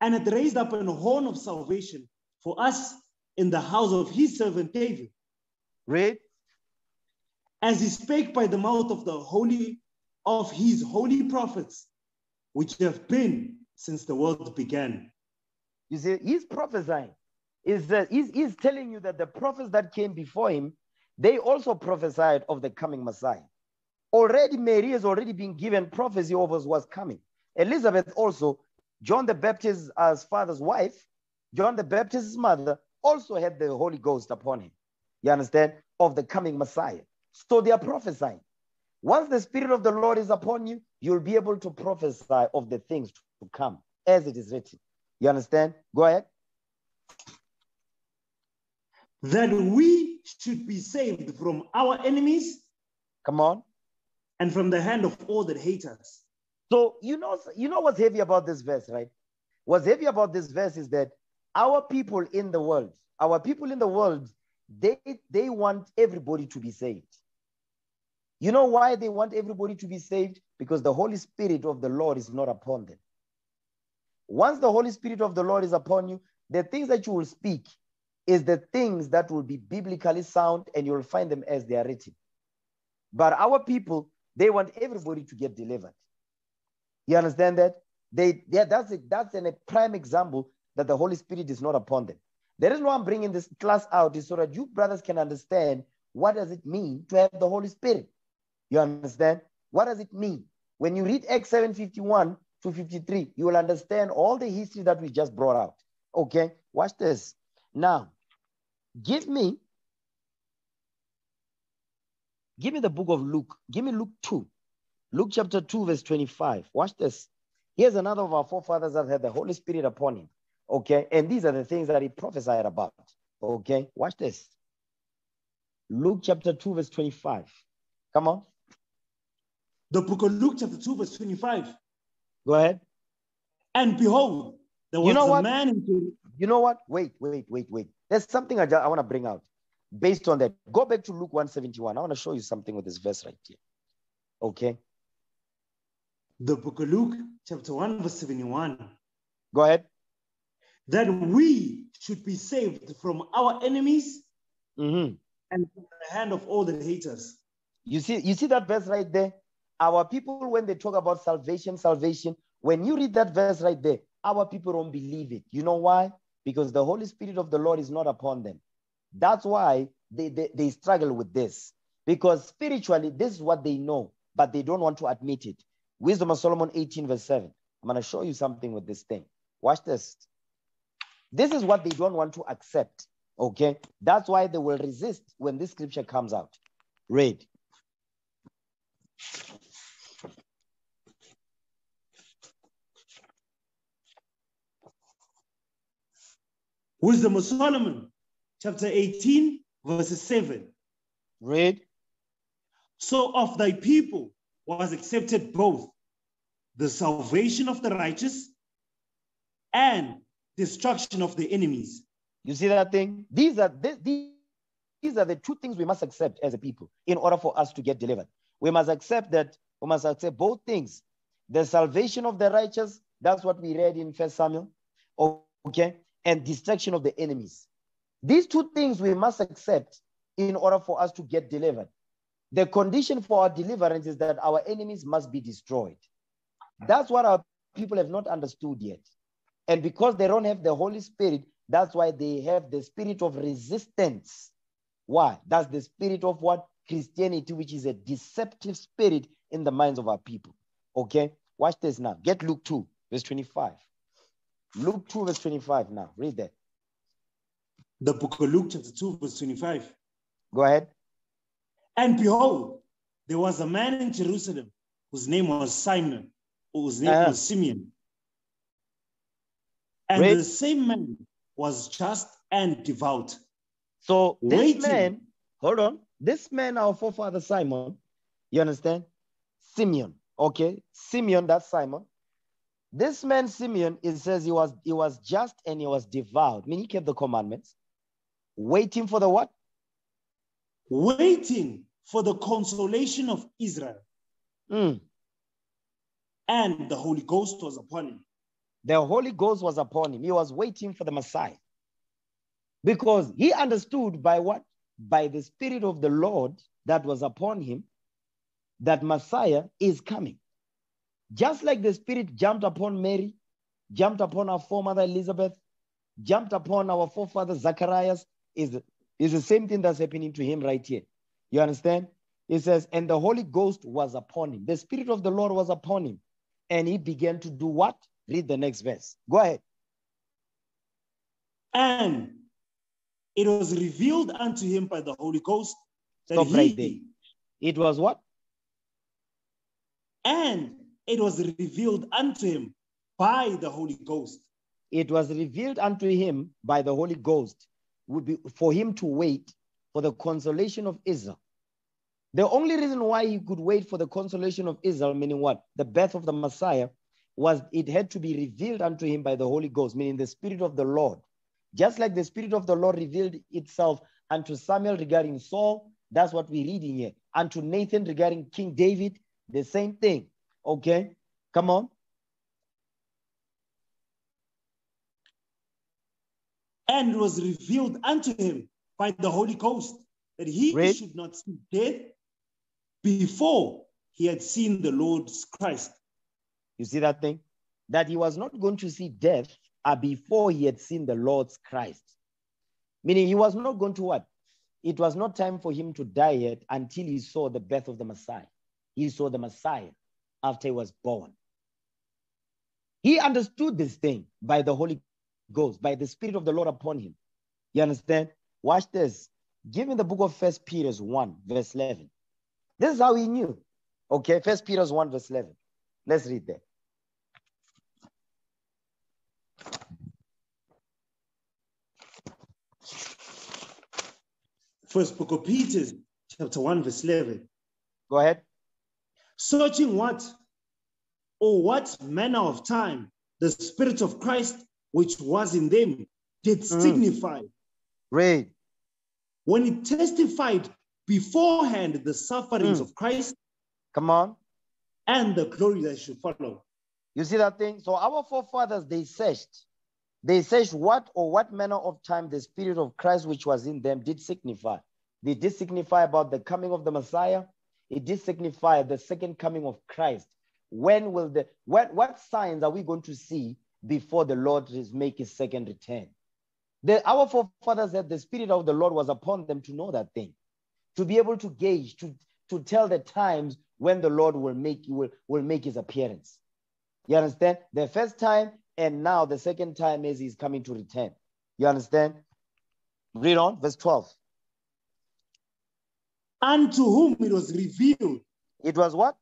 And hath raised up an horn of salvation for us in the house of his servant David. Read. As he spake by the mouth of the holy of his holy prophets, which have been since the world began. You see, he's prophesying. Is that he's, he's telling you that the prophets that came before him, they also prophesied of the coming Messiah. Already Mary has already been given prophecy of what was coming. Elizabeth also, John the Baptist's as father's wife, John the Baptist's mother also had the Holy Ghost upon him. You understand? Of the coming Messiah. So they are prophesying. Once the Spirit of the Lord is upon you, you'll be able to prophesy of the things to come as it is written. You understand? Go ahead. That we should be saved from our enemies. Come on. And from the hand of all that hate us. So you know, you know what's heavy about this verse, right? What's heavy about this verse is that our people in the world, our people in the world, they they want everybody to be saved. You know why they want everybody to be saved? Because the Holy Spirit of the Lord is not upon them. Once the Holy Spirit of the Lord is upon you, the things that you will speak is the things that will be biblically sound and you'll find them as they are written. But our people, they want everybody to get delivered. You understand that? They, yeah, that's it. That's an, a prime example that the Holy Spirit is not upon them. The reason why I'm bringing this class out is so that you brothers can understand what does it mean to have the Holy Spirit. You understand? What does it mean? When you read Acts 751 to 53, you will understand all the history that we just brought out. Okay, watch this. Now, give me, give me the book of Luke. Give me Luke 2. Luke chapter 2, verse 25. Watch this. Here's another of our forefathers that had the Holy Spirit upon him. Okay, and these are the things that he prophesied about. Okay, watch this. Luke chapter 2, verse 25. Come on. The book of Luke, chapter 2, verse 25. Go ahead. And behold, there was You know a what? man in You know what? Wait, wait, wait, wait. There's something I, I want to bring out based on that. Go back to Luke 171. I want to show you something with this verse right here. Okay, the book of Luke, chapter 1, verse 71. go ahead. That we should be saved from our enemies Mhm. and from the hand of all the haters. You see, you see that verse right there. Our people, when they talk about salvation, salvation, when you read that verse right there, our people don't believe it. You know why? Because the Holy Spirit of the Lord is not upon them. That's why they, they, they struggle with this. Because spiritually, this is what they know, but they don't want to admit it. Wisdom of Solomon 18, verse 7. I'm going to show you something with this thing. Watch this. This is what they don't want to accept. Okay. That's why they will resist when this scripture comes out. Read. Wisdom of Solomon, chapter 18, verse 7. Read. So of thy people was accepted both the salvation of the righteous and destruction of the enemies. You see that thing? These are these, these are the two things we must accept as a people in order for us to get delivered. We must accept that we must accept both things. The salvation of the righteous, that's what we read in First Samuel. Okay, and destruction of the enemies. These two things we must accept in order for us to get delivered. The condition for our deliverance is that our enemies must be destroyed. That's what our people have not understood yet. And because they don't have the Holy Spirit, that's why they have the spirit of resistance. Why? That's the spirit of what? Christianity, which is a deceptive spirit in the minds of our people. Okay? Watch this now. Get Luke 2, verse 25. Luke 2, verse 25 now. Read that. The book of Luke, chapter 2, verse 25. Go ahead. And behold, there was a man in Jerusalem whose name was Simon, whose name Uh-huh. was Simeon. And Read. the same man was just and devout. So this Waiting. man, hold on. This man, our forefather Simon, you understand? Simeon. Okay. Simeon, that's Simon. This man, Simeon, it says he was he was just and he was devout. Meaning he kept the commandments. Waiting for the what? waiting for the consolation of Israel. Mm. And the Holy Ghost was upon him. The Holy Ghost was upon him. He was waiting for the Messiah. Because he understood by what? By the Spirit of the Lord that was upon him, that Messiah is coming. Just like the Spirit jumped upon Mary, jumped upon our foremother Elizabeth, jumped upon our forefather Zacharias, is, is the same thing that's happening to him right here. You understand? It says, and the Holy Ghost was upon him. The Spirit of the Lord was upon him. And he began to do what? Read the next verse. Go ahead. And it was revealed unto him by the Holy Ghost that Stop he, right there. It was what? and it was revealed unto him by the Holy Ghost It was revealed unto him by the Holy Ghost would be for him to wait for the consolation of Israel. The only reason why he could wait for the consolation of Israel, meaning what? The birth of the Messiah, was it had to be revealed unto him by the Holy Ghost, meaning the Spirit of the Lord. Just like the Spirit of the Lord revealed itself unto Samuel regarding Saul, that's what we're reading here. Unto Nathan regarding King David, the same thing. Okay, come on. and was revealed unto him by the Holy Ghost that he Read. should not see death before he had seen the Lord Christ. You see that thing? That he was not going to see death uh, before he had seen the Lord's Christ. Meaning he was not going to what? It was not time for him to die yet until he saw the birth of the Messiah. He saw the Messiah after he was born. He understood this thing by the Holy Ghost, by the Spirit of the Lord upon him. You understand? Watch this. Give me the book of First Peter's 1, verse 11. This is how he knew. Okay, First Peter's 1, verse 11. Let's read that. First book of Peter, chapter 1, verse 11. Go ahead. Searching what? Or what manner of time the Spirit of Christ, which was in them, did signify Read. when it testified beforehand the sufferings Mm. of Christ Come on. and the glory that should follow. You see that thing? So our forefathers, they searched. They searched what or what manner of time the Spirit of Christ which was in them did signify. They did signify about the coming of the Messiah. It did signify the second coming of Christ. When will the what, what signs are we going to see before the Lord is make his second return? The, our forefathers said the Spirit of the Lord was upon them to know that thing. to be able to gauge, to, to tell the times when the Lord will make will, will make his appearance. You understand? The first time and now the second time is he's coming to return. You understand? Read on, verse 12. Unto whom it was revealed, It was what?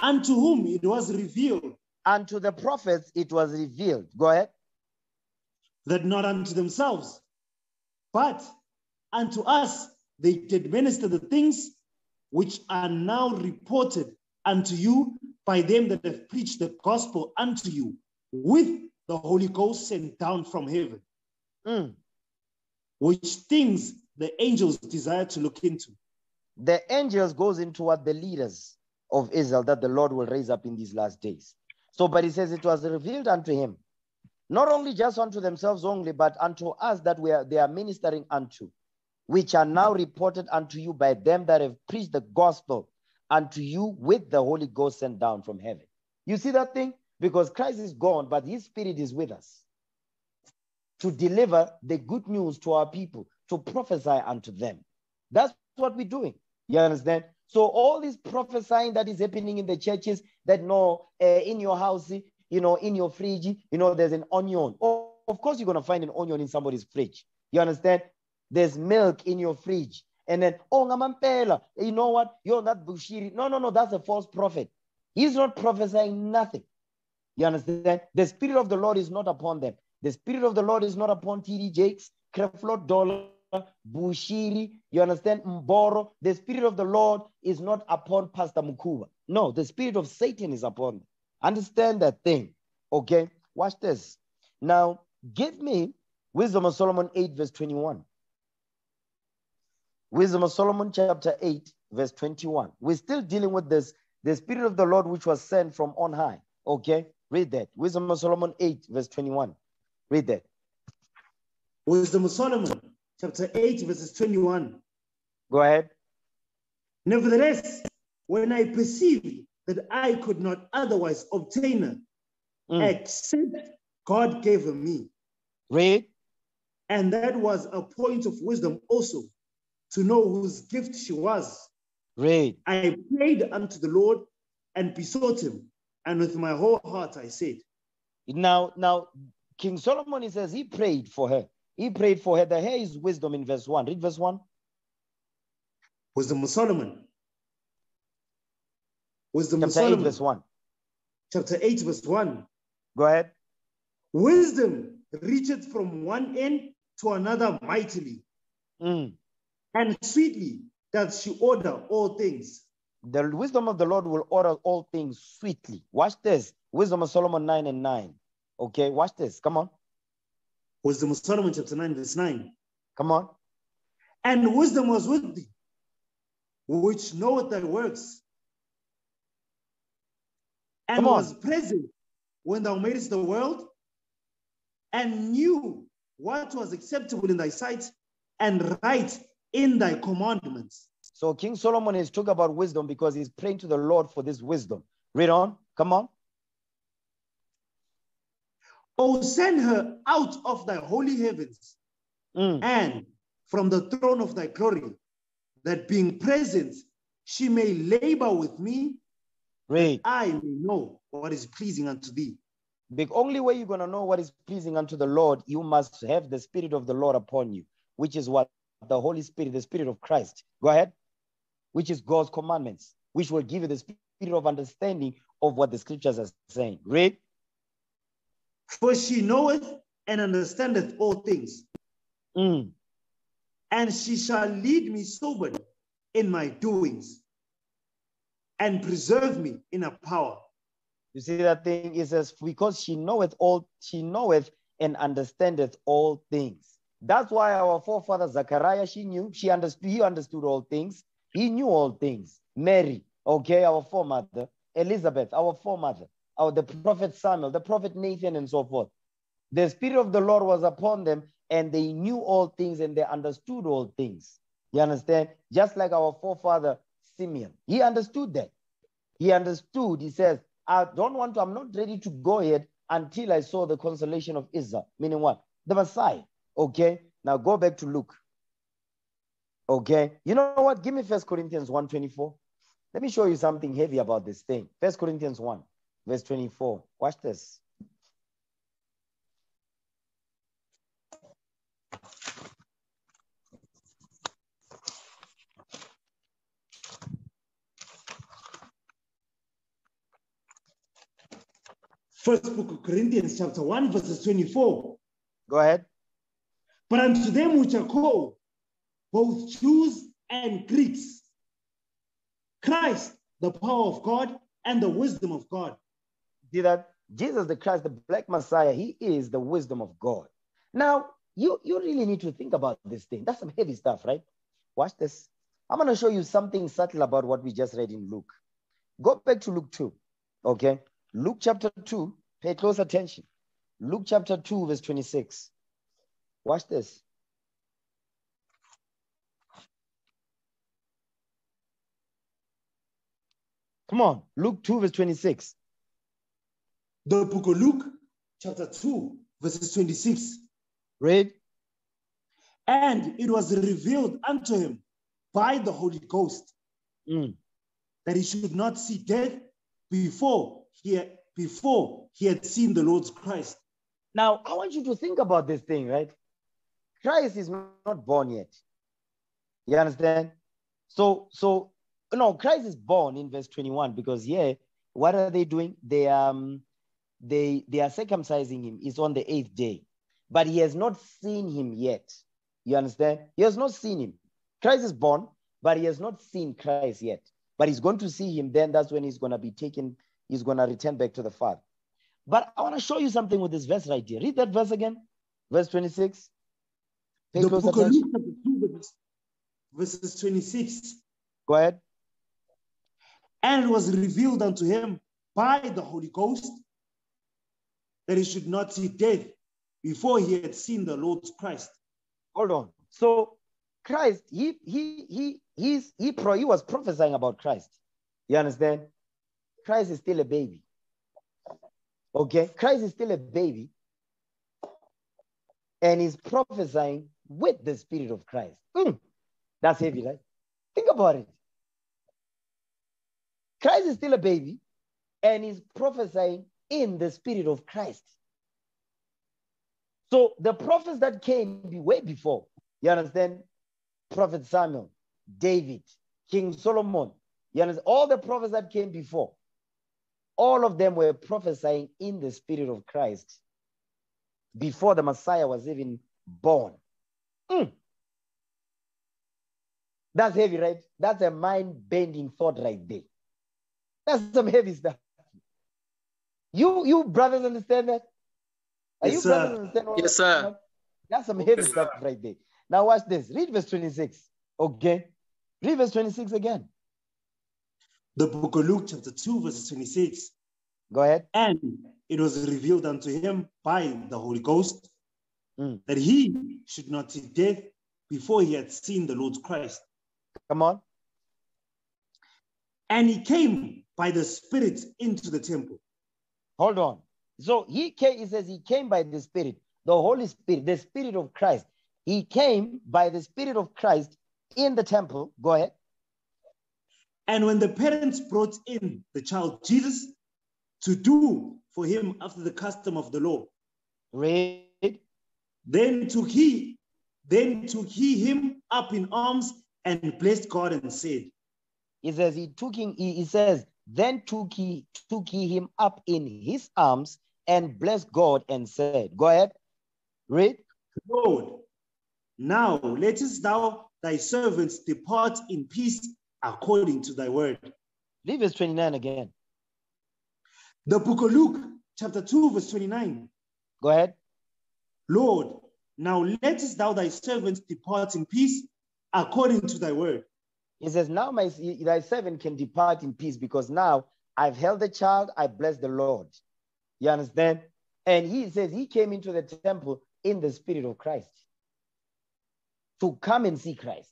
unto whom it was revealed, Unto the prophets it was revealed. Go ahead. that not unto themselves, but unto us they did minister the things which are now reported unto you by them that have preached the gospel unto you with the Holy Ghost sent down from heaven, Mm. which things the angels desire to look into. The angels goes into what the leaders of Israel that the Lord will raise up in these last days. So, but he says it was revealed unto him, not only just unto themselves only, but unto us that we are they are ministering unto, which are now reported unto you by them that have preached the gospel unto you with the Holy Ghost sent down from heaven. You see that thing? Because Christ is gone, but his spirit is with us to deliver the good news to our people, to prophesy unto them. That's what we're doing. You understand? So all this prophesying that is happening in the churches that no, uh, in your house, you know, in your fridge, you know, there's an onion. Oh, of course, you're gonna find an onion in somebody's fridge. You understand? There's milk in your fridge, and then oh, ngamampela, you know what? You're not Bushiri. No, no, no, that's a false prophet. He's not prophesying nothing. You understand? The spirit of the Lord is not upon them. The spirit of the Lord is not upon TD Jakes, Creflo Dollar, Bushiri, you understand? Mboro. The spirit of the Lord is not upon Pastor Mukuba. No, the spirit of Satan is upon. Understand that thing. Okay? Watch this. Now, give me Wisdom of Solomon 8, verse 21. Wisdom of Solomon, chapter 8, verse 21. We're still dealing with this, the spirit of the Lord which was sent from on high. Okay? Read that. Wisdom of Solomon 8, verse 21. Read that. Wisdom of Solomon, chapter 8, verses 21. Go ahead. Nevertheless, when I perceived that I could not otherwise obtain her, Mm. except God gave her me, Read. and that was a point of wisdom also, to know whose gift she was. Read. I prayed unto the Lord and besought him, and with my whole heart I said, Now, now, King Solomon, says he prayed for her. He prayed for her. The hair is wisdom in verse 1. Read verse 1. Wisdom of Solomon. Wisdom of Chapter 8, Solomon, verse 1. chapter 8, verse 1. Go ahead. Wisdom reacheth from one end to another mightily, Mm. and sweetly does she order all things. The wisdom of the Lord will order all things sweetly. Watch this. Wisdom of Solomon 9 and 9. Okay, watch this. Come on. Wisdom of Solomon, chapter 9, verse 9. Come on. And wisdom was with thee, which knoweth thy works, and Come on. was present when thou madest the world, and knew what was acceptable in thy sight, and right in thy commandments. So King Solomon is talking about wisdom because he's praying to the Lord for this wisdom. Read on. Come on. O send her out of thy holy heavens, Mm. and from the throne of thy glory, that being present, she may labor with me, Read. I may know what is pleasing unto thee. The only way you're going to know what is pleasing unto the Lord, you must have the Spirit of the Lord upon you, which is what the Holy Spirit, the Spirit of Christ. Go ahead. Which is God's commandments, which will give you the spirit of understanding of what the scriptures are saying. Read. For she knoweth and understandeth all things, Mm. and she shall lead me soberly in my doings, and preserve me in her power. You see that thing? It says, because she knoweth all, she knoweth and understandeth all things. That's why our forefather Zachariah, she knew, she understood, he understood all things. He knew all things. Mary, okay, our foremother, Elizabeth, our foremother, our the prophet Samuel, the prophet Nathan, and so forth. The spirit of the Lord was upon them, and they knew all things and they understood all things. You understand? Just like our forefather Simeon, he understood that. He understood. He says, I don't want to, I'm not ready to go yet until I saw the consolation of Israel. Meaning what? The Messiah. Okay. Now go back to Luke. Okay. You know what? Give me First Corinthians 1 24. Let me show you something heavy about this thing. First Corinthians 1, verse 24. Watch this. First book of Corinthians, chapter 1, verses 24. Go ahead. But unto them which are called, both Jews and Greeks, Christ, the power of God and the wisdom of God. That? Jesus the Christ, the black Messiah, he is the wisdom of God. Now, you, you really need to think about this thing. That's some heavy stuff, right? Watch this. I'm going to show you something subtle about what we just read in Luke. Go back to Luke 2, okay? Luke chapter 2, pay close attention. Luke chapter 2, verse 26. Watch this. Come on, Luke 2, verse 26. The book of Luke, chapter 2, verses 26. Read. And it was revealed unto him by the Holy Ghost Mm. that he should not see death before he had, before he had seen the Lord's Christ. Now, I want you to think about this thing, right? Christ is not born yet. You understand? So, so no, Christ is born in verse 21 because yeah, what are they doing? They um they they are circumcising him. It's on the eighth day, but he has not seen him yet. You understand? He has not seen him. Christ is born, but he has not seen Christ yet. But he's going to see him. Then that's when he's going to be taken. He's going to return back to the Father. But I want to show you something with this verse right here. Read that verse again, verse 26. Pay the close book of. Luke, chapter 2, verses- verses 26. Go ahead. And it was revealed unto him by the Holy Ghost that he should not see death before he had seen the Lord's Christ. hold on. So Christ, he he he he's he pro he was prophesying about Christ. You understand? Christ is still a baby. Okay, Christ is still a baby, and he's prophesying with the spirit of Christ. Mm, that's heavy, right? Think about it. Christ is still a baby, and he's prophesying in the spirit of Christ. So the prophets that came way before, you understand? Prophet Samuel, David, King Solomon, you understand? All the prophets that came before, all of them were prophesying in the spirit of Christ before the Messiah was even born. Mm. That's heavy, right? That's a mind bending thought right there. That's some heavy stuff. You, you brothers understand that? Are Yes, you sir. brothers understand? what Yes, I'm talking sir. about? That's some heavy Yes, stuff right there. Now watch this. Read verse 26. Okay. Read verse 26 again. The book of Luke, chapter 2, verses 26. Go ahead. And it was revealed unto him by the Holy Ghost Mm. that he should not see death before he had seen the Lord Christ. Come on. And he came by the Spirit into the temple. Hold on. So he came, he says he came by the Spirit, the Holy Spirit, the Spirit of Christ. He came by the Spirit of Christ in the temple. Go ahead. And when the parents brought in the child Jesus to do for him after the custom of the law, Read. then took he, then took he him up in arms and blessed God and said, He says he took him, he, he says, then took he took he him up in his arms and blessed God and said, Go ahead. Read. Lord, now lettest thou thy servants depart in peace according to thy word. Read verse 29 again. The book of Luke, chapter 2, verse 29. Go ahead. Lord, now lettest thou thy servants depart in peace according to thy word. He says, Now my thy servant can depart in peace because now I've held the child, I bless the Lord. You understand? And he says he came into the temple in the spirit of Christ to come and see Christ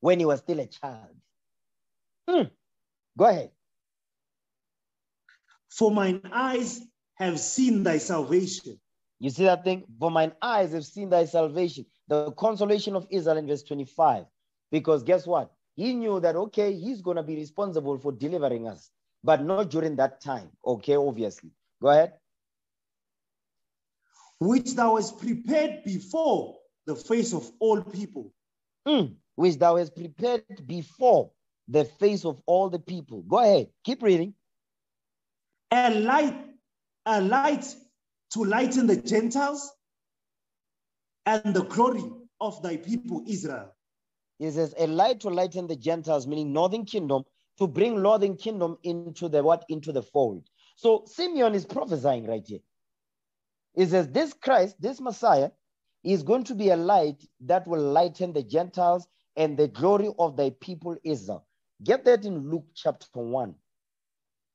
when he was still a child. Hmm. Go ahead. For mine eyes have seen thy salvation, You see that thing? For mine eyes have seen thy salvation, the consolation of Israel in verse 25. Because guess what? He knew that, okay, he's going to be responsible for delivering us, but not during that time. Okay, obviously. Go ahead. Which thou hast prepared before the face of all people. Mm, which thou hast prepared before the face of all the people. Go ahead. Keep reading. A light, a light to lighten the Gentiles and the glory of thy people Israel. He says, a light to lighten the Gentiles, meaning northern kingdom, to bring northern kingdom into the what? Into the fold. So Simeon is prophesying right here. He says, this Christ, this Messiah, is going to be a light that will lighten the Gentiles and the glory of thy people Israel. Get that in Luke chapter 1.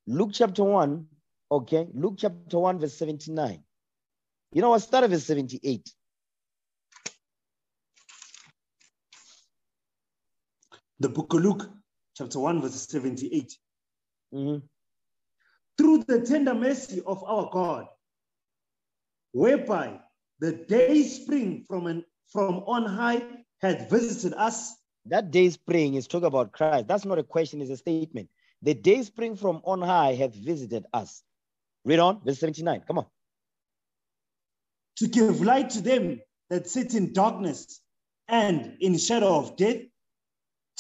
Luke chapter 1, okay? Luke chapter 1, verse 79. You know what? Start of verse 78. The book of Luke, chapter 1, verse 78. Mhm. Through the tender mercy of our God, whereby the day spring from, an, from on high had visited us, That day spring is talking about Christ. That's not a question, it's a statement. The day spring from on high hath visited us. Read on, verse 79. Come on. to give light to them that sit in darkness and in shadow of death,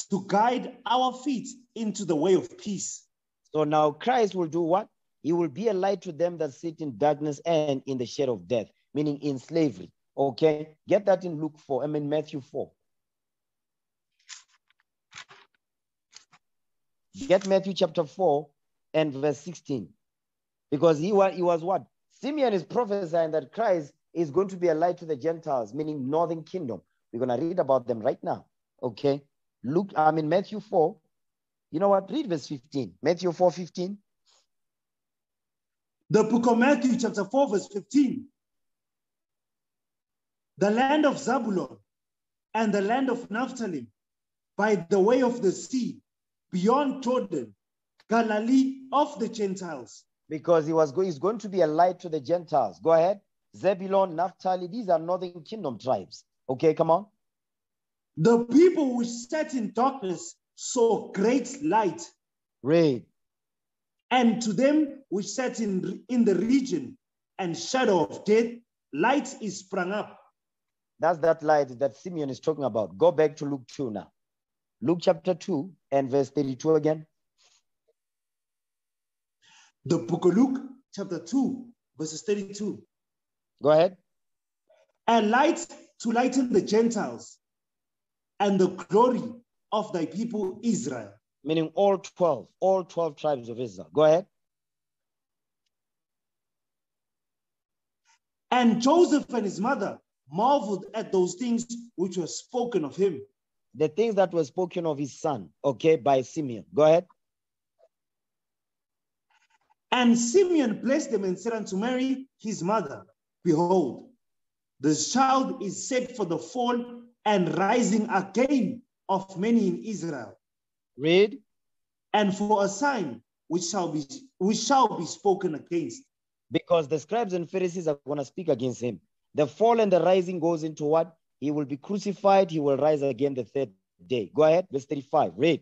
to guide our feet into the way of peace. So now Christ will do what? He will be a light to them that sit in darkness and in the shadow of death, meaning in slavery. Okay, get that in Luke 4, I mean Matthew 4. Get Matthew chapter 4 and verse 16. Because he was, he was what? Simeon is prophesying that Christ is going to be a light to the Gentiles, meaning northern kingdom. We're going to read about them right now. Okay. Luke, I mean Matthew 4. You know what? Read verse 15. Matthew 4 15. The book of Matthew, chapter 4, verse 15. The land of Zabulon and the land of Naphtali, by the way of the sea, beyond Jordan, Galilee of the Gentiles. because he was go- he's going to be a light to the Gentiles. Go ahead. Zebulon, Naphtali, these are northern kingdom tribes. Okay, come on. The people which sat in darkness saw great light, Read. and to them which sat in, in the region and shadow of death, light is sprung up. That's that light that Simeon is talking about. Go back to Luke 2 now. Luke chapter 2 and verse 32 again. The book of Luke, chapter 2, verses 32. Go ahead. And light to lighten the Gentiles and the glory of thy people Israel. Meaning all 12, all 12 tribes of Israel. Go ahead. And Joseph and his mother marveled at those things which were spoken of him. The things that were spoken of his son, okay, by Simeon. Go ahead. And Simeon blessed them and said unto Mary, his mother, Behold, the child is set for the fall and rising again of many in Israel, Read. and for a sign which shall be which shall be spoken against. Because the scribes and Pharisees are going to speak against him. The fall and the rising goes into what? He will be crucified. He will rise again the third day. Go ahead. Verse 35. Read.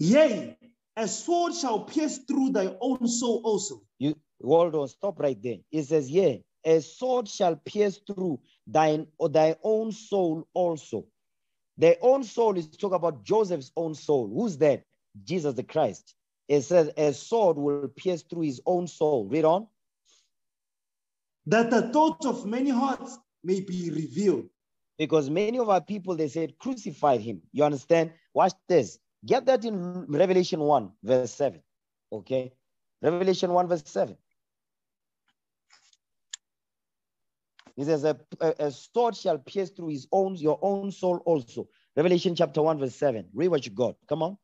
Yea, a sword shall pierce through thy own soul also, You hold on, stop right there. It says, Yeah, a sword shall pierce through thine or thy own soul also. Their own soul is talk about Joseph's own soul. Who's that? Jesus the Christ. It says a sword will pierce through his own soul. Read on. that the thoughts of many hearts may be revealed. Because many of our people they said crucified him. You understand? Watch this. Get that in Revelation 1, verse 7. Okay. Revelation 1, verse 7. He says, a, a, sword shall pierce through his own, your own soul also. Revelation chapter 1, verse 7. Read what you got. Come on.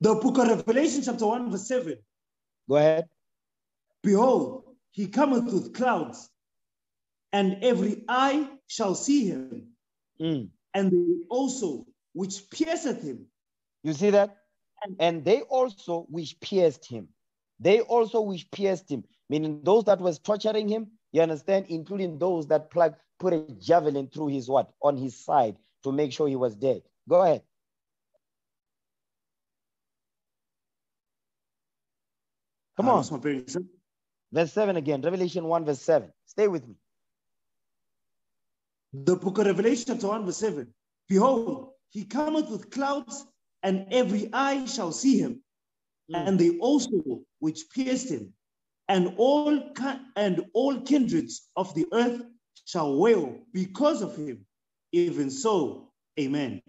The book of Revelation, chapter 1, verse 7. Go ahead. Behold, he cometh with clouds, and every eye shall see him, Mm. and they also which pierceth him, You see that? And they also which pierced him. They also which pierced him, meaning those that was torturing him, you understand, including those that plug, put a javelin through his what? On his side to make sure he was dead. Go ahead. Come on. my bearings. Verse 7 again. Revelation 1, verse 7. Stay with me. The book of Revelation, chapter 1, verse 7. Behold, he cometh with clouds, and every eye shall see him, Mm. and they also which pierced him, and all and all kindreds of the earth shall wail because of him. Even so, amen.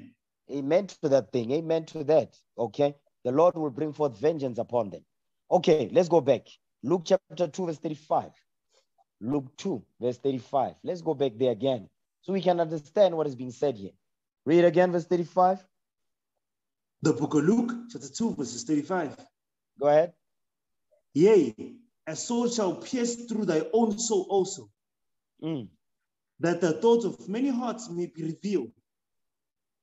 Amen to that thing. Amen to that. Okay. The Lord will bring forth vengeance upon them. Okay, let's go back. Luke chapter 2, verse 35. Luke 2, verse 35. Let's go back there again so we can understand what is being said here. Read again, verse 35. The book of Luke, chapter 2, verses 35. Go ahead. Yea, a sword shall pierce through thy own soul also, Mm. that the thoughts of many hearts may be revealed.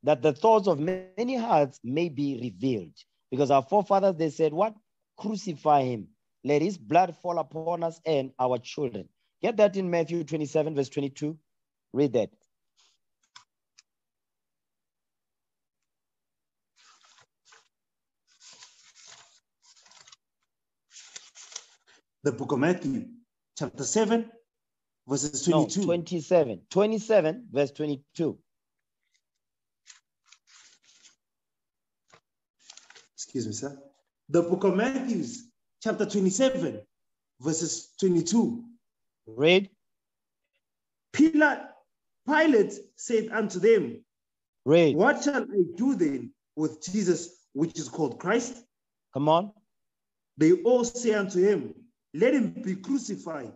That the thoughts of many hearts may be revealed. Because our forefathers, they said, What? Crucify him. Let his blood fall upon us and our children. Get that in Matthew 27, verse 22. Read that. The book of Matthew, chapter 7, verses No, 22. 27. 27, verse 22. Excuse me, sir. The book of Matthew, chapter 27, verses 22. Read. Pilate, Pilate said unto them, Read. What shall I do then with Jesus, which is called Christ? Come on. They all say unto him, Let him be crucified.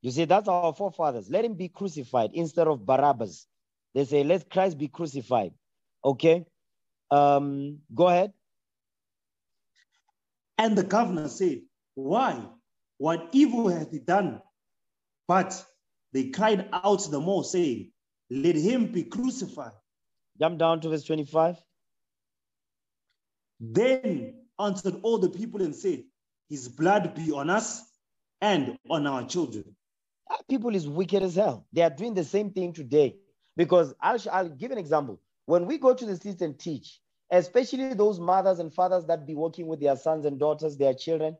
You see, that's our forefathers. Let him be crucified instead of Barabbas. They say, let Christ be crucified. Okay. Um, go ahead. And the governor said, Why? What evil hath he done? But they cried out the more, saying, Let him be crucified. Jump down to verse 25. Then answered all the people and said, His blood be on us and on our children. Ah, People is wicked as hell. They are doing the same thing today. Because I'll, I'll give an example. When we go to the streets and teach, especially those mothers and fathers that be working with their sons and daughters, their children,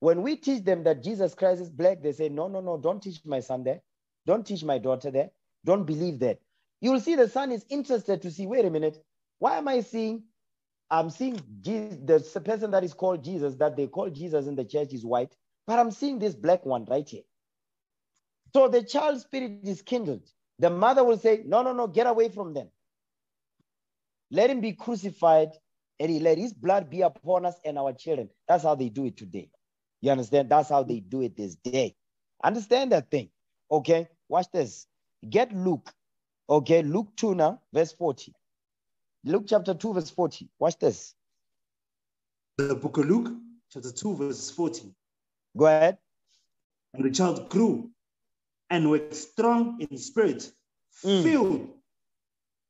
when we teach them that Jesus Christ is black, they say, no, no, no, don't teach my son there. Don't teach my daughter there. Don't believe that. You'll see the son is interested to see, wait a minute, why am I seeing, I'm seeing Jesus, the person that is called Jesus, that they call Jesus in the church is white, but I'm seeing this black one right here. So the child spirit is kindled. The mother will say, no, no, no, get away from them. Let him be crucified and he let his blood be upon us and our children. That's how they do it today. You understand? That's how they do it this day. Understand that thing. Okay, watch this. Get Luke. Okay, Luke 2 now, verse 40. Luke chapter 2, verse 40. Watch this. The book of Luke, chapter 2, verses 40. Go ahead. And the child grew and waxed strong in spirit, Mm. filled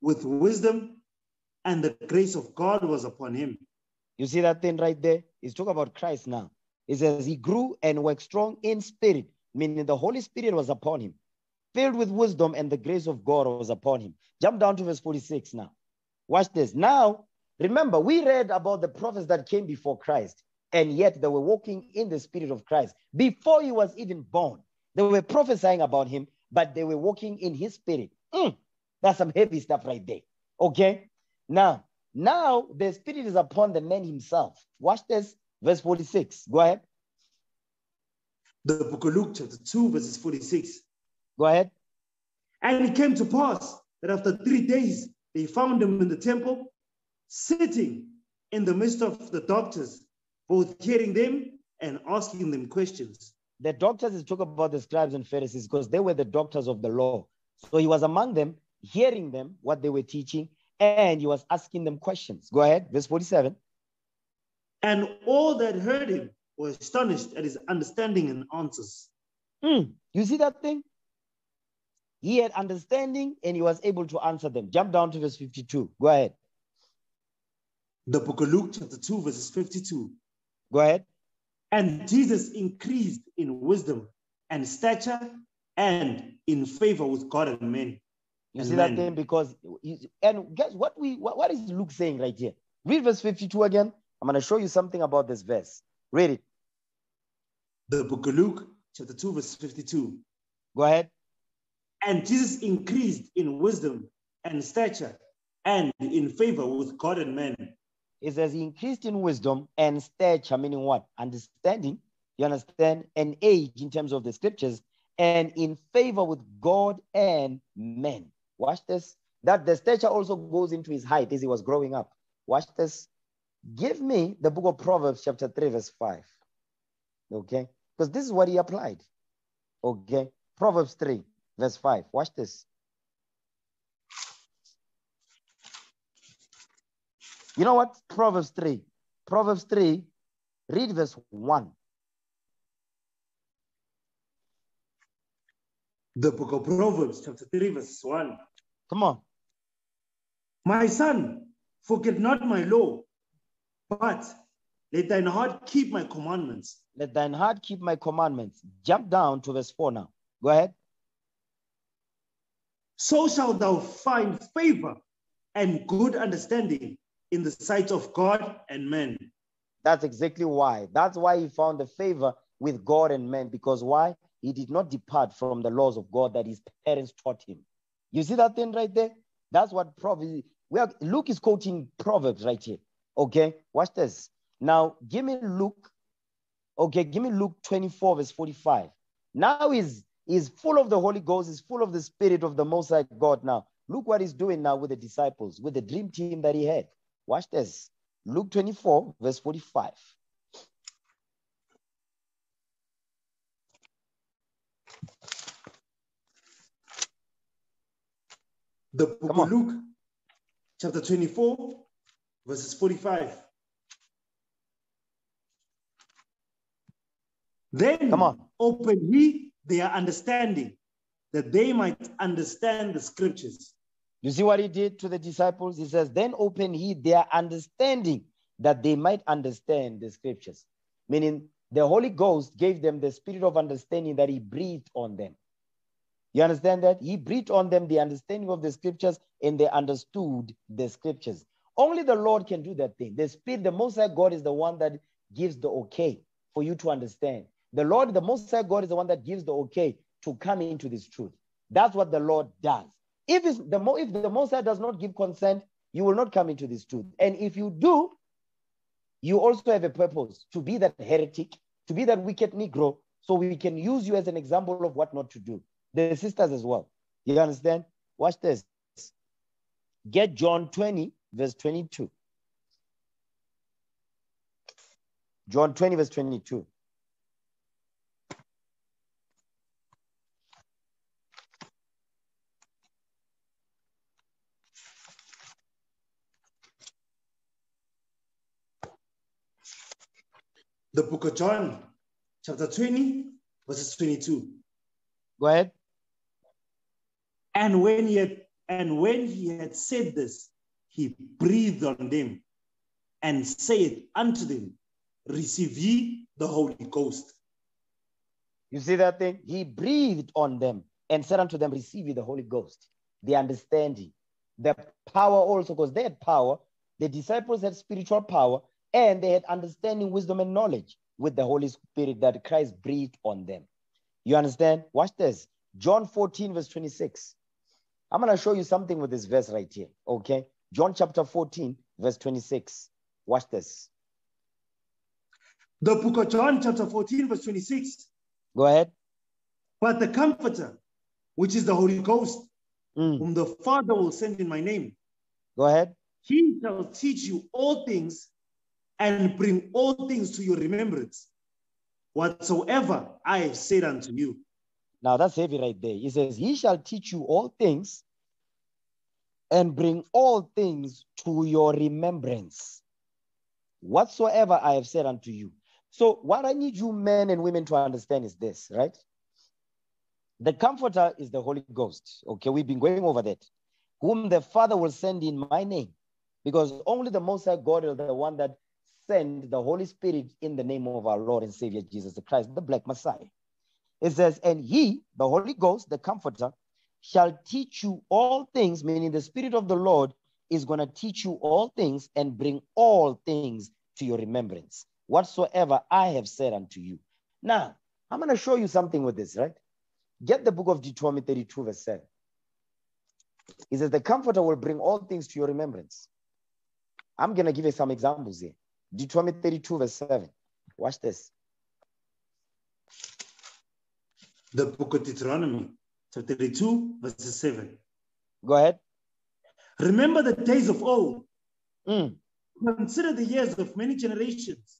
with wisdom, and the grace of God was upon him. You see that thing right there? He's talking about Christ now. It says he grew and waxed strong in spirit, meaning the Holy Spirit was upon him, filled with wisdom, and the grace of God was upon him. Jump down to verse 46 now. Watch this. Now, remember, we read about the prophets that came before Christ, and yet they were walking in the spirit of Christ before he was even born. They were prophesying about him, but they were walking in his spirit. Mm, that's some heavy stuff right there. Okay. Now, now the spirit is upon the man himself. Watch this, verse 46. Go ahead. The book of Luke, chapter 2, verses 46. Go ahead. And it came to pass that after three days they found him in the temple, sitting in the midst of the doctors, both hearing them and asking them questions. The doctors is talking about the scribes and Pharisees because they were the doctors of the law. So he was among them, hearing them, what they were teaching, and he was asking them questions. Go ahead, verse 47. And all that heard him were astonished at his understanding and answers. Hmm, You see that thing? He had understanding and he was able to answer them. Jump down to verse 52. Go ahead. The book of Luke, chapter 2, verses 52. Go ahead. And Jesus increased in wisdom and stature and in favor with God and men. You And see that thing? Because, and guess what we what, what is Luke saying right here? Read verse 52 again. I'm going to show you something about this verse. Read it. The book of Luke, chapter 2, verse 52. Go ahead. And Jesus increased in wisdom and stature and in favor with God and men. It says increased in wisdom and stature, meaning what? Understanding, you understand, and age in terms of the scriptures, and in favor with God and men. Watch this. That the stature also goes into his height as he was growing up. Watch this. Give me the book of Proverbs, chapter 3, verse 5. Okay? Because this is what he applied. Okay? Proverbs 3, verse 5. Watch this. You know what? Proverbs 3. Proverbs 3, read verse 1. The book of Proverbs, chapter 3, verse 1. Come on. My son, forget not my law, but let thine heart keep my commandments. Let thine heart keep my commandments. Jump down to verse 4 now. Go ahead. So shalt thou find favor and good understanding in the sight of God and men. That's exactly why. That's why he found the favor with God and men. Because why? He did not depart from the laws of God that his parents taught him. You see that thing right there? That's what Proverbs. We are, Luke is quoting Proverbs right here. Okay, watch this. Now, give me Luke. Okay, give me Luke 24, verse 45. Now he's, he's full of the Holy Ghost, he's full of the Spirit of the Most High God now. Look what he's doing now with the disciples, with the dream team that he had. Watch this. Luke 24, verse 45. The book Come of on. Luke, chapter 24, verses 45. Then Come on. open he their understanding, that they might understand the scriptures. You see what he did to the disciples? He says, Then open he their understanding that they might understand the scriptures. Meaning, the Holy Ghost gave them the spirit of understanding that he breathed on them. You understand that? He breathed on them the understanding of the scriptures and they understood the scriptures. Only the Lord can do that thing. The Spirit, the Most High God, is the one that gives the okay for you to understand. The Lord, the Most High God, is the one that gives the okay to come into this truth. That's what the Lord does. If the mo- if the High does not give consent, you will not come into this truth. And if you do, you also have a purpose to be that heretic, to be that wicked Negro, so we can use you as an example of what not to do. The sisters as well. You understand? Watch this. Get John 20, verse 22. John 20, verse 22. The book of John, chapter 20, verses 22. Go ahead. And when he had and when he had said this, he breathed on them and said unto them, Receive ye the Holy Ghost. You see that thing? He breathed on them and said unto them, Receive ye the Holy Ghost, the understanding, the power also, because they had power. The disciples had spiritual power and they had understanding, wisdom, and knowledge with the Holy Spirit that Christ breathed on them. You understand? Watch this. John 14, verse 26. I'm going to show you something with this verse right here. Okay. John chapter 14, verse 26. Watch this. The book of John, chapter 14, verse 26. Go ahead. But the Comforter, which is the Holy Ghost, Mm, whom the Father will send in my name, Go ahead. he shall teach you all things and bring all things to your remembrance, whatsoever I have said unto you. Now that's heavy right there. He says, He shall teach you all things and bring all things to your remembrance, whatsoever I have said unto you. So, what I need you men and women to understand is this, right? The Comforter is the Holy Ghost. Okay, we've been going over that, whom the Father will send in my name, because only the Most High God is the one that sent the Holy Spirit in the name of our Lord and Savior Jesus Christ, the Black Messiah. It says, and he, the Holy Ghost, the Comforter, shall teach you all things, meaning the Spirit of the Lord is going to teach you all things and bring all things to your remembrance, whatsoever I have said unto you. Now, I'm going to show you something with this, right? Get the book of Deuteronomy 32, verse 7. He says, The Comforter will bring all things to your remembrance. I'm going to give you some examples here. Deuteronomy 32, verse 7. Watch this. The book of Deuteronomy, chapter 32, verse 7. Go ahead. Remember the days of old. Mm. Consider the years of many generations.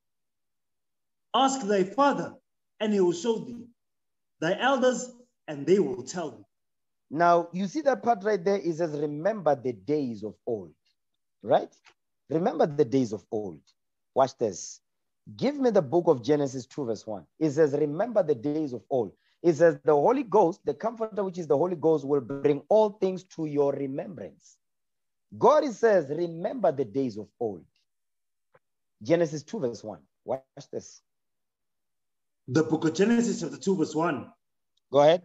Ask thy father, and he will show thee. Thy elders, and they will tell thee. Now, you see that part right there? It says, Remember the days of old, right? Remember the days of old. Watch this. Give me the book of Genesis 2, verse 1. It says, Remember the days of old. It says, The Holy Ghost, the Comforter, which is the Holy Ghost, will bring all things to your remembrance. God says, Remember the days of old. Genesis 2, verse 1. Watch this. The book of Genesis, chapter 2, verse 1. Go ahead.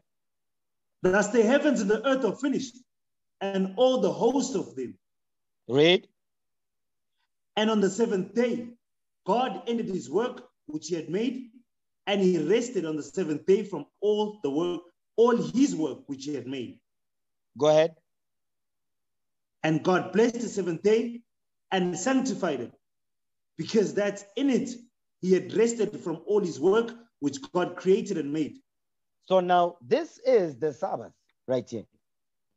Thus the heavens and the earth are finished, and all the host of them. Read. And on the seventh day, God ended his work which he had made, and he rested on the seventh day from all the work, all his work which he had made. Go ahead. And God blessed the seventh day and sanctified it, because that in it he had rested from all his work which God created and made. So now this is the Sabbath right here.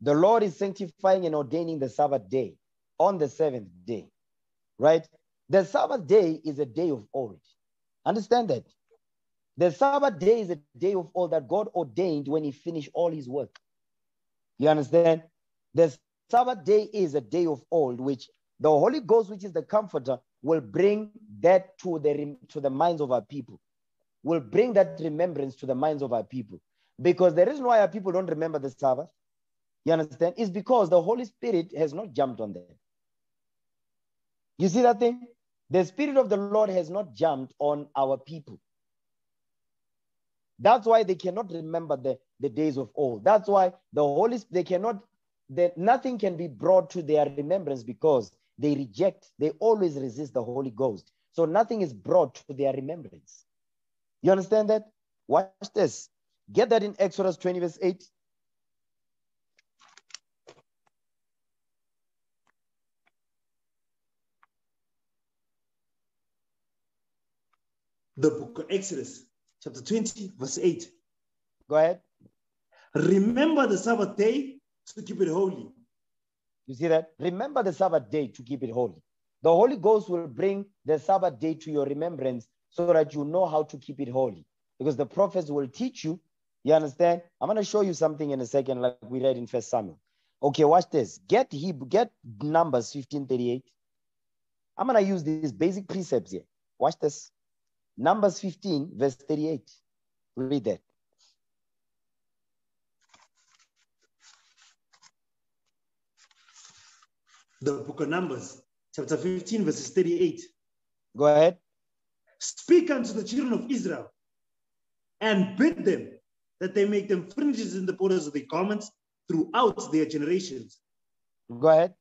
The Lord is sanctifying and ordaining the Sabbath day on the seventh day, right? The Sabbath day is a day of old. Understand that? The Sabbath day is a day of old that God ordained when he finished all his work. You understand? The Sabbath day is a day of old, which the Holy Ghost, which is the comforter, will bring that to the, to the minds of our people, will bring that remembrance to the minds of our people. Because the reason why our people don't remember the Sabbath, you understand, is because the Holy Spirit has not jumped on them. You see that thing? The Spirit of the Lord has not jumped on our people. That's why they cannot remember the, the days of old. That's why the Holy they cannot, that nothing can be brought to their remembrance because they reject, they always resist the Holy Ghost. So nothing is brought to their remembrance. You understand that? Watch this. Get that in Exodus 20, verse 8. The book of Exodus, chapter 20, verse 8. Go ahead. Remember the Sabbath day to keep it holy. You see that? Remember the Sabbath day to keep it holy. The Holy Ghost will bring the Sabbath day to your remembrance so that you know how to keep it holy. Because the prophets will teach you. You understand? I'm going to show you something in a second, like we read in First Samuel. Okay, watch this. Get Hebrew, get Numbers 1538. I'm going to use these basic precepts here. Watch this. Numbers 15, verse 38. Read that. The book of Numbers, chapter 15, verses 38. Go ahead. Speak unto the children of Israel and bid them that they make them fringes in the borders of their garments throughout their generations, Go ahead.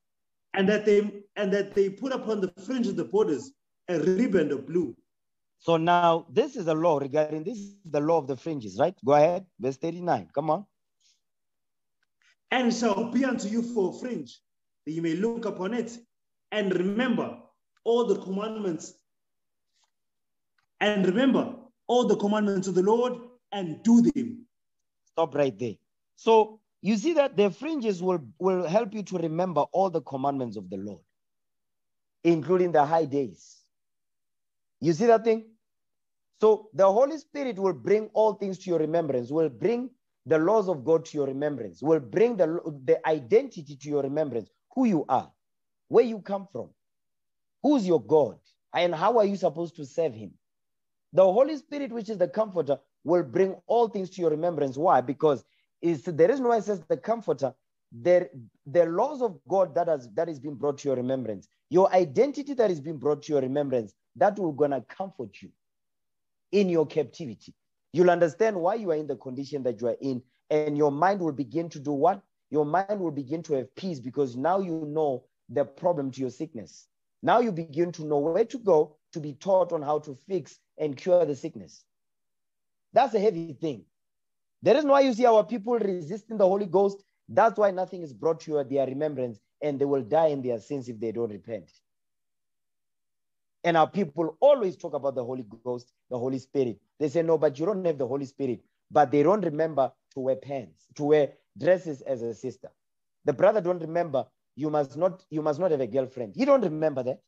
and that they and that they put upon the fringe of the borders a ribbon of blue. So now this is the law regarding this is the law of the fringes, right? Go ahead. Verse 39. Come on. and shall be unto you for a fringe, that you may look upon it and remember all the commandments. And remember all the commandments of the Lord and do them. Stop right there. So you see that the fringes will, will help you to remember all the commandments of the Lord, including the high days. You see that thing? So the Holy Spirit will bring all things to your remembrance, will bring the laws of God to your remembrance, will bring the, the identity to your remembrance, who you are, where you come from, who's your God, and how are you supposed to serve him. The Holy Spirit, which is the comforter, will bring all things to your remembrance. Why? Because is the reason why it says the comforter, the, the laws of God that has that is being brought to your remembrance, your identity that is being brought to your remembrance, that will gonna comfort you in your captivity. You'll understand why you are in the condition that you are in, and your mind will begin to do what? Your mind will begin to have peace because now you know the problem to your sickness. Now you begin to know where to go to be taught on how to fix and cure the sickness. That's a heavy thing. The reason why you see our people resisting the Holy Ghost, that's why nothing is brought to their remembrance and they will die in their sins if they don't repent. And our people always talk about the Holy Ghost, the Holy Spirit. They say, no, but you don't have the Holy Spirit. But they don't remember to wear pants, to wear dresses as a sister. The brother don't remember you must not you must not have a girlfriend. He don't remember that.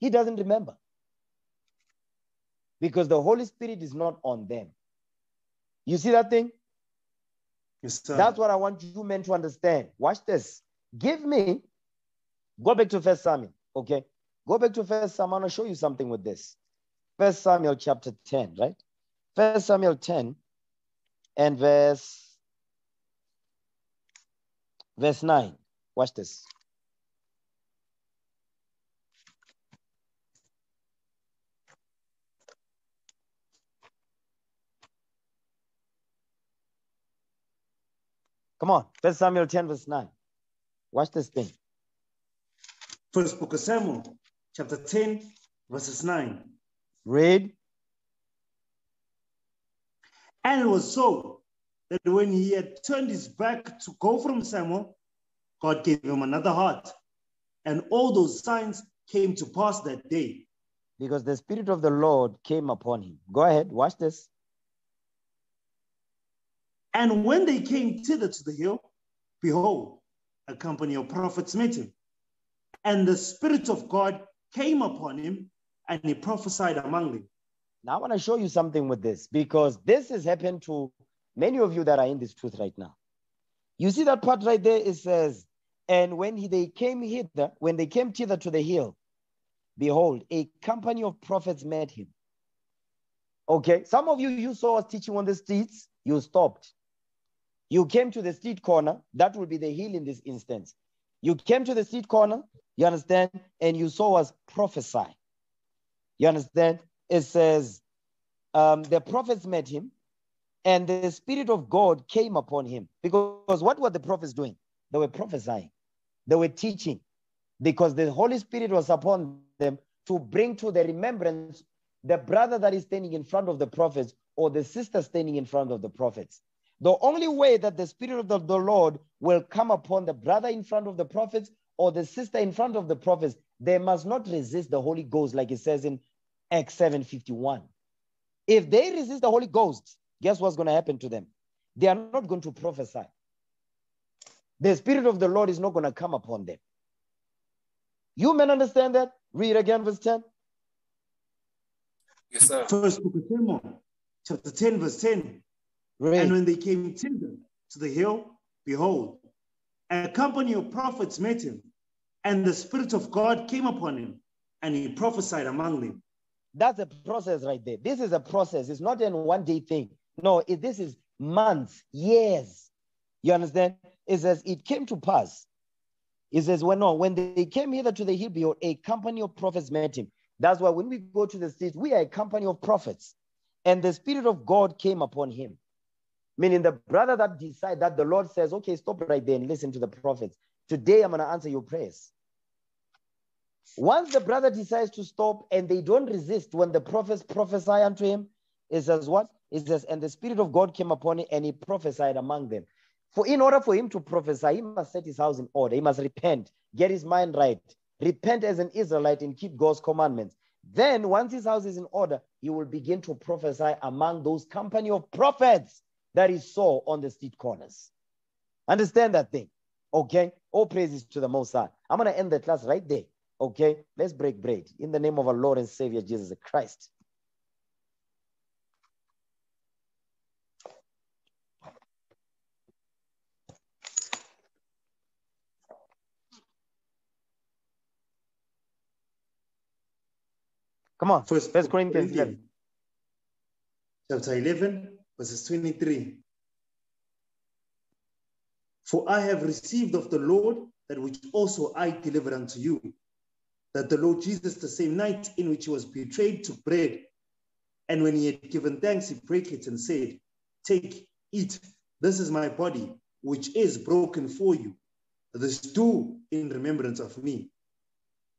He doesn't remember. Because the Holy Spirit is not on them. You see that thing? Yes, sir. That's what I want you men to understand. Watch this. Give me, go back to First Samuel, okay? Go back to First Samuel. I want to show you something with this. First Samuel chapter 10, right? First Samuel 10 and verse verse 9. Watch this. Come on, First Samuel 10, verse 9. Watch this thing. First book of Samuel, chapter 10, verses 9. Read. And it was so that when he had turned his back to go from Samuel, God gave him another heart. And all those signs came to pass that day. Because the Spirit of the Lord came upon him. Go ahead, watch this. And when they came thither to the hill, behold, a company of prophets met him. And the Spirit of God came upon him, and he prophesied among them. Now I want to show you something with this because this has happened to many of you that are in this truth right now. You see that part right there? It says, and when he, they came hither, when they came thither to the hill, behold, a company of prophets met him. Okay, some of you, you saw us teaching on the streets, you stopped. You came to the street corner, that will be the hill in this instance. You came to the street corner, you understand, and you saw us prophesy. You understand? It says, um, the prophets met him, and the Spirit of God came upon him. Because what were the prophets doing? They were prophesying, they were teaching, because the Holy Spirit was upon them to bring to the remembrance the brother that is standing in front of the prophets or the sister standing in front of the prophets. The only way that the Spirit of the, the Lord will come upon the brother in front of the prophets or the sister in front of the prophets, they must not resist the Holy Ghost, like it says in Acts 7:51. If they resist the Holy Ghost, guess what's going to happen to them? They are not going to prophesy. The Spirit of the Lord is not going to come upon them. You men understand that? Read again, verse 10. Yes, sir. First book of Samuel, chapter 10, verse 10. Read. And when they came thither to the hill, behold, a company of prophets met him, and the Spirit of God came upon him, and he prophesied among them. That's a process right there. This is a process. It's not a one day thing. No, it, this is months, years. You understand? It says, it came to pass. It says, when no, when they came hither to the hill, behold, a company of prophets met him. That's why when we go to the streets, we are a company of prophets. And the Spirit of God came upon him. Meaning the brother that decide that the Lord says, okay, stop right there and listen to the prophets. Today I'm going to answer your prayers. Once the brother decides to stop and they don't resist when the prophets prophesy unto him, it says what? It says, and the Spirit of God came upon him and he prophesied among them. For in order for him to prophesy, he must set his house in order. He must repent, get his mind right, repent as an Israelite and keep God's commandments. Then, once his house is in order, he will begin to prophesy among those company of prophets that he saw on the street corners. Understand that thing. Okay? All praises to the Most High. I'm going to end the class right there. Okay? Let's break bread in the name of our Lord and Savior Jesus Christ. Come on. First, First Corinthians 11. chapter 11, verses 23. For I have received of the Lord that which also I delivered unto you, that the Lord Jesus, the same night in which he was betrayed, took bread. And when he had given thanks, he brake it and said, Take, eat. This is my body, which is broken for you. This do in remembrance of me.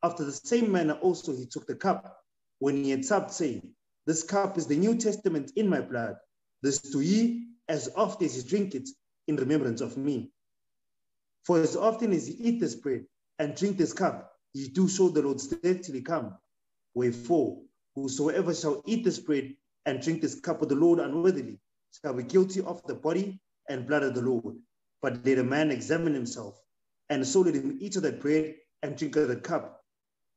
After the same manner also he took the cup when he had supped, saying, This cup is the New Testament in my blood. This do ye as often as ye drink it in remembrance of me. For as often as ye eat this bread and drink this cup, ye do show the Lord's death till he come. Wherefore, whosoever shall eat this bread and drink this cup of the Lord unworthily shall be guilty of the body and blood of the Lord. But let a man examine himself, and so let him eat of that bread and drink of the cup.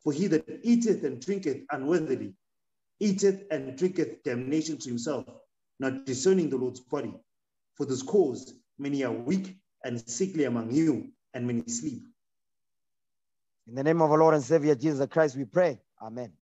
For he that eateth and drinketh unworthily eateth and drinketh damnation to himself, not discerning the Lord's body. For this cause many are weak and sickly among you, and many sleep. In the name of our Lord and Savior Jesus Christ, we pray. Amen.